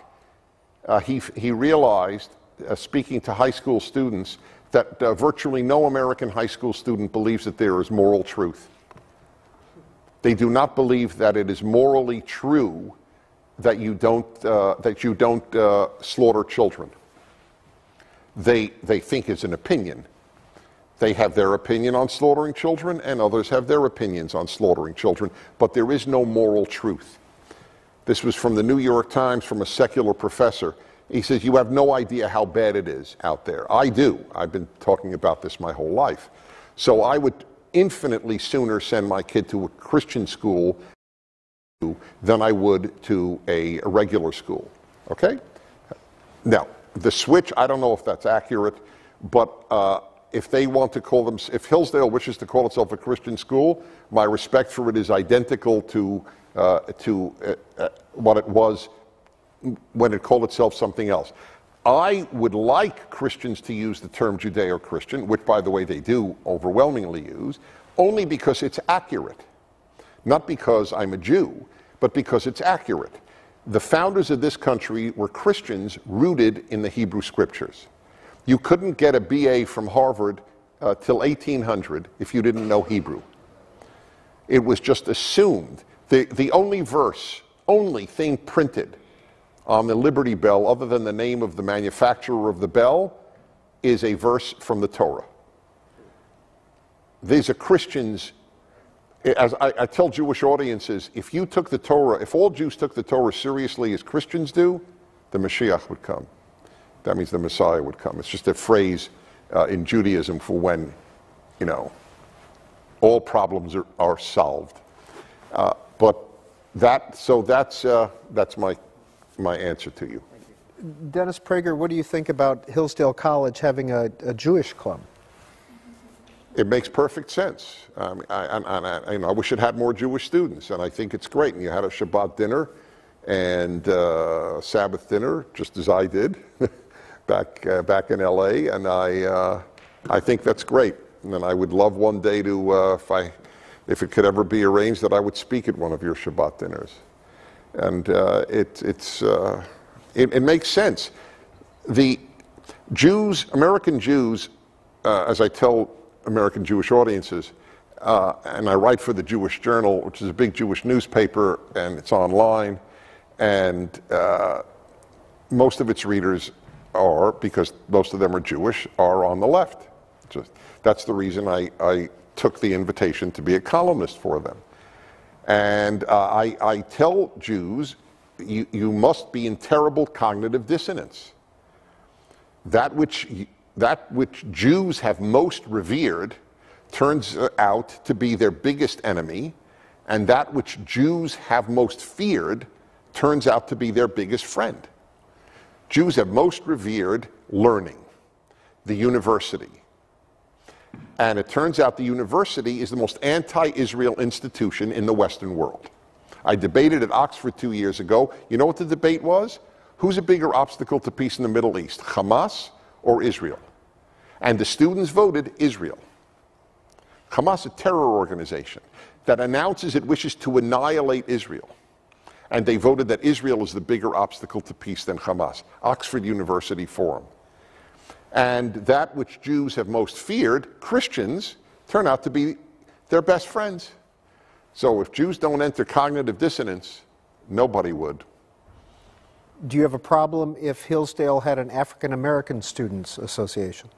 uh, he, he realized, speaking to high school students, that virtually no American high school student believes that there is moral truth. They do not believe that it is morally true that you don't, uh, that you don't uh, slaughter children. They, they think it's an opinion. They have their opinion on slaughtering children, and others have their opinions on slaughtering children, but there is no moral truth. This was from the New York Times from a secular professor. He says, You have no idea how bad it is out there. I do. I've been talking about this my whole life. So I would infinitely sooner send my kid to a Christian school than I would to a, regular school. Okay? Now, the switch, I don't know if that's accurate, but uh, if they want to call them, if Hillsdale wishes to call itself a Christian school, my respect for it is identical to, uh, to uh, uh what it was when it called itself something else. I would like Christians to use the term Judeo Christian, which, by the way, they do overwhelmingly use, only because it's accurate. Not because I'm a Jew, but because it's accurate. The founders of this country were Christians rooted in the Hebrew Scriptures. You couldn't get a BA from Harvard uh, till 1800 if you didn't know Hebrew. It was just assumed. The, the only verse, only thing printed on the Liberty Bell, other than the name of the manufacturer of the bell, is a verse from the Torah. These are Christians. As I, I, tell Jewish audiences, if you took the Torah, if all Jews took the Torah seriously as Christians do, the Mashiach would come. That means the Messiah would come. It's just a phrase uh, in Judaism for when, you know, all problems are, are solved. Uh, but that, so that's, uh, that's my my answer to you. Dennis Prager, what do you think about Hillsdale College having a, a Jewish club? It makes perfect sense. Um, I, you know, I wish it had more Jewish students, and I think it's great. And you had a Shabbat dinner and uh, Sabbath dinner, just as I did back uh, back in L.A., and I uh, I think that's great. And I would love one day to, uh, if I if it could ever be arranged, that I would speak at one of your Shabbat dinners and uh, it, it's, uh, it, it, makes sense. The Jews, American Jews, as I tell American Jewish audiences, uh, and I write for the Jewish Journal, which is a big Jewish newspaper, and it's online, and uh, most of its readers are, because most of them are Jewish, are on the left. Just, that's the reason I, I took the invitation to be a columnist for them. And uh, I, I, tell Jews, you, you, must be in terrible cognitive dissonance. That which, that which Jews have most revered turns out to be their biggest enemy, and that which Jews have most feared turns out to be their biggest friend. Jews have most revered learning, the university, and it turns out the university is the most anti Israel institution in the Western world. I debated at Oxford two years ago. You know what the debate was? Who's a bigger obstacle to peace in the Middle East, Hamas or Israel? And the students voted Israel. Hamas, a terror organization that announces it wishes to annihilate Israel. And they voted that Israel is the bigger obstacle to peace than Hamas. Oxford University Forum. And that which Jews have most feared, Christians, turn out to be their best friends. So if Jews don't enter cognitive dissonance, nobody would. Do you have a problem if Hillsdale had an African American Students Association?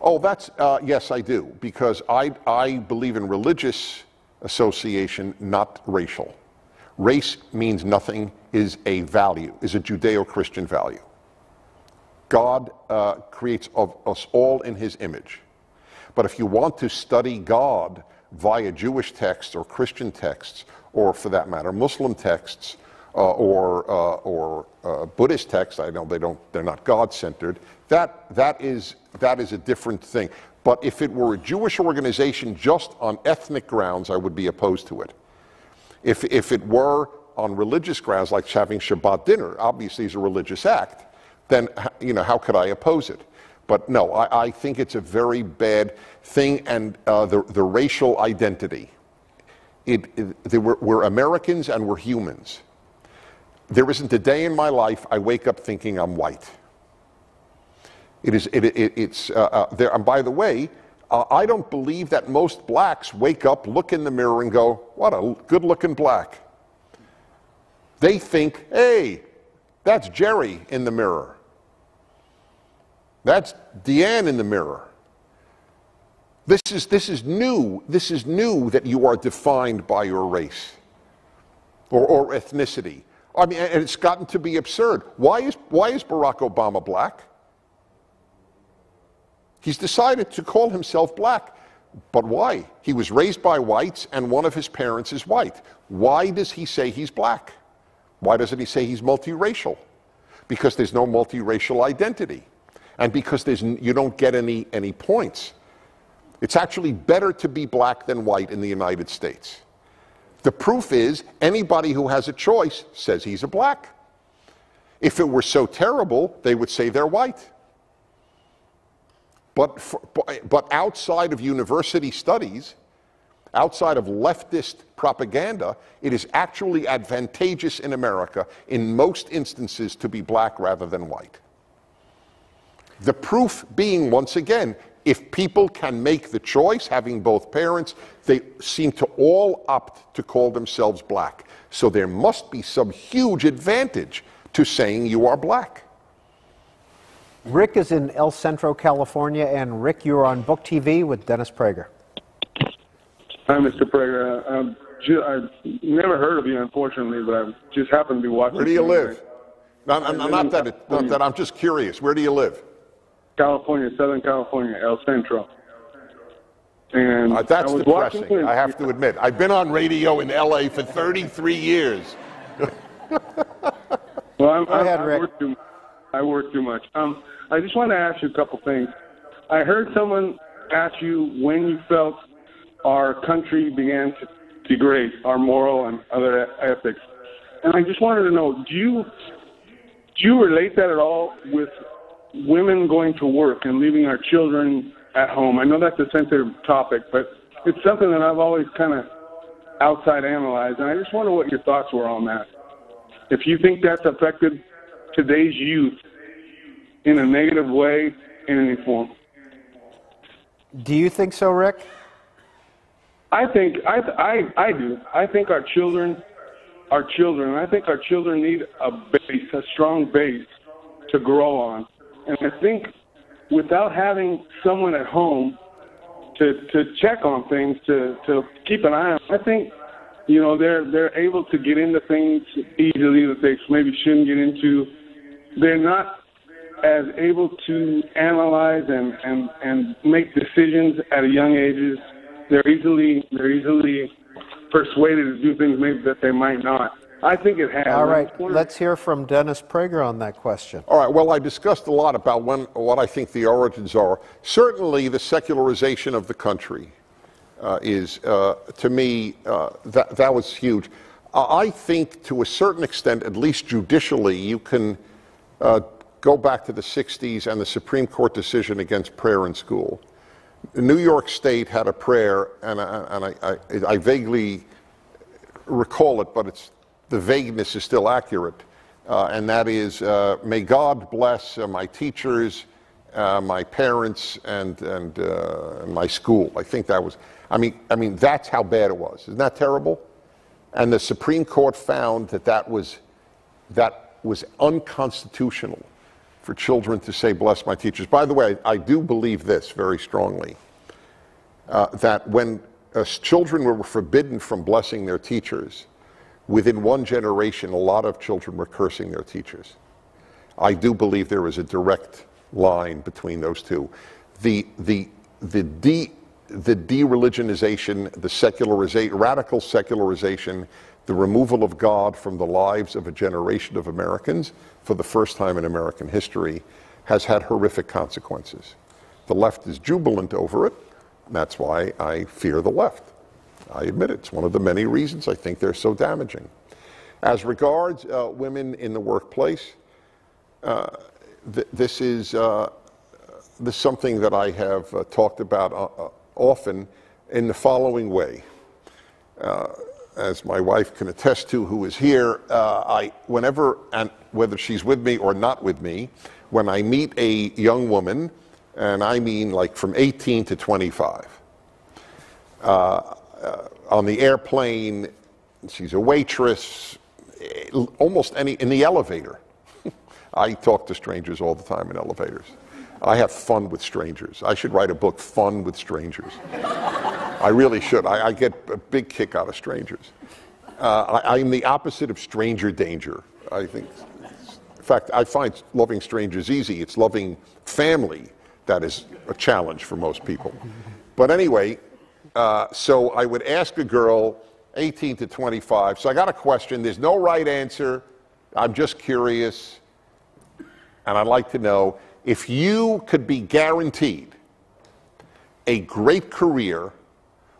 Oh, that's, uh, yes, I do, because I, I believe in religious association, not racial. Race means nothing, is a value, is a Judeo Christian value. God uh, creates of us all in his image. But if you want to study God via Jewish texts or Christian texts, or for that matter, Muslim texts, uh, or, uh, or uh, Buddhist texts, I know they don't, they're not God-centered, that, that, is, that is a different thing. But if it were a Jewish organization just on ethnic grounds, I would be opposed to it. If, if it were on religious grounds, like having Shabbat dinner, obviously is a religious act, then you know how could I oppose it? But no, I, I think it's a very bad thing, and uh, the, the racial identity it, it, we're, we're Americans and we're humans. There isn't a day in my life I wake up thinking I'm white. It is, it, it, it's uh, uh, there. And by the way, uh, I don't believe that most blacks wake up, look in the mirror, and go, "What a good-looking black." They think, "Hey, that's Jerry in the mirror. That's Deanne in the mirror." This is, this is new. This is new that you are defined by your race or, or ethnicity. I mean, and it's gotten to be absurd. Why is, why is Barack Obama black? He's decided to call himself black. But why? He was raised by whites and one of his parents is white. Why does he say he's black? Why doesn't he say he's multiracial? Because there's no multiracial identity. And because there's, you don't get any, any points. It's actually better to be black than white in the United States. The proof is anybody who has a choice says he's a black. If it were so terrible, they would say they're white. But, for, but outside of university studies, outside of leftist propaganda, it is actually advantageous in America in most instances to be black rather than white. The proof being, once again, if people can make the choice, having both parents, they seem to all opt to call themselves black. So there must be some huge advantage to saying you are black. Rick is in El Centro, California, and Rick, you're on Book TV with Dennis Prager. Hi, Mr. Prager. Uh, I've never heard of you, unfortunately, but I just happened to be watching. Where do you live? No, I'm, I'm not, that, not that. I'm just curious. Where do you live? California, Southern California, El Centro. And uh, that's I depressing. I have to admit. I've been on radio in L.A. for 33 years. well, I'm, I, had I, work too, I work too much. Um, I just want to ask you a couple things. I heard someone ask you when you felt our country began to degrade our moral and other ethics, and I just wanted to know: do you do you relate that at all with women going to work and leaving our children at home. I know that's a sensitive topic, but it's something that I've always kind of outside analyzed, and I just wonder what your thoughts were on that. If you think that's affected today's youth in a negative way in any form. Do you think so, Rick? I think I I I do. I think our children, our children. I think our children need a base, a strong base to grow on. And I think without having someone at home to to check on things, to to keep an eye on, I think you know they're they're able to get into things easily that they maybe shouldn't get into. They're not as able to analyze and and and make decisions at a young ages. They're easily they're easily persuaded to do things maybe that they might not. I think it has. All right, let's hear from Dennis Prager on that question. All right, well, I discussed a lot about when, what I think the origins are. Certainly, the secularization of the country uh, is, uh, to me, uh, that, that was huge. I think to a certain extent, at least judicially, you can uh, go back to the 60s and the Supreme Court decision against prayer in school. New York State had a prayer, and, I, and I, I, I vaguely recall it, but it's the vagueness is still accurate, uh, and that is, uh, may God bless uh, my teachers, uh, my parents, and and uh, my school. I think that was. I mean, I mean that's how bad it was. Isn't that terrible? And the Supreme Court found that that was that was unconstitutional for children to say, "Bless my teachers." By the way, I, I do believe this very strongly. Uh, that when children were forbidden from blessing their teachers, within one generation, a lot of children were cursing their teachers. I do believe there is a direct line between those two. The, the, the, de, the de-religionization, the secularization, radical secularization, the removal of God from the lives of a generation of Americans for the first time in American history has had horrific consequences. The left is jubilant over it. That's why I fear the left. I admit it. It's one of the many reasons I think they're so damaging. As regards uh, women in the workplace, uh, th- this is uh, this is something that I have uh, talked about uh, uh, often in the following way. as my wife can attest to, who is here, I, whenever, and whether she's with me or not with me, when I meet a young woman, and I mean like from 18 to 25, uh, on the airplane, she's a waitress, eh, almost any, in the elevator. I talk to strangers all the time in elevators. I have fun with strangers. I should write a book, Fun with Strangers. I really should. I, I, get a big kick out of strangers. Uh, I, am the opposite of stranger danger. I think, in fact, I find loving strangers easy. It's loving family that is a challenge for most people. But anyway, uh, so I would ask a girl, 18 to 25. So I got a question. There's no right answer. I'm just curious. And I'd like to know if you could be guaranteed a great career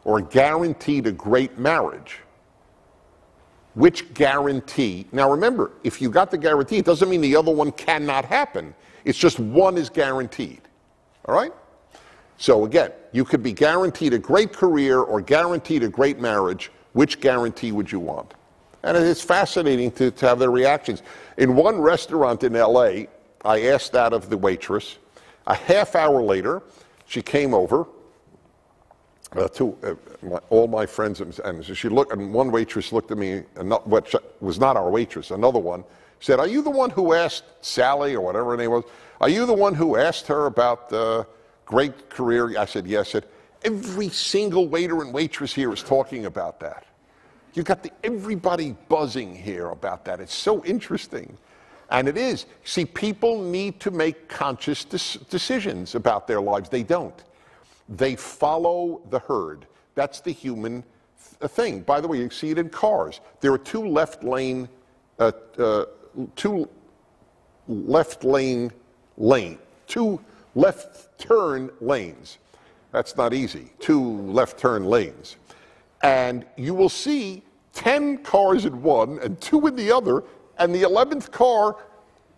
or guaranteed a great marriage, which guarantee? Now remember, if you got the guarantee, it doesn't mean the other one cannot happen. It's just one is guaranteed. All right? So again, you could be guaranteed a great career or guaranteed a great marriage. Which guarantee would you want? And it's fascinating to, to have their reactions. In one restaurant in LA, I asked that of the waitress. A half hour later, she came over uh, to uh, my, all my friends, and, she looked, and one waitress looked at me, and not, what was not our waitress, another one, said, Are you the one who asked Sally, or whatever her name was, are you the one who asked her about the great career? I said, Yes. I said, Every single waiter and waitress here is talking about that. You've got the, everybody buzzing here about that. It's so interesting. And it is. See, people need to make conscious decisions about their lives. They don't. They follow the herd. That's the human th- thing. By the way, you see it in cars. There are two left lane, uh, uh, two left lane lane, two left turn lanes. That's not easy. Two left turn lanes. And you will see 10 cars in one and two in the other, and the 11th car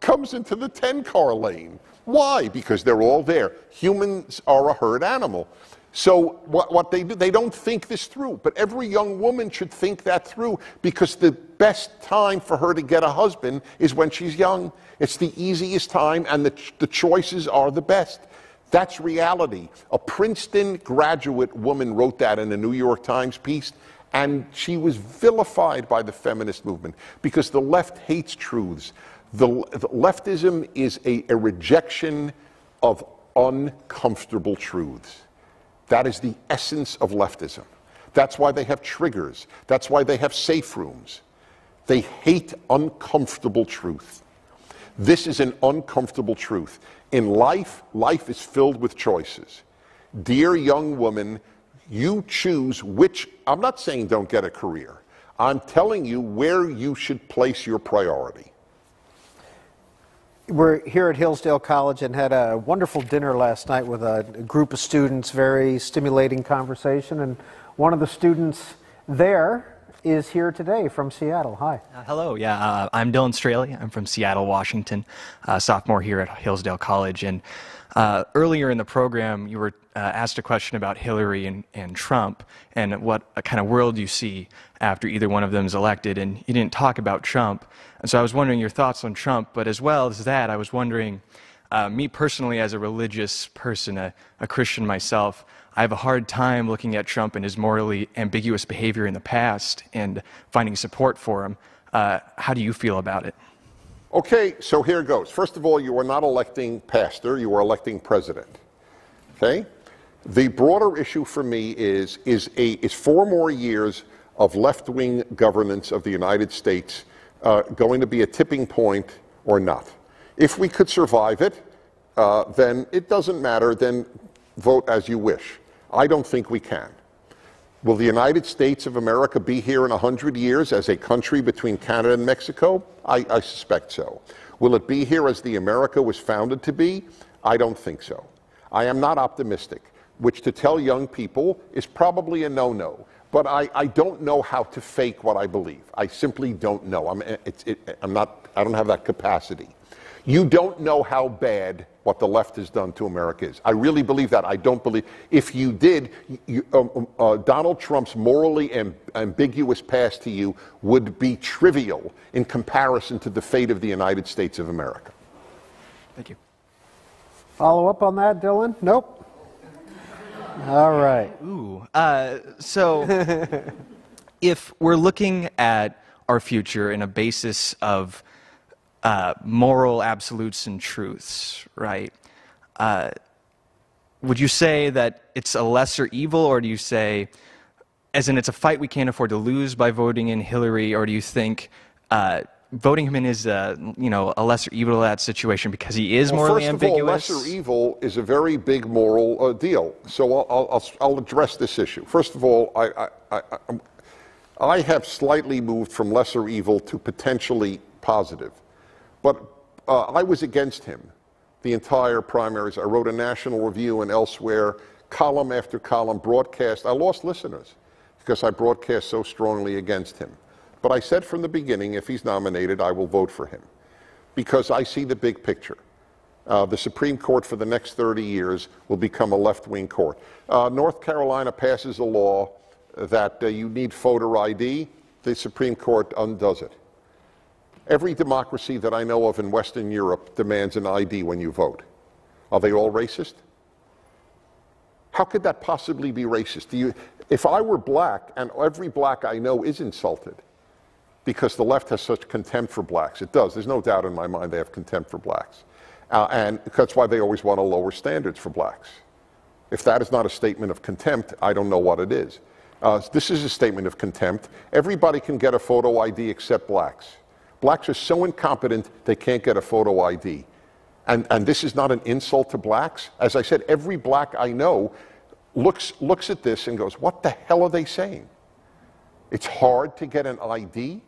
comes into the 10 car lane. Why? Because they're all there. Humans are a herd animal. So what, what they do, they don't think this through. But every young woman should think that through because the best time for her to get a husband is when she's young. It's the easiest time and the, the choices are the best. That's reality. A Princeton graduate woman wrote that in a New York Times piece, and she was vilified by the feminist movement because the left hates truths. The, the leftism is a, a rejection of uncomfortable truths. That is the essence of leftism. That's why they have triggers. That's why they have safe rooms. They hate uncomfortable truth. This is an uncomfortable truth. In life, life is filled with choices. Dear young woman, you choose which, I'm not saying don't get a career. I'm telling you where you should place your priority. We're here at Hillsdale College and had a wonderful dinner last night with a group of students, very stimulating conversation. And one of the students there is here today from Seattle. Hi. Uh, hello. Yeah, uh, I'm Dylan Straley. I'm from Seattle, Washington, uh, sophomore here at Hillsdale College. And uh, earlier in the program, you were uh, asked a question about Hillary and, and Trump and what kind of world you see after either one of them is elected. And you didn't talk about Trump. And so I was wondering your thoughts on Trump. But as well as that, I was wondering, uh, me personally, as a religious person, a, a Christian myself, I have a hard time looking at Trump and his morally ambiguous behavior in the past and finding support for him. Uh, how do you feel about it? Okay, so here goes. First of all, you are not electing pastor, you are electing president. Okay? The broader issue for me is is, a, is four more years of left wing governance of the United States uh, going to be a tipping point or not? If we could survive it, uh, then it doesn't matter, then vote as you wish. I don't think we can. Will the United States of America be here in 100 years as a country between Canada and Mexico? I, I, suspect so. Will it be here as the America was founded to be? I don't think so. I am not optimistic, which to tell young people is probably a no no. But I, I don't know how to fake what I believe. I simply don't know. I'm, it, I'm not, I don't have that capacity. You don't know how bad what the left has done to America is. I really believe that. I don't believe. If you did, you, um, um, uh, Donald Trump's morally amb- ambiguous past to you would be trivial in comparison to the fate of the United States of America. Thank you. Follow up on that, Dylan? Nope. All right. Ooh. Uh, so, if we're looking at our future in a basis of uh, moral absolutes and truths, right? Uh, would you say that it's a lesser evil, or do you say, as in it's a fight we can't afford to lose by voting in Hillary, or do you think uh, voting him in is a, you know, a lesser evil of that situation because he is well, morally first ambiguous? Of all, lesser evil is a very big moral uh, deal. So I'll, I'll, I'll, address this issue. First of all, I, I, I, I have slightly moved from lesser evil to potentially positive. But uh, I was against him the entire primaries. I wrote a national review and elsewhere, column after column, broadcast. I lost listeners because I broadcast so strongly against him. But I said from the beginning, if he's nominated, I will vote for him because I see the big picture. Uh, the Supreme Court for the next 30 years will become a left wing court. Uh, North Carolina passes a law that uh, you need voter ID, the Supreme Court undoes it. Every democracy that I know of in Western Europe demands an ID when you vote. Are they all racist? How could that possibly be racist? You, if I were black, and every black I know is insulted because the left has such contempt for blacks, it does. There's no doubt in my mind they have contempt for blacks. Uh, and that's why they always want to lower standards for blacks. If that is not a statement of contempt, I don't know what it is. Uh, this is a statement of contempt. Everybody can get a photo ID except blacks. Blacks are so incompetent they can't get a photo ID. And, and this is not an insult to blacks. As I said, every black I know looks, looks at this and goes, What the hell are they saying? It's hard to get an ID,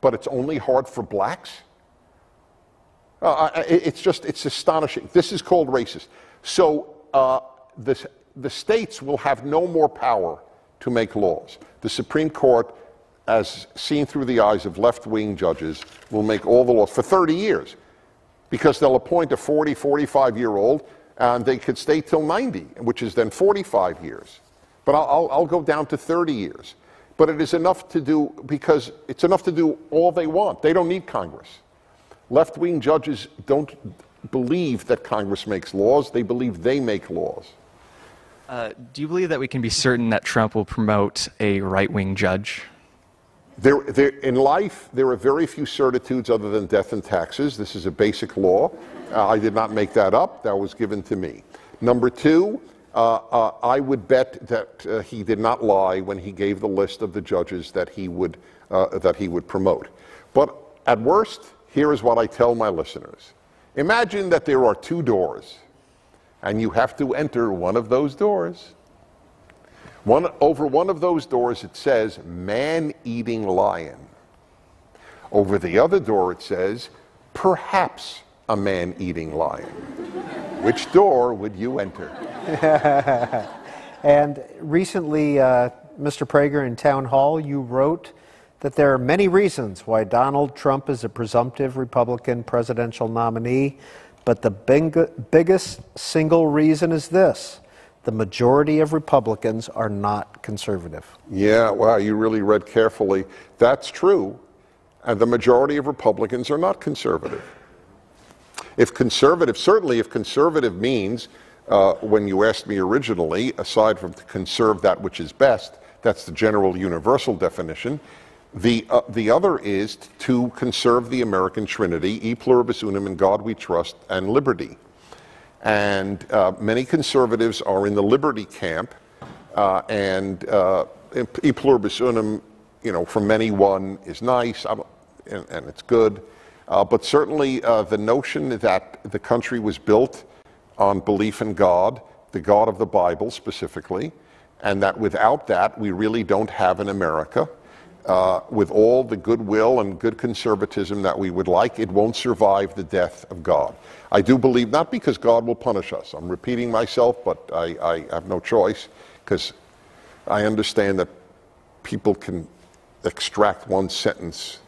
but it's only hard for blacks? Uh, it's just, it's astonishing. This is called racist. So uh, the, the states will have no more power to make laws. The Supreme Court as seen through the eyes of left wing judges, will make all the laws for 30 years because they'll appoint a 40, 45 year old and they could stay till 90, which is then 45 years. But I'll, I'll, go down to 30 years. But it is enough to do because it's enough to do all they want. They don't need Congress. Left wing judges don't believe that Congress makes laws, they believe they make laws. Uh, do you believe that we can be certain that Trump will promote a right wing judge? There, there, in life, there are very few certitudes other than death and taxes. This is a basic law. Uh, I did not make that up. That was given to me. Number two, uh, uh, I would bet that uh, he did not lie when he gave the list of the judges that he would, uh, that he would promote. But at worst, here is what I tell my listeners. Imagine that there are two doors, and you have to enter one of those doors. One, over one of those doors it says, man eating lion. Over the other door it says, perhaps a man eating lion. Which door would you enter? and recently, uh, Mr. Prager, in Townhall, you wrote that there are many reasons why Donald Trump is a presumptive Republican presidential nominee, but the big, biggest single reason is this the majority of Republicans are not conservative. Yeah, wow, you really read carefully. That's true. And the majority of Republicans are not conservative. If conservative, certainly if conservative means, uh, when you asked me originally, aside from to conserve that which is best, that's the general universal definition. The, uh, the other is to conserve the American Trinity, e pluribus unum, in God we trust, and liberty. And uh, many conservatives are in the liberty camp, uh, and uh, e pluribus unum, you know, from many one is nice and, and, it's good. Uh, but certainly uh, the notion that the country was built on belief in God, the God of the Bible specifically, and that without that we really don't have an America. Uh, with all the goodwill and good conservatism that we would like, it won't survive the death of God. I do believe, not because God will punish us, I'm repeating myself, but I, I have no choice, because I understand that people can extract one sentence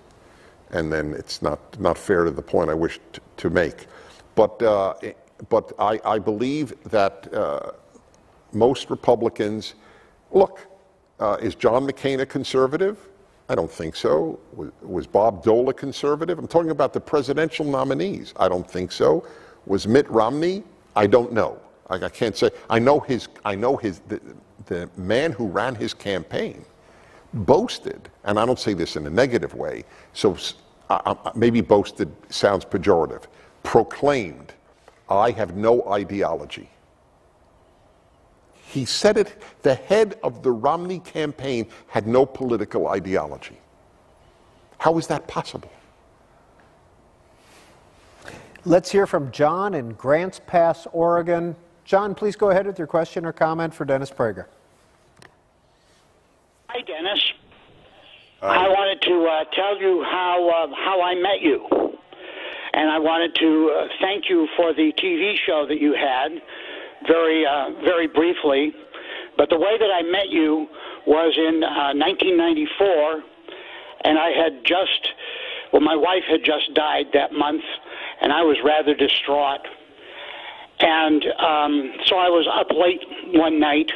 and then it's not, not fair to the point I wish to, to make. But uh, but I, I believe that uh, most Republicans look. Uh, is John McCain a conservative? I don't think so. Was, Bob Dole a conservative? I'm talking about the presidential nominees. I don't think so. Was Mitt Romney? I don't know. I, I can't say. I know his. I know his. The, the man who ran his campaign boasted, and I don't say this in a negative way. So maybe boasted sounds pejorative. Proclaimed, "I have no ideology." He said it, the head of the Romney campaign had no political ideology. How is that possible? Let's hear from John in Grants Pass, Oregon. John, please go ahead with your question or comment for Dennis Prager. Hi, Dennis. Hi. I wanted to uh, tell you how uh, how I met you, and I wanted to uh, thank you for the TV show that you had very, uh, very briefly. But the way that I met you was in uh, 1994, and I had just, well, my wife had just died that month, and I was rather distraught. And um, so I was up late one night,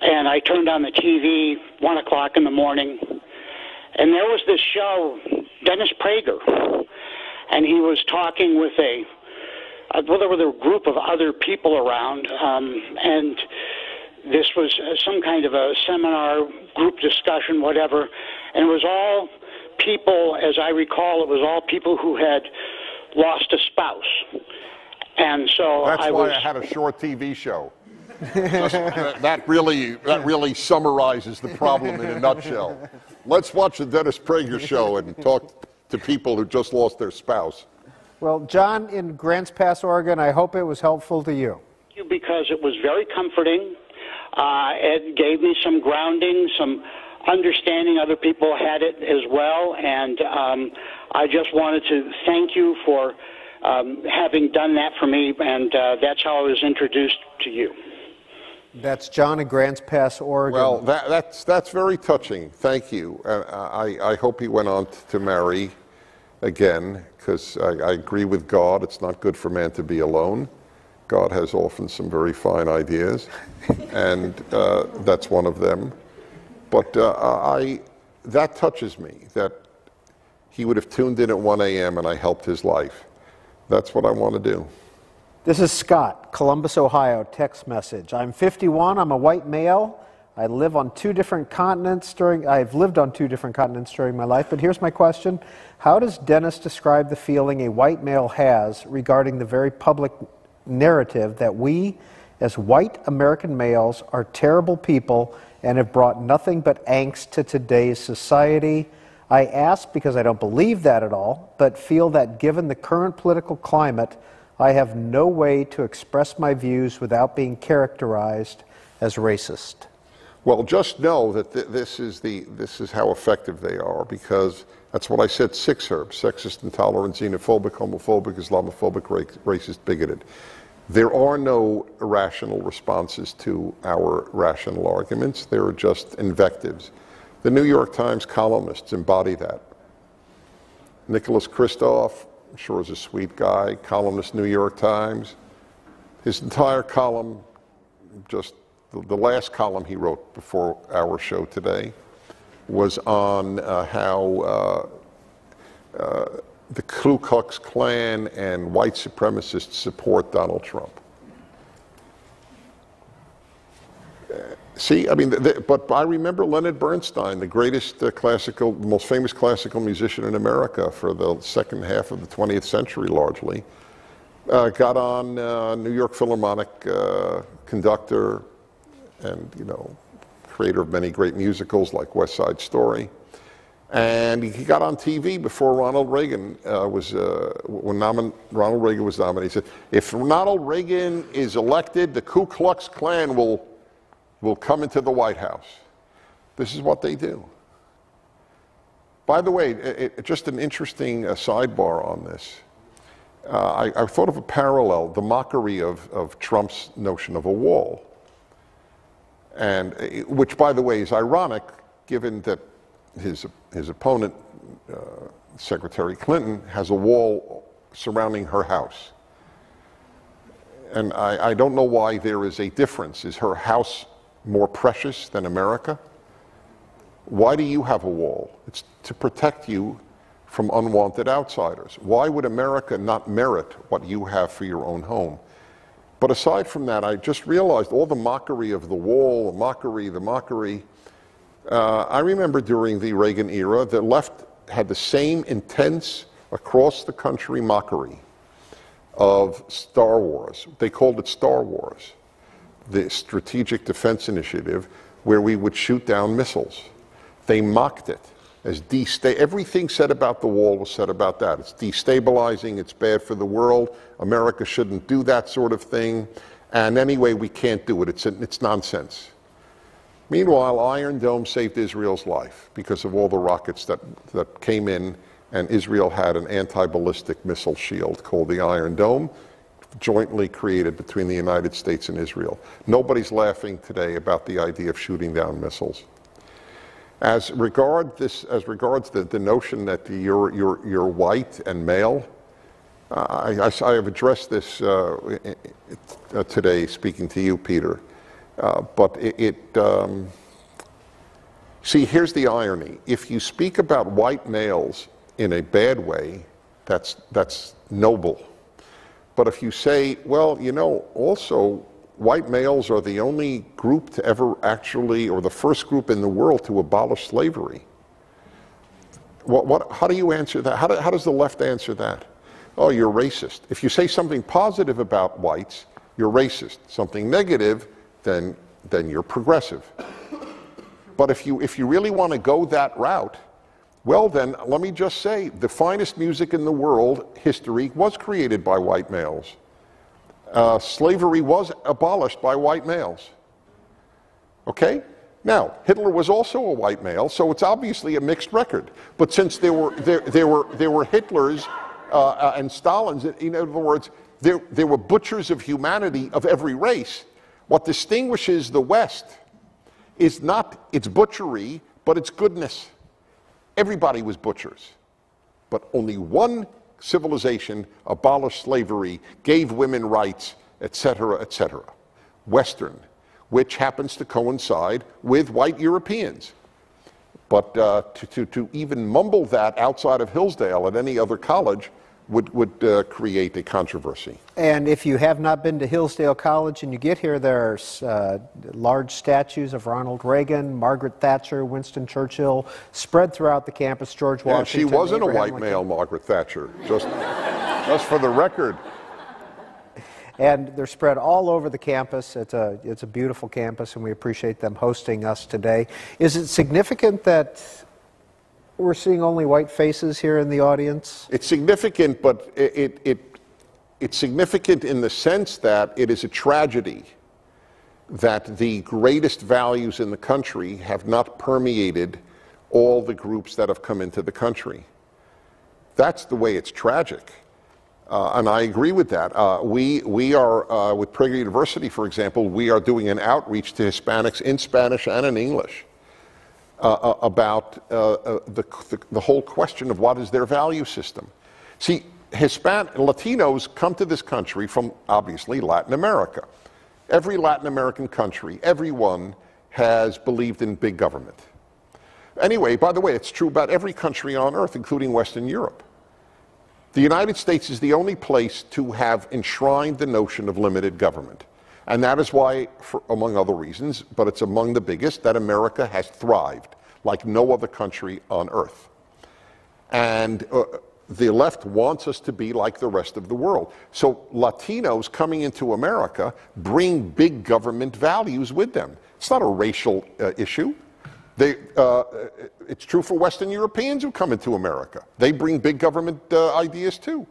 and I turned on the TV, one o'clock in the morning, and there was this show, Dennis Prager, and he was talking with a uh, well, there were a group of other people around, um, and this was uh, some kind of a seminar, group discussion, whatever, and it was all people, as I recall, it was all people who had lost a spouse. And so that's I why was, I had a short TV show. Just, that, that really that really summarizes the problem in a nutshell. Let's watch the Dennis Prager show and talk to people who just lost their spouse. Well, John in Grants Pass, Oregon, I hope it was helpful to you. Thank you because it was very comforting. Uh, it gave me some grounding, some understanding other people had it as well, and um, I just wanted to thank you for um, having done that for me, and uh, that's how I was introduced to you. That's John in Grants Pass, Oregon. Well, that, that's that's very touching. Thank you. Uh, I, I hope he went on to marry again because I, I, agree with God. It's not good for man to be alone. God has often some very fine ideas, and uh, that's one of them. But uh, I, that touches me that he would have tuned in at 1 a.m. and I helped his life. That's what I want to do. This is Scott, Columbus, Ohio, text message. I'm 51, I'm a white male. I live on two different continents during, I've lived on two different continents during my life, but here's my question. How does Dennis describe the feeling a white male has regarding the very public narrative that we, as white American males, are terrible people and have brought nothing but angst to today's society? I ask because I don't believe that at all, but feel that given the current political climate, I have no way to express my views without being characterized as racist. Well, just know that th- this is the this is how effective they are because that's what I said. SIXHIRB: sexist, intolerant, xenophobic, homophobic, Islamophobic, racist, bigoted. There are no rational responses to our rational arguments. There are just invectives. The New York Times columnists embody that. Nicholas Kristof, I'm sure is a sweet guy, columnist, New York Times. His entire column just the, last column he wrote before our show today was on uh, how uh, uh, the Ku Klux Klan and white supremacists support Donald Trump. See, I mean, the, but I remember Leonard Bernstein, the greatest uh, classical, most famous classical musician in America for the second half of the 20th century, largely, uh, got on uh, New York Philharmonic uh, conductor, and you know, creator of many great musicals like West Side Story. And he got on TV before Ronald Reagan uh, was, uh, when nomin- Ronald Reagan was nominated. He said, if Ronald Reagan is elected, the Ku Klux Klan will, will come into the White House. This is what they do. By the way, it, it, just an interesting uh, sidebar on this. Uh, I, I, thought of a parallel, the mockery of, of Trump's notion of a wall and which, by the way, is ironic given that his, his opponent, uh, Secretary Clinton, has a wall surrounding her house. and I, I don't know why there is a difference. Is her house more precious than America? Why do you have a wall? It's to protect you from unwanted outsiders. Why would America not merit what you have for your own home? But aside from that, I just realized all the mockery of the wall, the mockery, the mockery. Uh, I remember during the Reagan era, the left had the same intense, across the country mockery of Star Wars. They called it Star Wars, the Strategic Defense Initiative, where we would shoot down missiles. They mocked it as everything said about the wall was said about that. It's destabilizing, it's bad for the world, America shouldn't do that sort of thing, and anyway, we can't do it. It's, it's nonsense. Meanwhile, Iron Dome saved Israel's life because of all the rockets that, that came in, and Israel had an anti ballistic missile shield called the Iron Dome, jointly created between the United States and Israel. Nobody's laughing today about the idea of shooting down missiles. As, regard this, as regards the, the notion that the, you're, you're, you're white and male, uh, I, I, have addressed this uh, today speaking to you, Peter. Uh, but it, it um, see, here's the irony. If you speak about white males in a bad way, that's, that's noble. But if you say, well, you know, also white males are the only group to ever actually, or the first group in the world to abolish slavery. What, what, how do you answer that? How, do, how does the left answer that? Oh, you're racist. If you say something positive about whites, you're racist. Something negative, then, then you're progressive. But if you, if you really want to go that route, well, then, let me just say the finest music in the world, history, was created by white males. Uh, slavery was abolished by white males. Okay? Now, Hitler was also a white male, so it's obviously a mixed record. But since there were, there, there were, there were Hitlers uh, uh, and Stalins, in other words, there, there were butchers of humanity of every race, what distinguishes the West is not its butchery, but its goodness. Everybody was butchers, but only one civilization abolished slavery, gave women rights, etc., etc. Western, which happens to coincide with white Europeans. But uh, to, to, to even mumble that outside of Hillsdale at any other college would, would uh, create a controversy. And if you have not been to Hillsdale College and you get here, there are uh, large statues of Ronald Reagan, Margaret Thatcher, Winston Churchill spread throughout the campus. George Washington. Yeah, she wasn't Abraham a white Lincoln. male, Margaret Thatcher, just, just for the record. And they're spread all over the campus. It's a, it's a beautiful campus, and we appreciate them hosting us today. Is it significant that we're seeing only white faces here in the audience? It's significant, but it, it, it, it's significant in the sense that it is a tragedy that the greatest values in the country have not permeated all the groups that have come into the country. That's the way it's tragic. Uh, and I agree with that. Uh, we, we are, uh, with Prager University, for example, we are doing an outreach to Hispanics in Spanish and in English. Uh, uh, about uh, uh, the, the, the, whole question of what is their value system. See, Hispanic Latinos come to this country from obviously Latin America. Every Latin American country, everyone has believed in big government. Anyway, by the way, it's true about every country on earth, including Western Europe. The United States is the only place to have enshrined the notion of limited government. And that is why, for, among other reasons, but it's among the biggest, that America has thrived like no other country on earth. And uh, the left wants us to be like the rest of the world. So Latinos coming into America bring big government values with them. It's not a racial uh, issue. They, uh, it's true for Western Europeans who come into America. They bring big government uh, ideas too.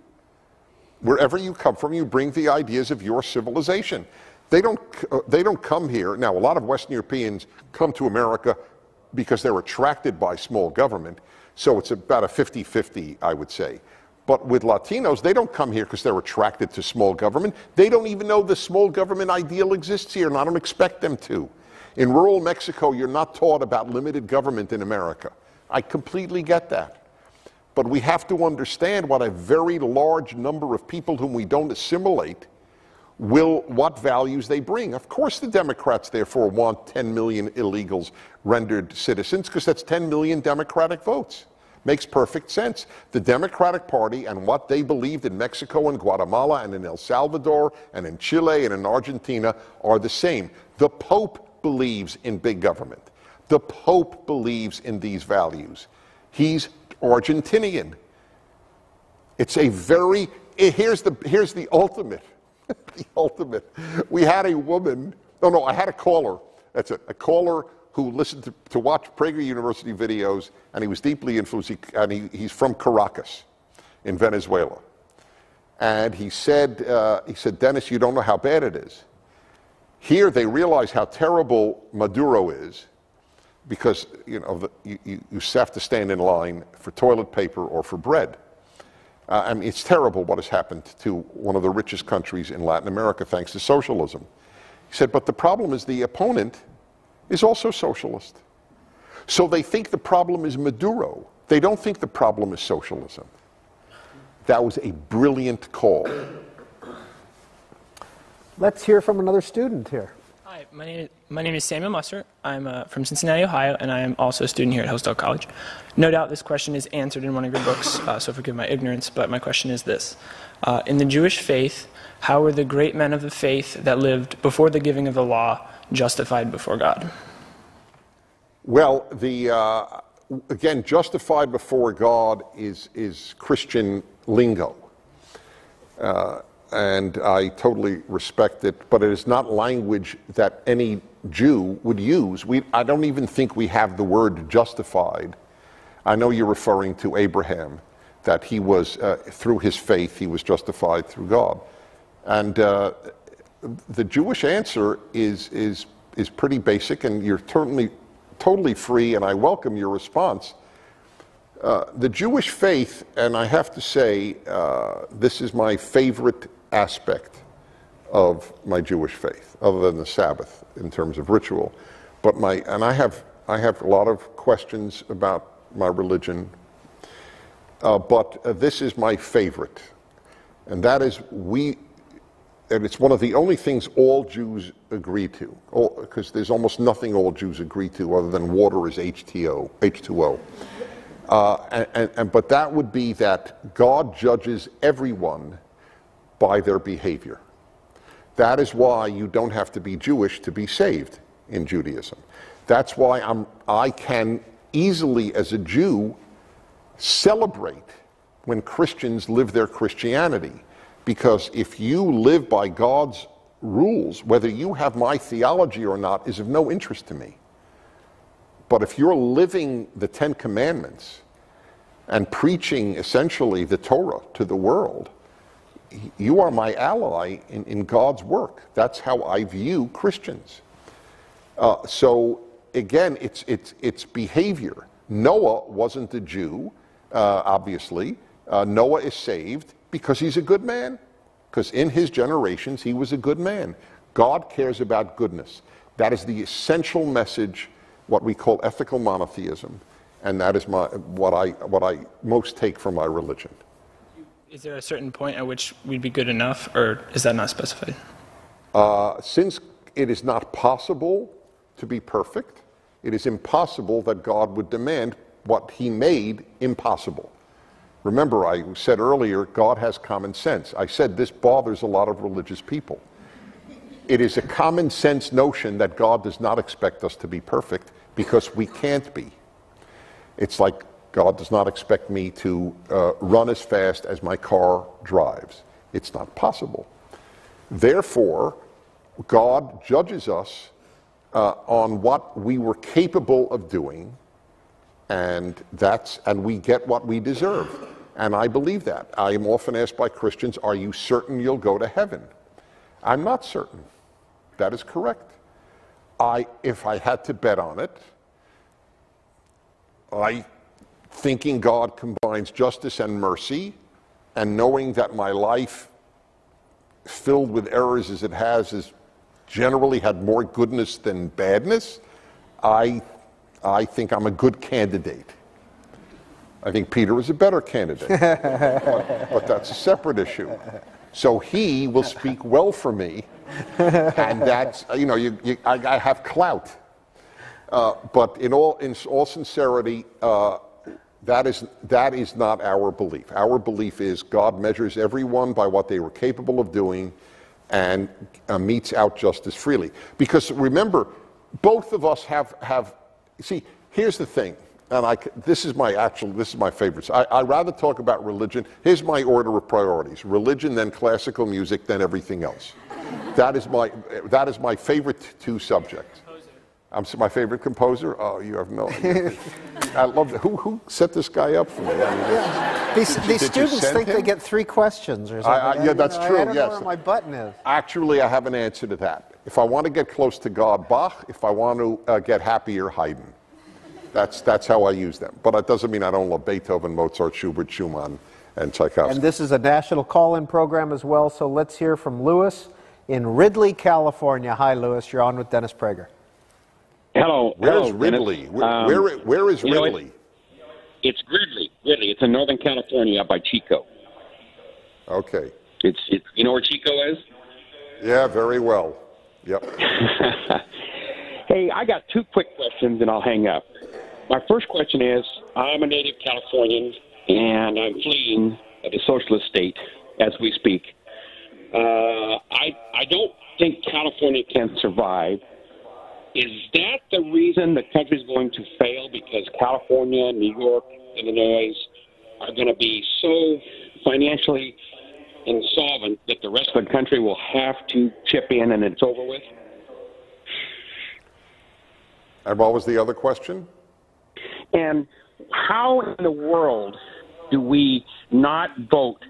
Wherever you come from, you bring the ideas of your civilization. They don't, uh, they don't come here. Now, a lot of Western Europeans come to America because they're attracted by small government. So it's about a 50 50, I would say. But with Latinos, they don't come here because they're attracted to small government. They don't even know the small government ideal exists here, and I don't expect them to. In rural Mexico, you're not taught about limited government in America. I completely get that. But we have to understand what a very large number of people whom we don't assimilate will what values they bring. Of course, the Democrats, therefore, want 10 million illegals rendered citizens because that's 10 million Democratic votes. Makes perfect sense. The Democratic Party and what they believed in Mexico and Guatemala and in El Salvador and in Chile and in Argentina are the same. The Pope believes in big government. The Pope believes in these values. He's Argentinian. It's a very, here's the, here's the ultimate, the ultimate. We had a woman, no, no, I had a caller, that's it, a caller who listened to, to watch Prager University videos, and he was deeply influenced, and he, he's from Caracas in Venezuela. And he said, uh, he said, Dennis, you don't know how bad it is. Here they realize how terrible Maduro is because you know the, you, you have to stand in line for toilet paper or for bread. Uh, I mean, it's terrible what has happened to one of the richest countries in Latin America thanks to socialism. He said, but the problem is the opponent is also socialist. So they think the problem is Maduro. They don't think the problem is socialism. That was a brilliant call. Let's hear from another student here. Hi, my name, my name is Samuel Musser. I'm uh, from Cincinnati, Ohio, and I am also a student here at Hillsdale College. No doubt this question is answered in one of your books, uh, so forgive my ignorance, but my question is this. Uh, in the Jewish faith, how were the great men of the faith that lived before the giving of the law justified before God? Well, the, uh, again, justified before God is, is Christian lingo. And I totally respect it, but it is not language that any Jew would use. We, I don't even think we have the word justified. I know you're referring to Abraham, that he was, uh, through his faith, he was justified through God. And uh, the Jewish answer is, is, is pretty basic, and you're totally, totally free, and I welcome your response. Uh, the Jewish faith, and I have to say, uh, this is my favorite aspect of my Jewish faith, other than the Sabbath in terms of ritual. But my, and I have, I have a lot of questions about my religion, uh, but uh, this is my favorite. And that is we and it's one of the only things all Jews agree to, because there's almost nothing all Jews agree to other than water is H2O. H2O. Uh, and, and, but that would be that God judges everyone by their behavior. That is why you don't have to be Jewish to be saved in Judaism. That's why I'm, I can easily, as a Jew, celebrate when Christians live their Christianity because if you live by God's rules, whether you have my theology or not is of no interest to me. But if you're living the Ten Commandments and preaching essentially the Torah to the world, you are my ally in, in God's work. That's how I view Christians. Uh, so again, it's, it's, it's behavior. Noah wasn't a Jew, uh, obviously. Uh, Noah is saved because he's a good man. Because in his generations, he was a good man. God cares about goodness. That is the essential message, what we call ethical monotheism. And that is my, what, I, what I most take from my religion. Is there a certain point at which we'd be good enough, or is that not specified? Uh, since it is not possible to be perfect, it is impossible that God would demand what he made impossible. Remember, I said earlier, God has common sense. I said this bothers a lot of religious people. It is a common sense notion that God does not expect us to be perfect because we can't be. It's like God does not expect me to uh, run as fast as my car drives. It's not possible. Therefore, God judges us uh, on what we were capable of doing, and that's and we get what we deserve. And I believe that. I am often asked by Christians, Are you certain you'll go to heaven? I'm not certain. That is correct. I, if I had to bet on it, I, thinking God combines justice and mercy, and knowing that my life, filled with errors as it has, has generally had more goodness than badness, I, I think I'm a good candidate. I think Peter is a better candidate. but, but, that's a separate issue. So he will speak well for me, and that's you know you, you I, I have clout. Uh, but in all in all sincerity, uh, that is that is not our belief. Our belief is God measures everyone by what they were capable of doing, and uh, metes out justice freely. Because remember, both of us have have see. Here's the thing and I, this is my actual, this is my favorites. I, I rather talk about religion. Here's my order of priorities: religion, then classical music, then everything else. that is my, that is my favorite two subjects. I'm my favorite composer. Oh, you have no idea. I love that. Who, who set this guy up for me? I mean, yeah. These, these students think him? they get three questions or something. I, I, yeah, that's know, true. I don't yes. know where my button is. Actually, I have an answer to that. If I want to get close to God, Bach. If I want to uh, get happier, Haydn. That's, that's how I use them. But that doesn't mean I don't love Beethoven, Mozart, Schubert, Schumann, and Tchaikovsky. And this is a national call-in program as well, so let's hear from Lewis in Ridley, California. Hi, Lewis. You're on with Dennis Prager. Hello. Where's hello, Ridley? Where, um, where, where is Ridley? Ridley? it's Gridley. Ridley. It's in Northern California by Chico. Okay. It's, it's you know where Chico is? Yeah, very well. Yep. hey, I got two quick questions and I'll hang up. My first question is I'm a native Californian and I'm fleeing the socialist state as we speak. Uh, I, I don't think California can survive. Is that the reason the country's going to fail? Because California, New York, Illinois are going to be so financially insolvent that the rest of the country will have to chip in and it's over with? And what was the other question? And how in the world do we not vote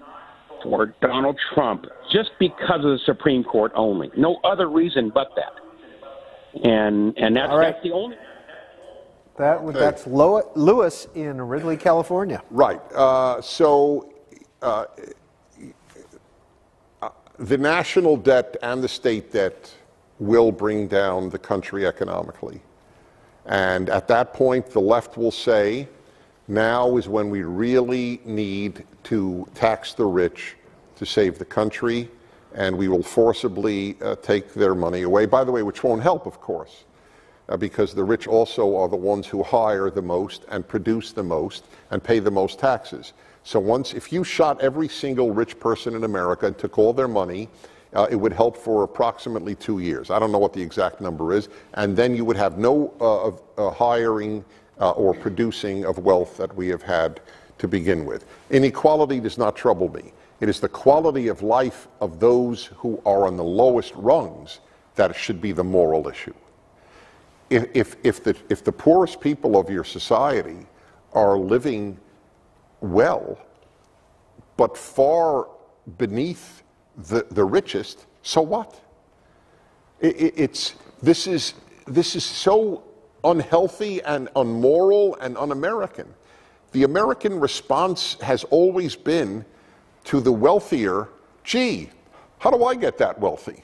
for Donald Trump just because of the Supreme Court only? No other reason but that. And and that's, right. that's the only. That, That's Lewis in Ridley, California. Right. Uh, so uh, uh, the national debt and the state debt will bring down the country economically. And at that point, the left will say, now is when we really need to tax the rich to save the country, and we will forcibly uh, take their money away. By the way, which won't help, of course, uh, because the rich also are the ones who hire the most and produce the most and pay the most taxes. So once, if you shot every single rich person in America and took all their money uh, it would help for approximately two years. I don't know what the exact number is. And then you would have no uh, uh, hiring uh, or producing of wealth that we have had to begin with. Inequality does not trouble me. It is the quality of life of those who are on the lowest rungs that should be the moral issue. If, if, if, the, if the poorest people of your society are living well, but far beneath the, the richest, so what? It, it, it's, this, is, this is so unhealthy and unmoral and un American. The American response has always been to the wealthier, gee, how do I get that wealthy?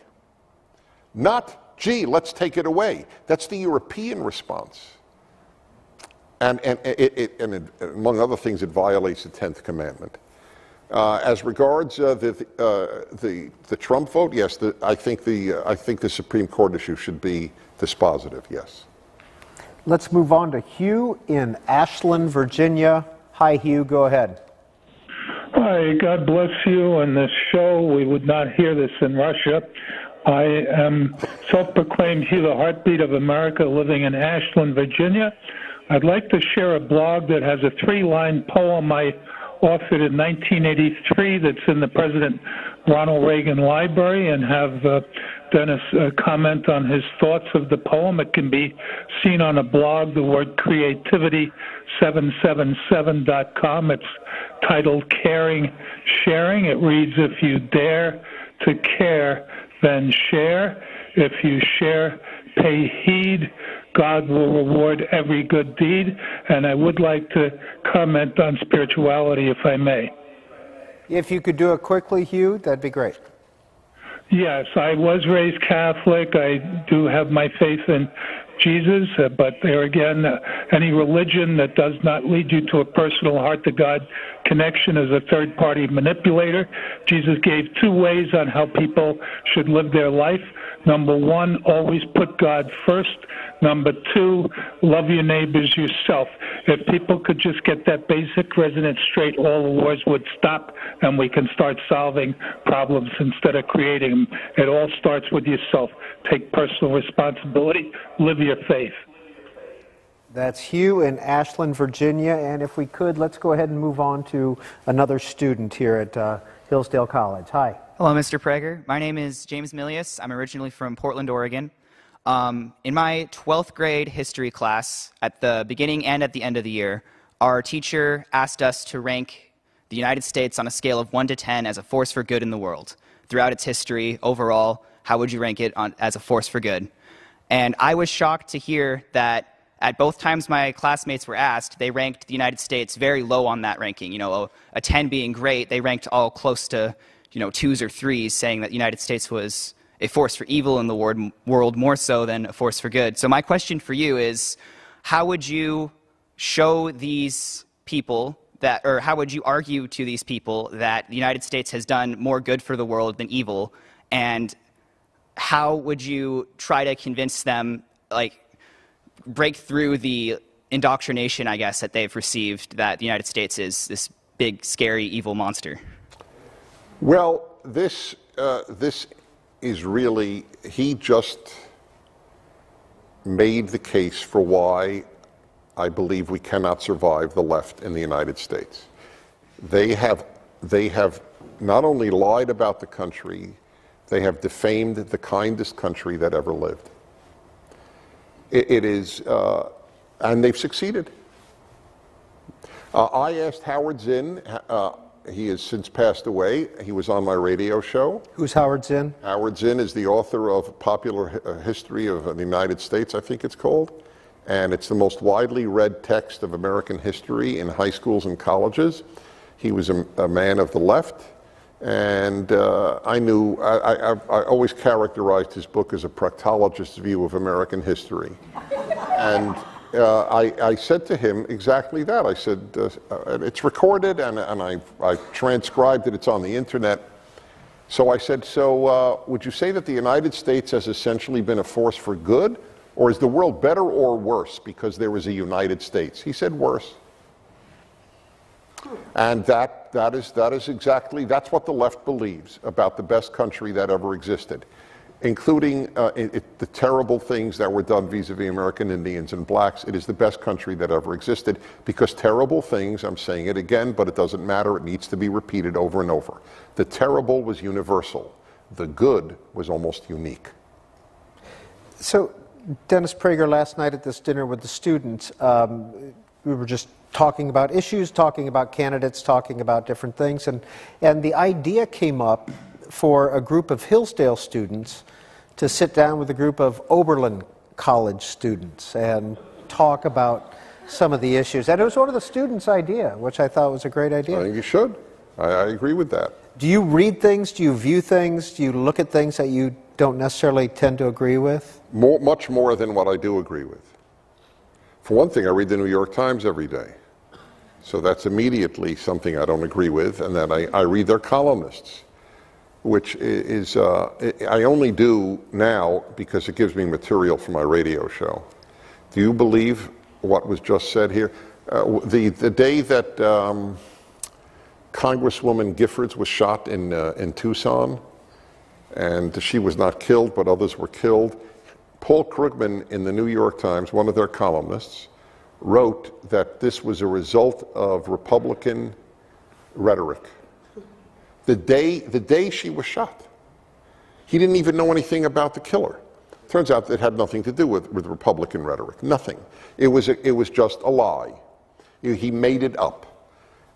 Not, gee, let's take it away. That's the European response. And, and, it, it, and it, among other things, it violates the 10th commandment. Uh, as regards uh, the, uh, the, the Trump vote, yes, the, I, think the, I think the Supreme Court issue should be dispositive, yes. Let's move on to Hugh in Ashland, Virginia. Hi, Hugh, go ahead. Hi, God bless you and this show. We would not hear this in Russia. I am self proclaimed the heartbeat of America, living in Ashland, Virginia. I'd like to share a blog that has a three line poem I authored in 1983 that's in the President Ronald Reagan Library and have uh, Dennis uh, comment on his thoughts of the poem. It can be seen on a blog, the word creativity777.com. It's titled Caring Sharing. It reads, If you dare to care, then share. If you share, pay heed. God will reward every good deed. And I would like to comment on spirituality, if I may. If you could do it quickly, Hugh, that'd be great. Yes, I was raised Catholic. I do have my faith in Jesus, uh, but there again, uh, any religion that does not lead you to a personal heart to God connection is a third party manipulator. Jesus gave two ways on how people should live their life. Number one, always put God first. Number two, love your neighbors yourself. If people could just get that basic resonance straight, all the wars would stop and we can start solving problems instead of creating them. It all starts with yourself. Take personal responsibility, live your faith. That's Hugh in Ashland, Virginia. And if we could, let's go ahead and move on to another student here at uh, Hillsdale College. Hi. Hello, Mr. Prager. My name is James Milius. I'm originally from Portland, Oregon. Um, in my 12th grade history class, at the beginning and at the end of the year, our teacher asked us to rank the United States on a scale of 1 to 10 as a force for good in the world. Throughout its history, overall, how would you rank it on, as a force for good? And I was shocked to hear that at both times my classmates were asked, they ranked the United States very low on that ranking. You know, a, a 10 being great, they ranked all close to, you know, twos or threes, saying that the United States was a force for evil in the world more so than a force for good. So, my question for you is how would you show these people that, or how would you argue to these people that the United States has done more good for the world than evil? And how would you try to convince them, like, break through the indoctrination, I guess, that they've received that the United States is this big, scary, evil monster? Well, this, uh, this is really, he just made the case for why I believe we cannot survive the left in the United States. They have, they have not only lied about the country, they have defamed the kindest country that ever lived. it, it is, uh, and they've succeeded. Uh, I asked Howard Zinn, uh, he has since passed away. He was on my radio show. Who's Howard Zinn? Howard Zinn is the author of Popular uh, History of the United States, I think it's called. And it's the most widely read text of American history in high schools and colleges. He was a, a man of the left. And uh, I knew, I, I, I, always characterized his book as a proctologist's view of American history. and uh, I, I, said to him exactly that. I said, uh, uh, it's recorded and, and I, I, transcribed it, it's on the internet. So I said, so uh, would you say that the United States has essentially been a force for good, or is the world better or worse because there was a United States? He said, worse. And that, that, is, that is exactly, that's what the left believes about the best country that ever existed including uh, it, the terrible things that were done vis-a-vis American Indians and blacks. It is the best country that ever existed because terrible things, I'm saying it again, but it doesn't matter. It needs to be repeated over and over. The terrible was universal. The good was almost unique. So, Dennis Prager, last night at this dinner with the students, um, we were just talking about issues, talking about candidates, talking about different things, and, and the idea came up for a group of Hillsdale students to sit down with a group of Oberlin College students and talk about some of the issues. And it was one of the students' idea, which I thought was a great idea. I think you should. I, I agree with that. Do you read things? Do you view things? Do you look at things that you don't necessarily tend to agree with? More, much more than what I do agree with. For one thing, I read the New York Times every day. So that's immediately something I don't agree with, and then I, I read their columnists which is uh, I only do now because it gives me material for my radio show. Do you believe what was just said here? Uh, the the day that um, Congresswoman Giffords was shot in uh, in Tucson, and she was not killed, but others were killed. Paul Krugman in the New York Times, one of their columnists, wrote that this was a result of Republican rhetoric the day, the day she was shot. He didn't even know anything about the killer. Turns out it had nothing to do with, with Republican rhetoric. Nothing. It was, a, it was just a lie. He made it up.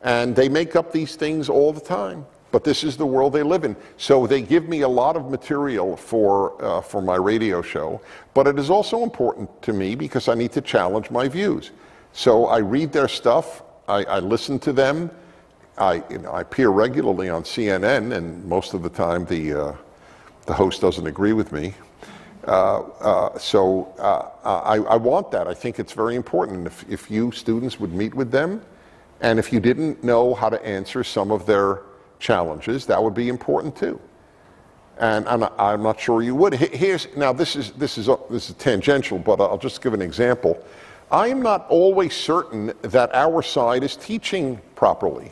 And they make up these things all the time. But this is the world they live in. So they give me a lot of material for, uh, for my radio show. But it is also important to me because I need to challenge my views. So I read their stuff, I, I listen to them, I, you know, I appear regularly on CNN, and most of the time the, uh, the host doesn't agree with me. Uh, uh, so uh, I, I, want that. I think it's very important. If, if you students would meet with them, and if you didn't know how to answer some of their challenges, that would be important too. And I'm not, I'm not sure you would. Here's now this is this is this is tangential, but I'll just give an example. I am not always certain that our side is teaching properly,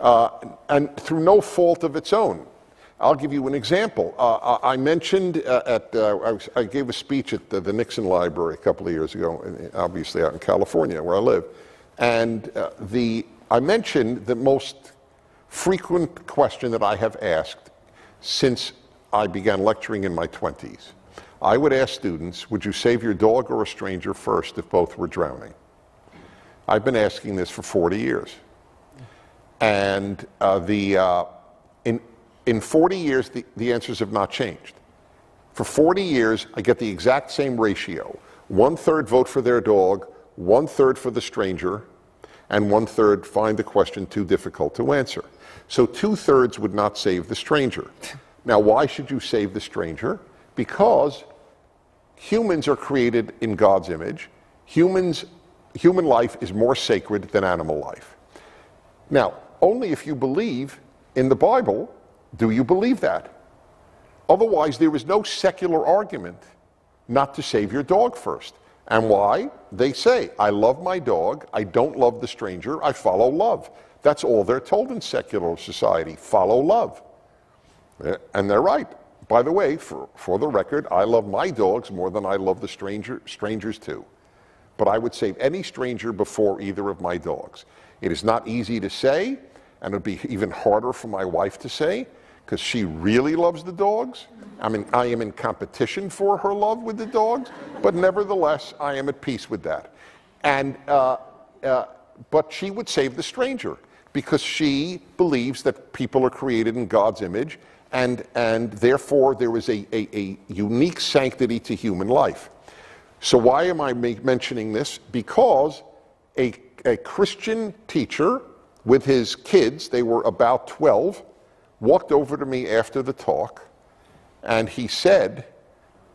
uh, and through no fault of its own. I'll give you an example. Uh, I mentioned uh, at, uh, I, was, I, gave a speech at the, the, Nixon Library a couple of years ago, obviously out in California where I live. And uh, the, I mentioned the most frequent question that I have asked since I began lecturing in my 20s. I would ask students, would you save your dog or a stranger first if both were drowning? I've been asking this for 40 years. And uh, the, uh, in, in 40 years, the, the answers have not changed. For 40 years, I get the exact same ratio. One third vote for their dog, one third for the stranger, and one third find the question too difficult to answer. So two thirds would not save the stranger. Now, why should you save the stranger? Because humans are created in God's image. Humans, human life is more sacred than animal life. Now, only if you believe in the Bible do you believe that? Otherwise, there is no secular argument not to save your dog first. And why? They say, I love my dog, I don't love the stranger, I follow love. That's all they're told in secular society follow love. Eh, and they're right. By the way, for, for the record, I love my dogs more than I love the stranger, strangers too. But I would save any stranger before either of my dogs. It is not easy to say, and it would be even harder for my wife to say, because she really loves the dogs. I mean, I am in competition for her love with the dogs, but nevertheless, I am at peace with that. And, uh, uh, but she would save the stranger because she believes that people are created in God's image, and, and therefore there is a, a, a unique sanctity to human life. So, why am I mentioning this? Because a, a Christian teacher with his kids, they were about 12, walked over to me after the talk and he said,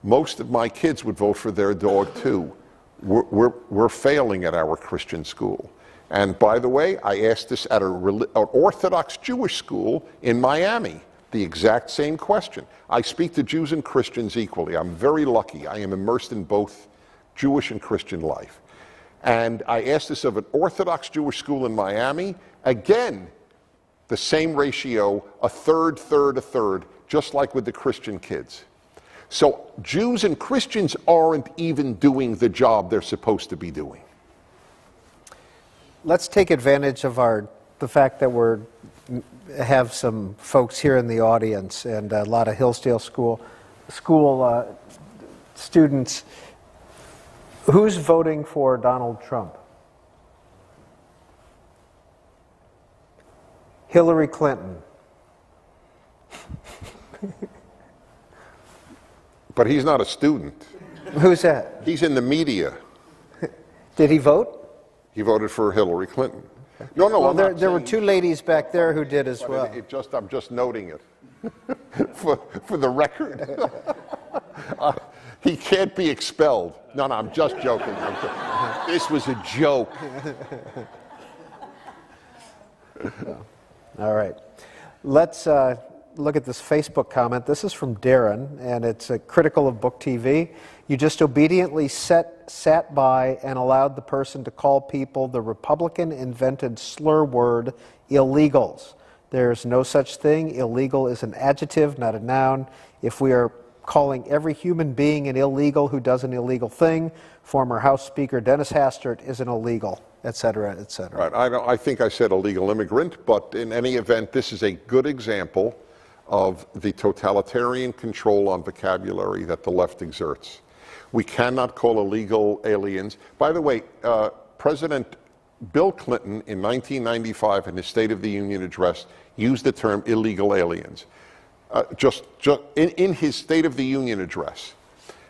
Most of my kids would vote for their dog too. We're, we're, we're failing at our Christian school. And by the way, I asked this at an Orthodox Jewish school in Miami, the exact same question. I speak to Jews and Christians equally. I'm very lucky. I am immersed in both Jewish and Christian life. And I asked this of an Orthodox Jewish school in Miami. Again, the same ratio, a third, third, a third, just like with the Christian kids. So Jews and Christians aren't even doing the job they're supposed to be doing. Let's take advantage of our the fact that we're have some folks here in the audience and a lot of Hillsdale School school uh, students. Who's voting for Donald Trump? Hillary Clinton. but he's not a student. Who's that? He's in the media. Did he vote? He voted for Hillary Clinton. No, no. Well, there, there were two ladies back there who did as well. It, it just, I'm just noting it for, for the record. uh, he can't be expelled. No, no, I'm just joking. I'm just, this was a joke. All right. Let's uh, look at this Facebook comment. This is from Darren, and it's uh, critical of Book TV. You just obediently set, sat by and allowed the person to call people the Republican invented slur word illegals. There's no such thing. Illegal is an adjective, not a noun. If we are calling every human being an illegal who does an illegal thing, former House Speaker Dennis Hastert is an illegal et cetera, et cetera. Right. I, I think I said illegal immigrant, but in any event, this is a good example of the totalitarian control on vocabulary that the left exerts. We cannot call illegal aliens. By the way, uh, President Bill Clinton in 1995 in his State of the Union address used the term illegal aliens. Uh, just, just in, in his State of the Union address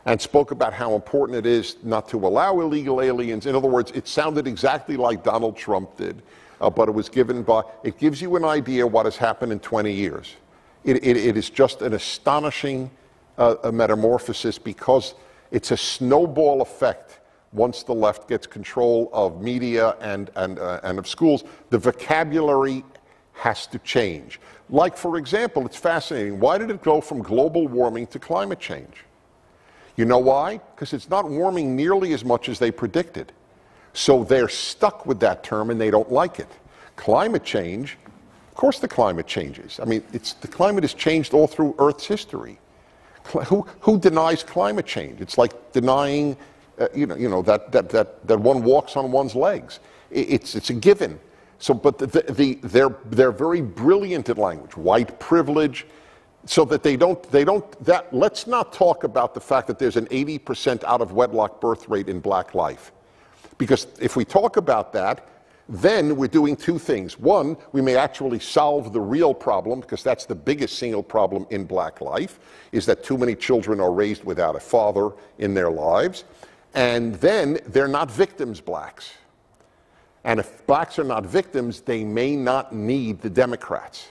and spoke about how important it is not to allow illegal aliens. In other words, it sounded exactly like Donald Trump did, uh, but it was given by, it gives you an idea what has happened in 20 years. It, it, it is just an astonishing uh, metamorphosis because it's a snowball effect once the left gets control of media and, and, uh, and of schools. The vocabulary has to change. Like, for example, it's fascinating. Why did it go from global warming to climate change? You know why? Because it's not warming nearly as much as they predicted. So they're stuck with that term and they don't like it. Climate change, of course the climate changes. I mean, it's, the climate has changed all through Earth's history. Who, who denies climate change? It's like denying, uh, you know, you know that, that, that, that one walks on one's legs. It's, it's a given. So, but the, the, they're, they're very brilliant at language, white privilege, so that they don't, they don't, that, let's not talk about the fact that there's an 80% out of wedlock birth rate in black life. Because if we talk about that, then we're doing two things. One, we may actually solve the real problem, because that's the biggest single problem in black life, is that too many children are raised without a father in their lives. And then they're not victims, blacks. And if blacks are not victims, they may not need the Democrats.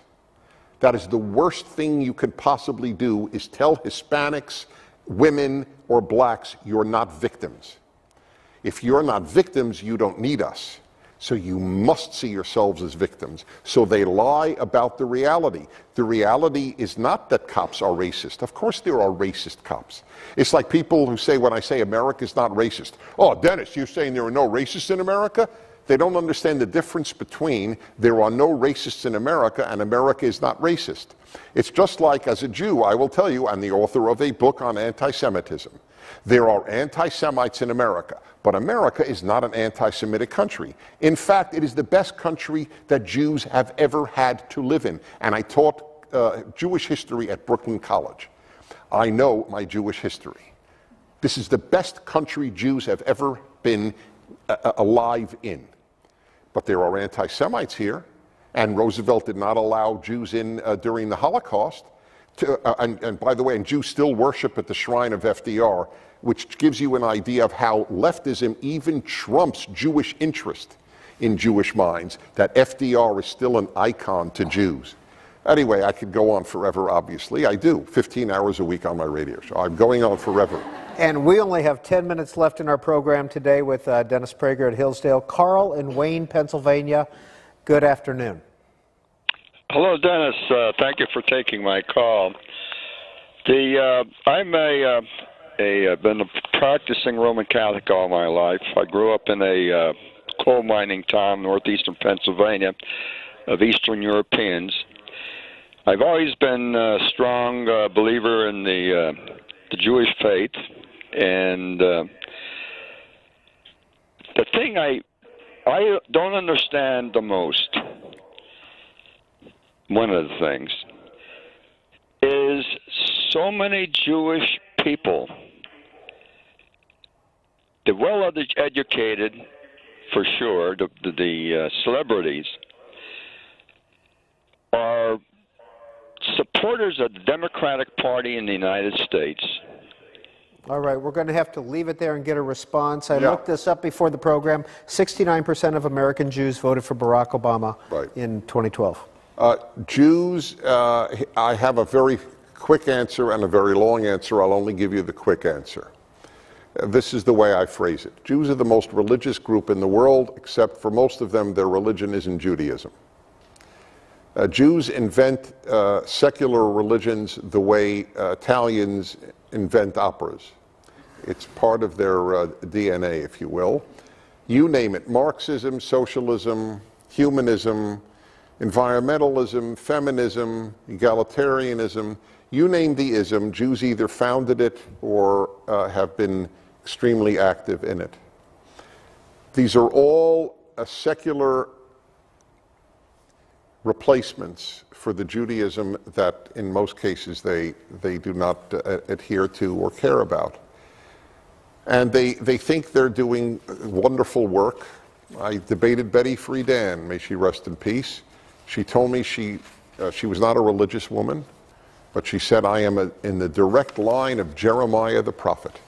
That is the worst thing you could possibly do is tell Hispanics, women, or blacks you're not victims. If you're not victims, you don't need us. So you must see yourselves as victims. So they lie about the reality. The reality is not that cops are racist. Of course, there are racist cops. It's like people who say, when I say America is not racist, oh, Dennis, you're saying there are no racists in America? They don't understand the difference between there are no racists in America and America is not racist. It's just like, as a Jew, I will tell you, I'm the author of a book on anti Semitism. There are anti Semites in America, but America is not an anti Semitic country. In fact, it is the best country that Jews have ever had to live in. And I taught uh, Jewish history at Brooklyn College. I know my Jewish history. This is the best country Jews have ever been uh, alive in. But there are anti Semites here, and Roosevelt did not allow Jews in uh, during the Holocaust. To, uh, and, and, by the way, and Jews still worship at the shrine of FDR, which gives you an idea of how leftism even trumps Jewish interest in Jewish minds, that FDR is still an icon to Jews. Anyway, I could go on forever, obviously. I do, 15 hours a week on my radio show. I'm going on forever. And we only have 10 minutes left in our program today with uh, Dennis Prager at Hillsdale. Carl in Wayne, Pennsylvania, good afternoon. Hello, Dennis. Uh, thank you for taking my call. The uh, I'm a uh, a uh, been a practicing Roman Catholic all my life. I grew up in a uh, coal mining town northeastern Pennsylvania of Eastern Europeans. I've always been a strong uh, believer in the the Jewish faith, and uh, the thing I I don't understand the most, one of the things, is so many Jewish people, the well educated, for sure, the, the, the uh, celebrities, are supporters of the Democratic Party in the United States. All right, we're going to have to leave it there and get a response. I Yeah. looked this up before the program. 69% of American Jews voted for Barack Obama Right. in 2012. Uh, Jews, uh, I have a very quick answer and a very long answer. I'll only give you the quick answer. Uh, This is the way I phrase it Jews are the most religious group in the world, except for most of them, their religion isn't Judaism. Uh, Jews invent uh, secular religions the way uh, Italians invent operas. It's part of their uh, DNA, if you will. You name it Marxism, socialism, humanism, environmentalism, feminism, egalitarianism you name the ism, Jews either founded it or uh, have been extremely active in it. These are all a secular replacements for the Judaism that, in most cases, they, they do not uh, adhere to or care about. And they, they think they're doing wonderful work. I debated Betty Friedan, may she rest in peace. She told me she, uh, she was not a religious woman, but she said, I am a, in the direct line of Jeremiah the prophet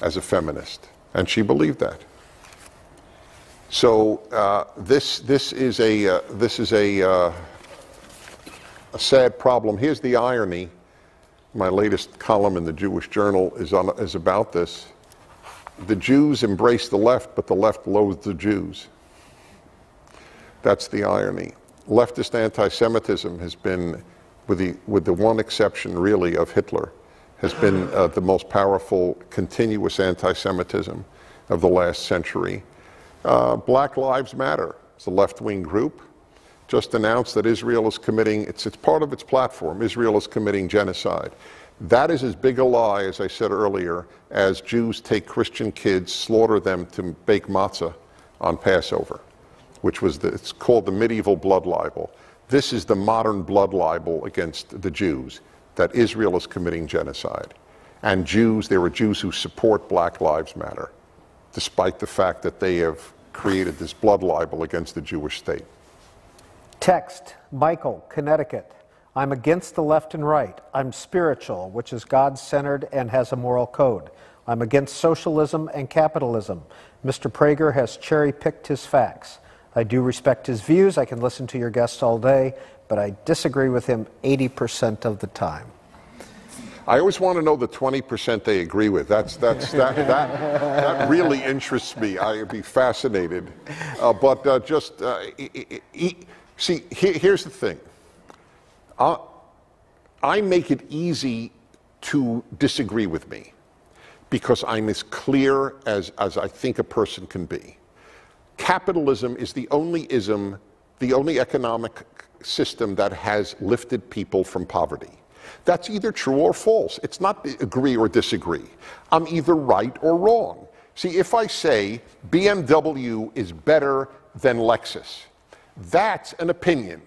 as a feminist. And she believed that. So uh, this, this is a, uh, this is a, uh, a sad problem. Here's the irony. my latest column in the Jewish Journal is, on, is about this. The Jews embrace the left, but the left loathes the Jews. That's the irony. Leftist anti Semitism has been, with the, with the one exception really of Hitler, has been uh, the most powerful continuous anti Semitism of the last century. Uh, Black Lives Matter is a left wing group. Just announced that Israel is committing, it's, it's part of its platform, Israel is committing genocide. That is as big a lie, as I said earlier, as Jews take Christian kids, slaughter them to bake matzah on Passover, which was the, it's called the medieval blood libel. This is the modern blood libel against the Jews that Israel is committing genocide. And Jews, there are Jews who support Black Lives Matter, despite the fact that they have created this blood libel against the Jewish state. Text Michael, Connecticut. I'm against the left and right. I'm spiritual, which is God centered and has a moral code. I'm against socialism and capitalism. Mr. Prager has cherry picked his facts. I do respect his views. I can listen to your guests all day, but I disagree with him 80% of the time. I always want to know the 20% they agree with. That's, that's, that, that, that really interests me. I'd be fascinated. Uh, but uh, just, uh, e- e- see, he- here's the thing. I, I make it easy to disagree with me because I'm as clear as, as I think a person can be. Capitalism is the only ism, the only economic system that has lifted people from poverty. That's either true or false. It's not agree or disagree. I'm either right or wrong. See, if I say BMW is better than Lexus, that's an opinion.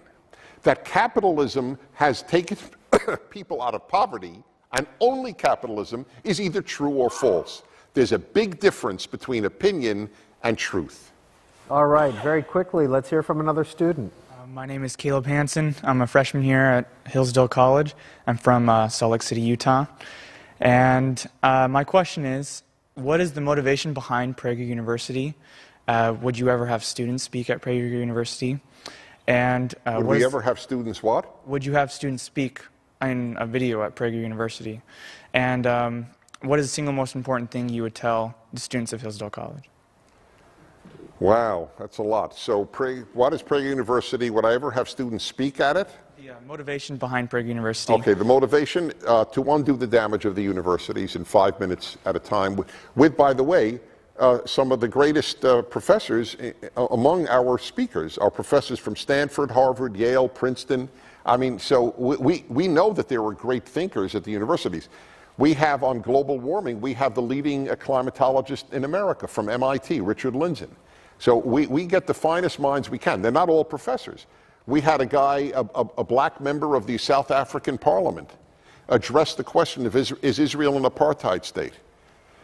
That capitalism has taken people out of poverty, and only capitalism is either true or false. There's a big difference between opinion and truth. All right, very quickly, let's hear from another student. Uh, my name is Caleb Hansen. I'm a freshman here at Hillsdale College. I'm from uh, Salt Lake City, Utah. And uh, my question is what is the motivation behind Prager University? Uh, would you ever have students speak at Prager University? And uh, Would we is- ever have students what? would you have students speak in a video at Prager University? And um, what is the single most important thing you would tell the students of Hillsdale College? Wow, that's a lot. So, Prague, what is Prague University? Would I ever have students speak at it? The uh, motivation behind Prager University. Okay, the motivation uh, to undo the damage of the universities in five minutes at a time, with, with by the way, uh, some of the greatest uh, professors uh, among our speakers are professors from Stanford, Harvard, Yale, Princeton. I mean, so we, we, we know that there are great thinkers at the universities. We have on global warming, we have the leading climatologist in America from MIT, Richard Lindzen. So we, we get the finest minds we can. They're not all professors. We had a guy, a, a, a black member of the South African parliament, address the question of is, is Israel an apartheid state?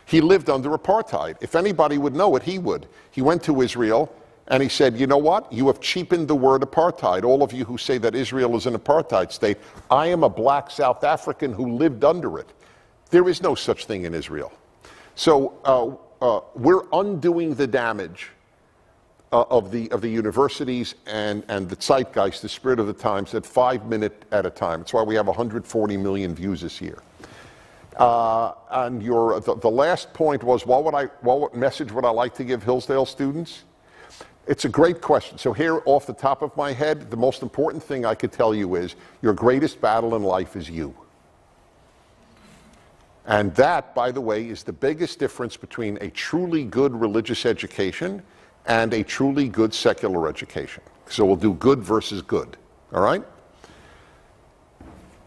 He lived under apartheid. If anybody would know it, he would. He went to Israel and he said, You know what? You have cheapened the word apartheid. All of you who say that Israel is an apartheid state, I am a black South African who lived under it. There is no such thing in Israel. So uh, uh, we're undoing the damage uh, of, the, of the universities and, and the zeitgeist, the spirit of the times, at five minute at a time. That's why we have 140 million views this year. Uh, and your, the, the last point was, what, would I, what message would I like to give Hillsdale students? It's a great question. So, here off the top of my head, the most important thing I could tell you is your greatest battle in life is you. And that, by the way, is the biggest difference between a truly good religious education and a truly good secular education. So we'll do good versus good, all right?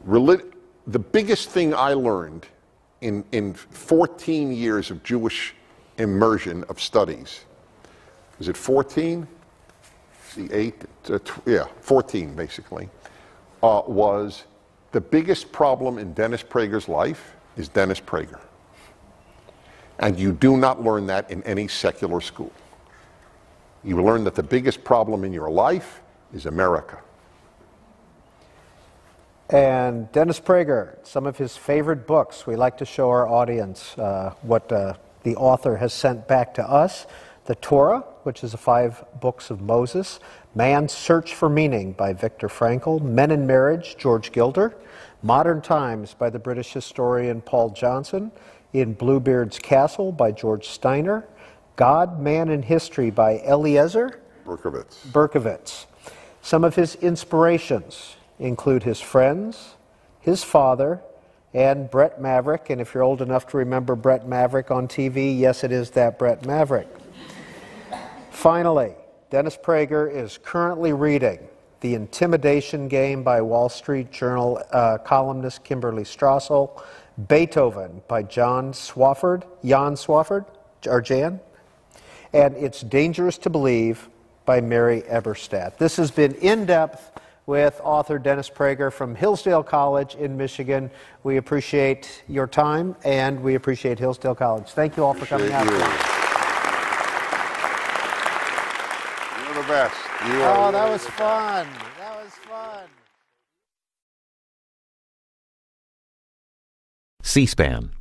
Reli- the biggest thing I learned in, in 14 years of Jewish immersion of studies, is it 14? See, eight, uh, tw- yeah, 14 basically, uh, was the biggest problem in Dennis Prager's life is Dennis Prager. And you do not learn that in any secular school. You learn that the biggest problem in your life is America. And Dennis Prager, some of his favorite books. We like to show our audience uh, what uh, the author has sent back to us. The Torah, which is the five books of Moses, Man's Search for Meaning by Viktor Frankl, Men in Marriage, George Gilder, Modern Times by the British historian Paul Johnson, In Bluebeard's Castle by George Steiner, God, Man, and History by Eliezer Berkovitz. Berkovitz. Some of his inspirations include his friends, his father, and Brett Maverick. And if you're old enough to remember Brett Maverick on TV, yes, it is that Brett Maverick. Finally, Dennis Prager is currently reading The Intimidation Game by Wall Street Journal uh, columnist Kimberly Strassel, Beethoven by John Swafford, Jan Swafford, or Jan, and It's Dangerous to Believe by Mary Eberstadt. This has been in depth with author Dennis Prager from Hillsdale College in Michigan. We appreciate your time and we appreciate Hillsdale College. Thank you all for coming out. you. You're the best. You are Oh, that was the best. fun. That was fun. C SPAN